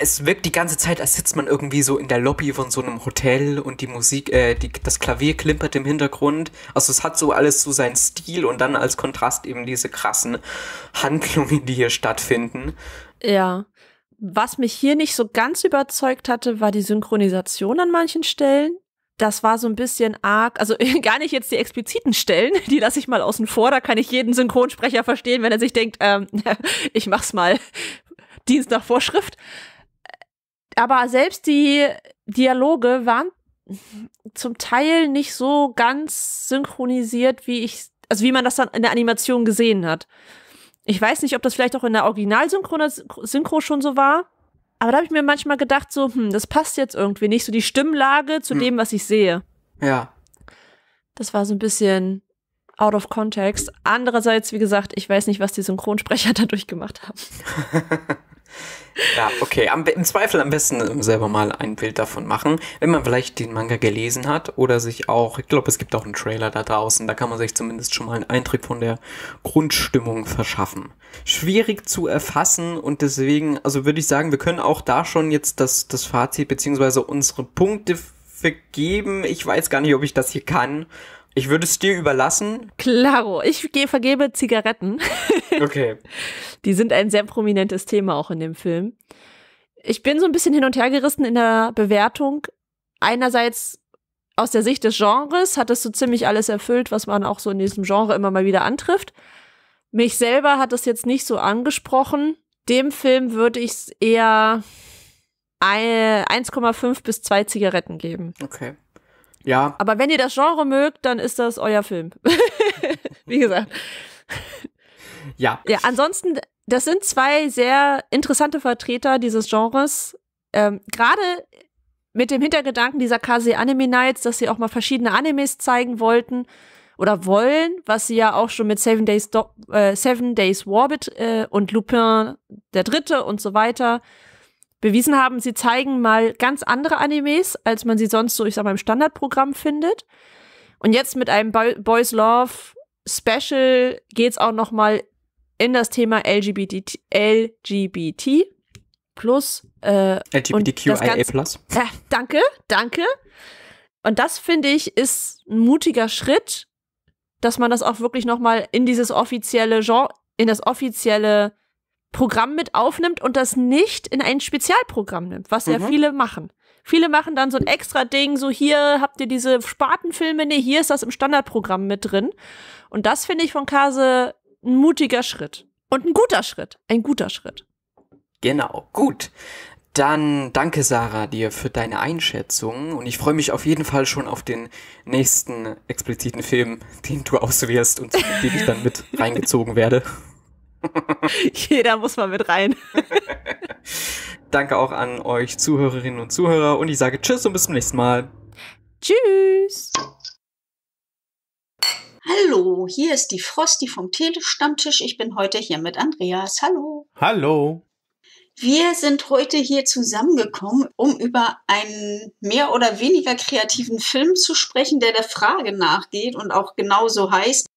es wirkt die ganze Zeit, als sitzt man irgendwie so in der Lobby von so einem Hotel und die Musik, äh, die, das Klavier klimpert im Hintergrund. Also es hat so alles so seinen Stil und dann als Kontrast eben diese krassen Handlungen, die hier stattfinden. Ja. Was mich hier nicht so ganz überzeugt hatte, war die Synchronisation an manchen Stellen. Das war so ein bisschen arg, also gar nicht jetzt die expliziten Stellen, die lasse ich mal außen vor, da kann ich jeden Synchronsprecher verstehen, wenn er sich denkt, ähm, ich mach's mal Dienst nach Vorschrift aber selbst die Dialoge waren zum Teil nicht so ganz synchronisiert, wie ich, also wie man das dann in der Animation gesehen hat. Ich weiß nicht, ob das vielleicht auch in der Original-Synchro schon so war. Aber da habe ich mir manchmal gedacht, so, hm, das passt jetzt irgendwie nicht, so die Stimmlage zu hm. dem, was ich sehe. Ja. Das war so ein bisschen out of context. Andererseits, wie gesagt, ich weiß nicht, was die Synchronsprecher dadurch gemacht haben. Ja, okay. Am, Im Zweifel am besten selber mal ein Bild davon machen, wenn man vielleicht den Manga gelesen hat oder sich auch, ich glaube, es gibt auch einen Trailer da draußen, da kann man sich zumindest schon mal einen Eindruck von der Grundstimmung verschaffen. Schwierig zu erfassen und deswegen, also würde ich sagen, wir können auch da schon jetzt das, das Fazit beziehungsweise unsere Punkte vergeben. Ich weiß gar nicht, ob ich das hier kann. Ich würde es dir überlassen. Klaro, ich vergebe Zigaretten. Okay. Die sind ein sehr prominentes Thema auch in dem Film. Ich bin so ein bisschen hin und her gerissen in der Bewertung. Einerseits aus der Sicht des Genres hat es so ziemlich alles erfüllt, was man auch so in diesem Genre immer mal wieder antrifft. Mich selber hat es jetzt nicht so angesprochen. Dem Film würde ich es eher 1,5 bis 2 Zigaretten geben. Okay. Ja. Aber wenn ihr das Genre mögt, dann ist das euer Film. Wie gesagt. Ja. Ja, ansonsten, das sind zwei sehr interessante Vertreter dieses Genres. Ähm, Gerade mit dem Hintergedanken dieser Kase Anime Nights, dass sie auch mal verschiedene Animes zeigen wollten oder wollen, was sie ja auch schon mit Seven Days, Do äh, Seven Days Warbit äh, und Lupin der Dritte und so weiter bewiesen haben. Sie zeigen mal ganz andere Animes, als man sie sonst so, ich sag mal, im Standardprogramm findet. Und jetzt mit einem Boys Love Special geht's auch noch mal in das Thema LGBT, LGBT plus äh, LGBTQIA plus. Äh, danke, danke. Und das finde ich ist ein mutiger Schritt, dass man das auch wirklich noch mal in dieses offizielle Genre, in das offizielle Programm mit aufnimmt und das nicht in ein Spezialprogramm nimmt, was mhm. ja viele machen. Viele machen dann so ein extra Ding, so hier habt ihr diese Spatenfilme, nee, hier ist das im Standardprogramm mit drin. Und das finde ich von Kase ein mutiger Schritt. Und ein guter Schritt. Ein guter Schritt. Genau, gut. Dann danke Sarah dir für deine Einschätzung und ich freue mich auf jeden Fall schon auf den nächsten expliziten Film, den du auswählst und in den ich dann mit reingezogen werde. Jeder muss mal mit rein. danke auch an euch Zuhörerinnen und Zuhörer und ich sage Tschüss und bis zum nächsten Mal. Tschüss. Hallo, hier ist die Frosty vom Telestammtisch. Ich bin heute hier mit Andreas. Hallo. Hallo. Wir sind heute hier zusammengekommen, um über einen mehr oder weniger kreativen Film zu sprechen, der der Frage nachgeht und auch genauso heißt,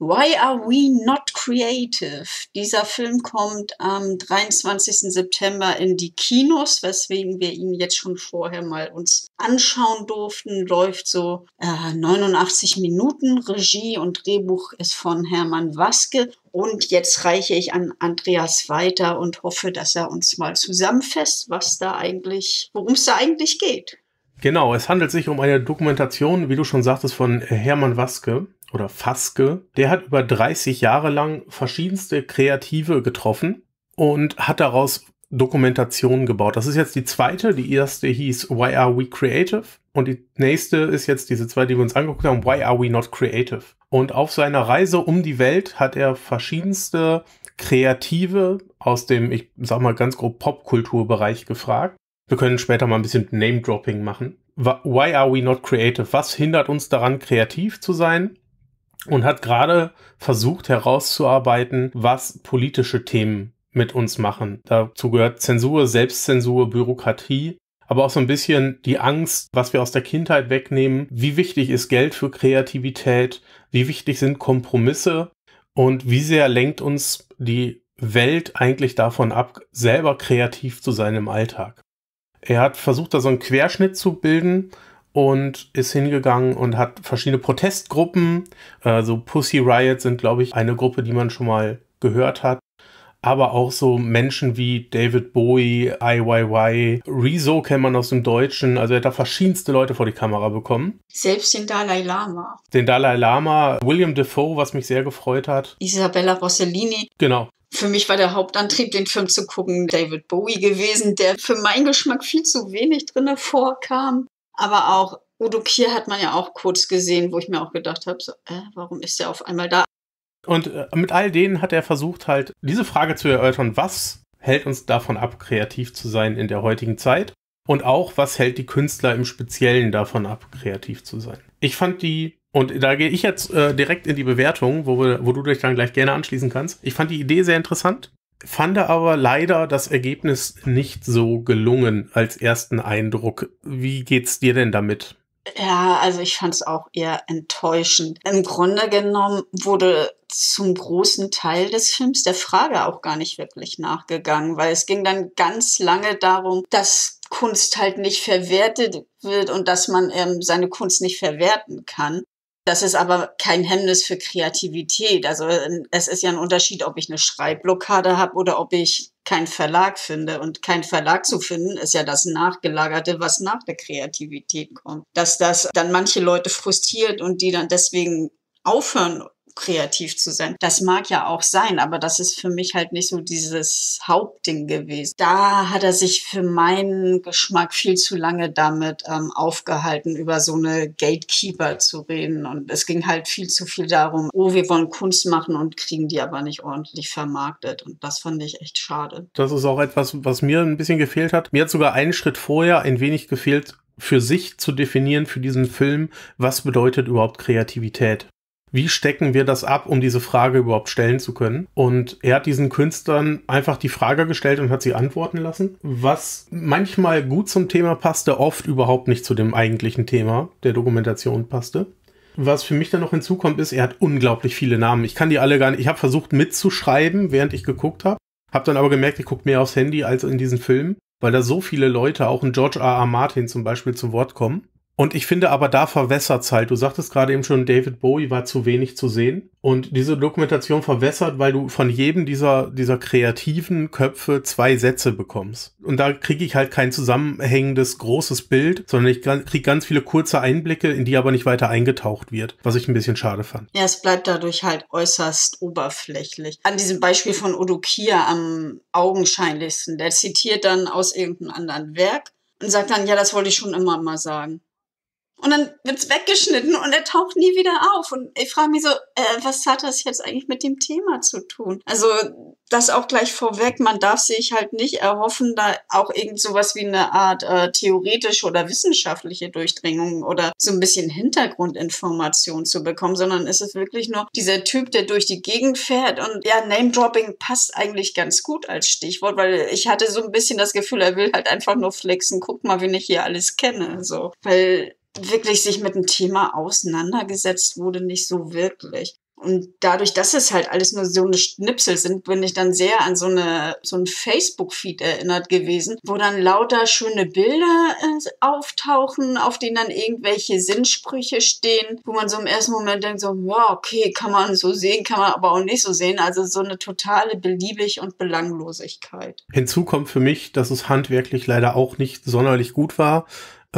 Why Are We Not Creative? Dieser Film kommt am 23. September in die Kinos, weswegen wir ihn jetzt schon vorher mal uns anschauen durften. Läuft so äh, 89 Minuten. Regie und Drehbuch ist von Hermann Waske. Und jetzt reiche ich an Andreas weiter und hoffe, dass er uns mal zusammenfasst, was da eigentlich, worum es da eigentlich geht. Genau, es handelt sich um eine Dokumentation, wie du schon sagtest, von Hermann Waske oder Faske, der hat über 30 Jahre lang verschiedenste Kreative getroffen und hat daraus Dokumentationen gebaut. Das ist jetzt die zweite. Die erste hieß Why Are We Creative? Und die nächste ist jetzt diese zweite, die wir uns angeguckt haben, Why Are We Not Creative? Und auf seiner Reise um die Welt hat er verschiedenste Kreative aus dem, ich sag mal ganz grob Popkulturbereich gefragt. Wir können später mal ein bisschen Name-Dropping machen. Why are we not creative? Was hindert uns daran, kreativ zu sein? Und hat gerade versucht herauszuarbeiten, was politische Themen mit uns machen. Dazu gehört Zensur, Selbstzensur, Bürokratie, aber auch so ein bisschen die Angst, was wir aus der Kindheit wegnehmen. Wie wichtig ist Geld für Kreativität? Wie wichtig sind Kompromisse? Und wie sehr lenkt uns die Welt eigentlich davon ab, selber kreativ zu sein im Alltag? Er hat versucht, da so einen Querschnitt zu bilden und ist hingegangen und hat verschiedene Protestgruppen, also Pussy Riot sind, glaube ich, eine Gruppe, die man schon mal gehört hat, aber auch so Menschen wie David Bowie, IYY, Rezo kennt man aus dem Deutschen. Also er hat da verschiedenste Leute vor die Kamera bekommen. Selbst den Dalai Lama. Den Dalai Lama, William Defoe, was mich sehr gefreut hat. Isabella Rossellini. Genau. Für mich war der Hauptantrieb, den Film zu gucken, David Bowie gewesen, der für meinen Geschmack viel zu wenig drinne vorkam. Aber auch Udo Kier hat man ja auch kurz gesehen, wo ich mir auch gedacht habe, so, äh, warum ist der auf einmal da? Und äh, mit all denen hat er versucht halt diese Frage zu erörtern, was hält uns davon ab, kreativ zu sein in der heutigen Zeit? Und auch, was hält die Künstler im Speziellen davon ab, kreativ zu sein? Ich fand die, und da gehe ich jetzt äh, direkt in die Bewertung, wo, wir, wo du dich dann gleich gerne anschließen kannst. Ich fand die Idee sehr interessant, fand aber leider das Ergebnis nicht so gelungen als ersten Eindruck. Wie geht's dir denn damit? Ja, also ich fand es auch eher enttäuschend. Im Grunde genommen wurde zum großen Teil des Films der Frage auch gar nicht wirklich nachgegangen, weil es ging dann ganz lange darum, dass Kunst halt nicht verwertet wird und dass man ähm, seine Kunst nicht verwerten kann. Das ist aber kein Hemmnis für Kreativität. Also es ist ja ein Unterschied, ob ich eine Schreibblockade habe oder ob ich keinen Verlag finde. Und kein Verlag zu finden, ist ja das Nachgelagerte, was nach der Kreativität kommt. Dass das dann manche Leute frustriert und die dann deswegen aufhören kreativ zu sein. Das mag ja auch sein, aber das ist für mich halt nicht so dieses Hauptding gewesen. Da hat er sich für meinen Geschmack viel zu lange damit ähm, aufgehalten, über so eine Gatekeeper zu reden. Und es ging halt viel zu viel darum, oh, wir wollen Kunst machen und kriegen die aber nicht ordentlich vermarktet. Und das fand ich echt schade. Das ist auch etwas, was mir ein bisschen gefehlt hat. Mir hat sogar einen Schritt vorher ein wenig gefehlt, für sich zu definieren, für diesen Film, was bedeutet überhaupt Kreativität. Wie stecken wir das ab, um diese Frage überhaupt stellen zu können? Und er hat diesen Künstlern einfach die Frage gestellt und hat sie antworten lassen, was manchmal gut zum Thema passte, oft überhaupt nicht zu dem eigentlichen Thema der Dokumentation passte. Was für mich dann noch hinzukommt, ist, er hat unglaublich viele Namen. Ich kann die alle gar nicht. Ich habe versucht mitzuschreiben, während ich geguckt habe. Hab dann aber gemerkt, ich gucke mehr aufs Handy als in diesen Film, weil da so viele Leute, auch ein George R. R. Martin zum Beispiel, zu Wort kommen. Und ich finde aber, da verwässert es halt. Du sagtest gerade eben schon, David Bowie war zu wenig zu sehen. Und diese Dokumentation verwässert, weil du von jedem dieser, dieser kreativen Köpfe zwei Sätze bekommst. Und da kriege ich halt kein zusammenhängendes großes Bild, sondern ich kriege ganz viele kurze Einblicke, in die aber nicht weiter eingetaucht wird, was ich ein bisschen schade fand. Ja, es bleibt dadurch halt äußerst oberflächlich. An diesem Beispiel von Udo Kier am augenscheinlichsten. Der zitiert dann aus irgendeinem anderen Werk und sagt dann, ja, das wollte ich schon immer mal sagen. Und dann wird's weggeschnitten und er taucht nie wieder auf. Und ich frage mich so, äh, was hat das jetzt eigentlich mit dem Thema zu tun? Also das auch gleich vorweg, man darf sich halt nicht erhoffen, da auch irgend sowas wie eine Art äh, theoretische oder wissenschaftliche Durchdringung oder so ein bisschen Hintergrundinformation zu bekommen, sondern es ist wirklich nur dieser Typ, der durch die Gegend fährt und ja, Name-Dropping passt eigentlich ganz gut als Stichwort, weil ich hatte so ein bisschen das Gefühl, er will halt einfach nur flexen, guck mal, wen ich hier alles kenne, so, weil wirklich sich mit dem Thema auseinandergesetzt wurde, nicht so wirklich. Und dadurch, dass es halt alles nur so eine Schnipsel sind, bin ich dann sehr an so eine so ein Facebook-Feed erinnert gewesen, wo dann lauter schöne Bilder äh, auftauchen, auf denen dann irgendwelche Sinnsprüche stehen, wo man so im ersten Moment denkt so, ja, okay, kann man so sehen, kann man aber auch nicht so sehen. Also so eine totale Beliebig und Belanglosigkeit. Hinzu kommt für mich, dass es handwerklich leider auch nicht sonderlich gut war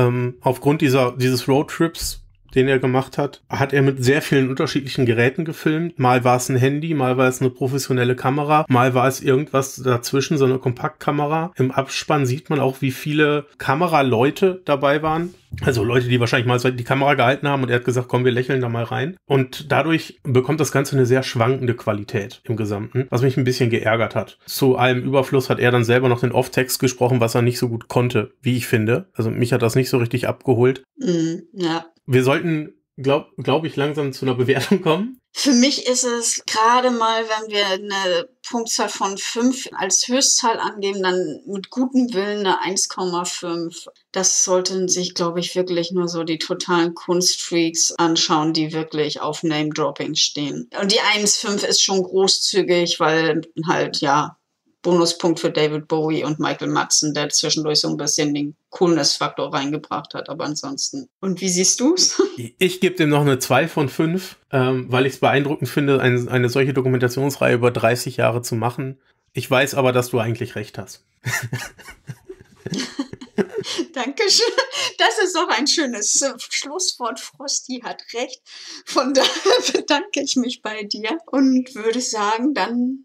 ähm, aufgrund dieser, dieses Roadtrips den er gemacht hat, hat er mit sehr vielen unterschiedlichen Geräten gefilmt. Mal war es ein Handy, mal war es eine professionelle Kamera, mal war es irgendwas dazwischen, so eine Kompaktkamera. Im Abspann sieht man auch, wie viele Kameraleute dabei waren. Also Leute, die wahrscheinlich mal die Kamera gehalten haben und er hat gesagt, komm, wir lächeln da mal rein. Und dadurch bekommt das Ganze eine sehr schwankende Qualität im Gesamten, was mich ein bisschen geärgert hat. Zu allem Überfluss hat er dann selber noch den Off-Text gesprochen, was er nicht so gut konnte, wie ich finde. Also mich hat das nicht so richtig abgeholt. Mhm, ja. Wir sollten, glaube glaub ich, langsam zu einer Bewertung kommen. Für mich ist es gerade mal, wenn wir eine Punktzahl von 5 als Höchstzahl angeben, dann mit gutem Willen eine 1,5. Das sollten sich, glaube ich, wirklich nur so die totalen Kunstfreaks anschauen, die wirklich auf Name-Dropping stehen. Und die 1,5 ist schon großzügig, weil halt, ja, Bonuspunkt für David Bowie und Michael Madsen, der zwischendurch so ein bisschen den Coolness-Faktor reingebracht hat, aber ansonsten. Und wie siehst du's? Ich gebe dem noch eine 2 von 5, ähm, weil ich es beeindruckend finde, ein, eine solche Dokumentationsreihe über 30 Jahre zu machen. Ich weiß aber, dass du eigentlich recht hast. Dankeschön. Das ist doch ein schönes äh, Schlusswort. Frosty hat recht. Von daher bedanke ich mich bei dir und würde sagen, dann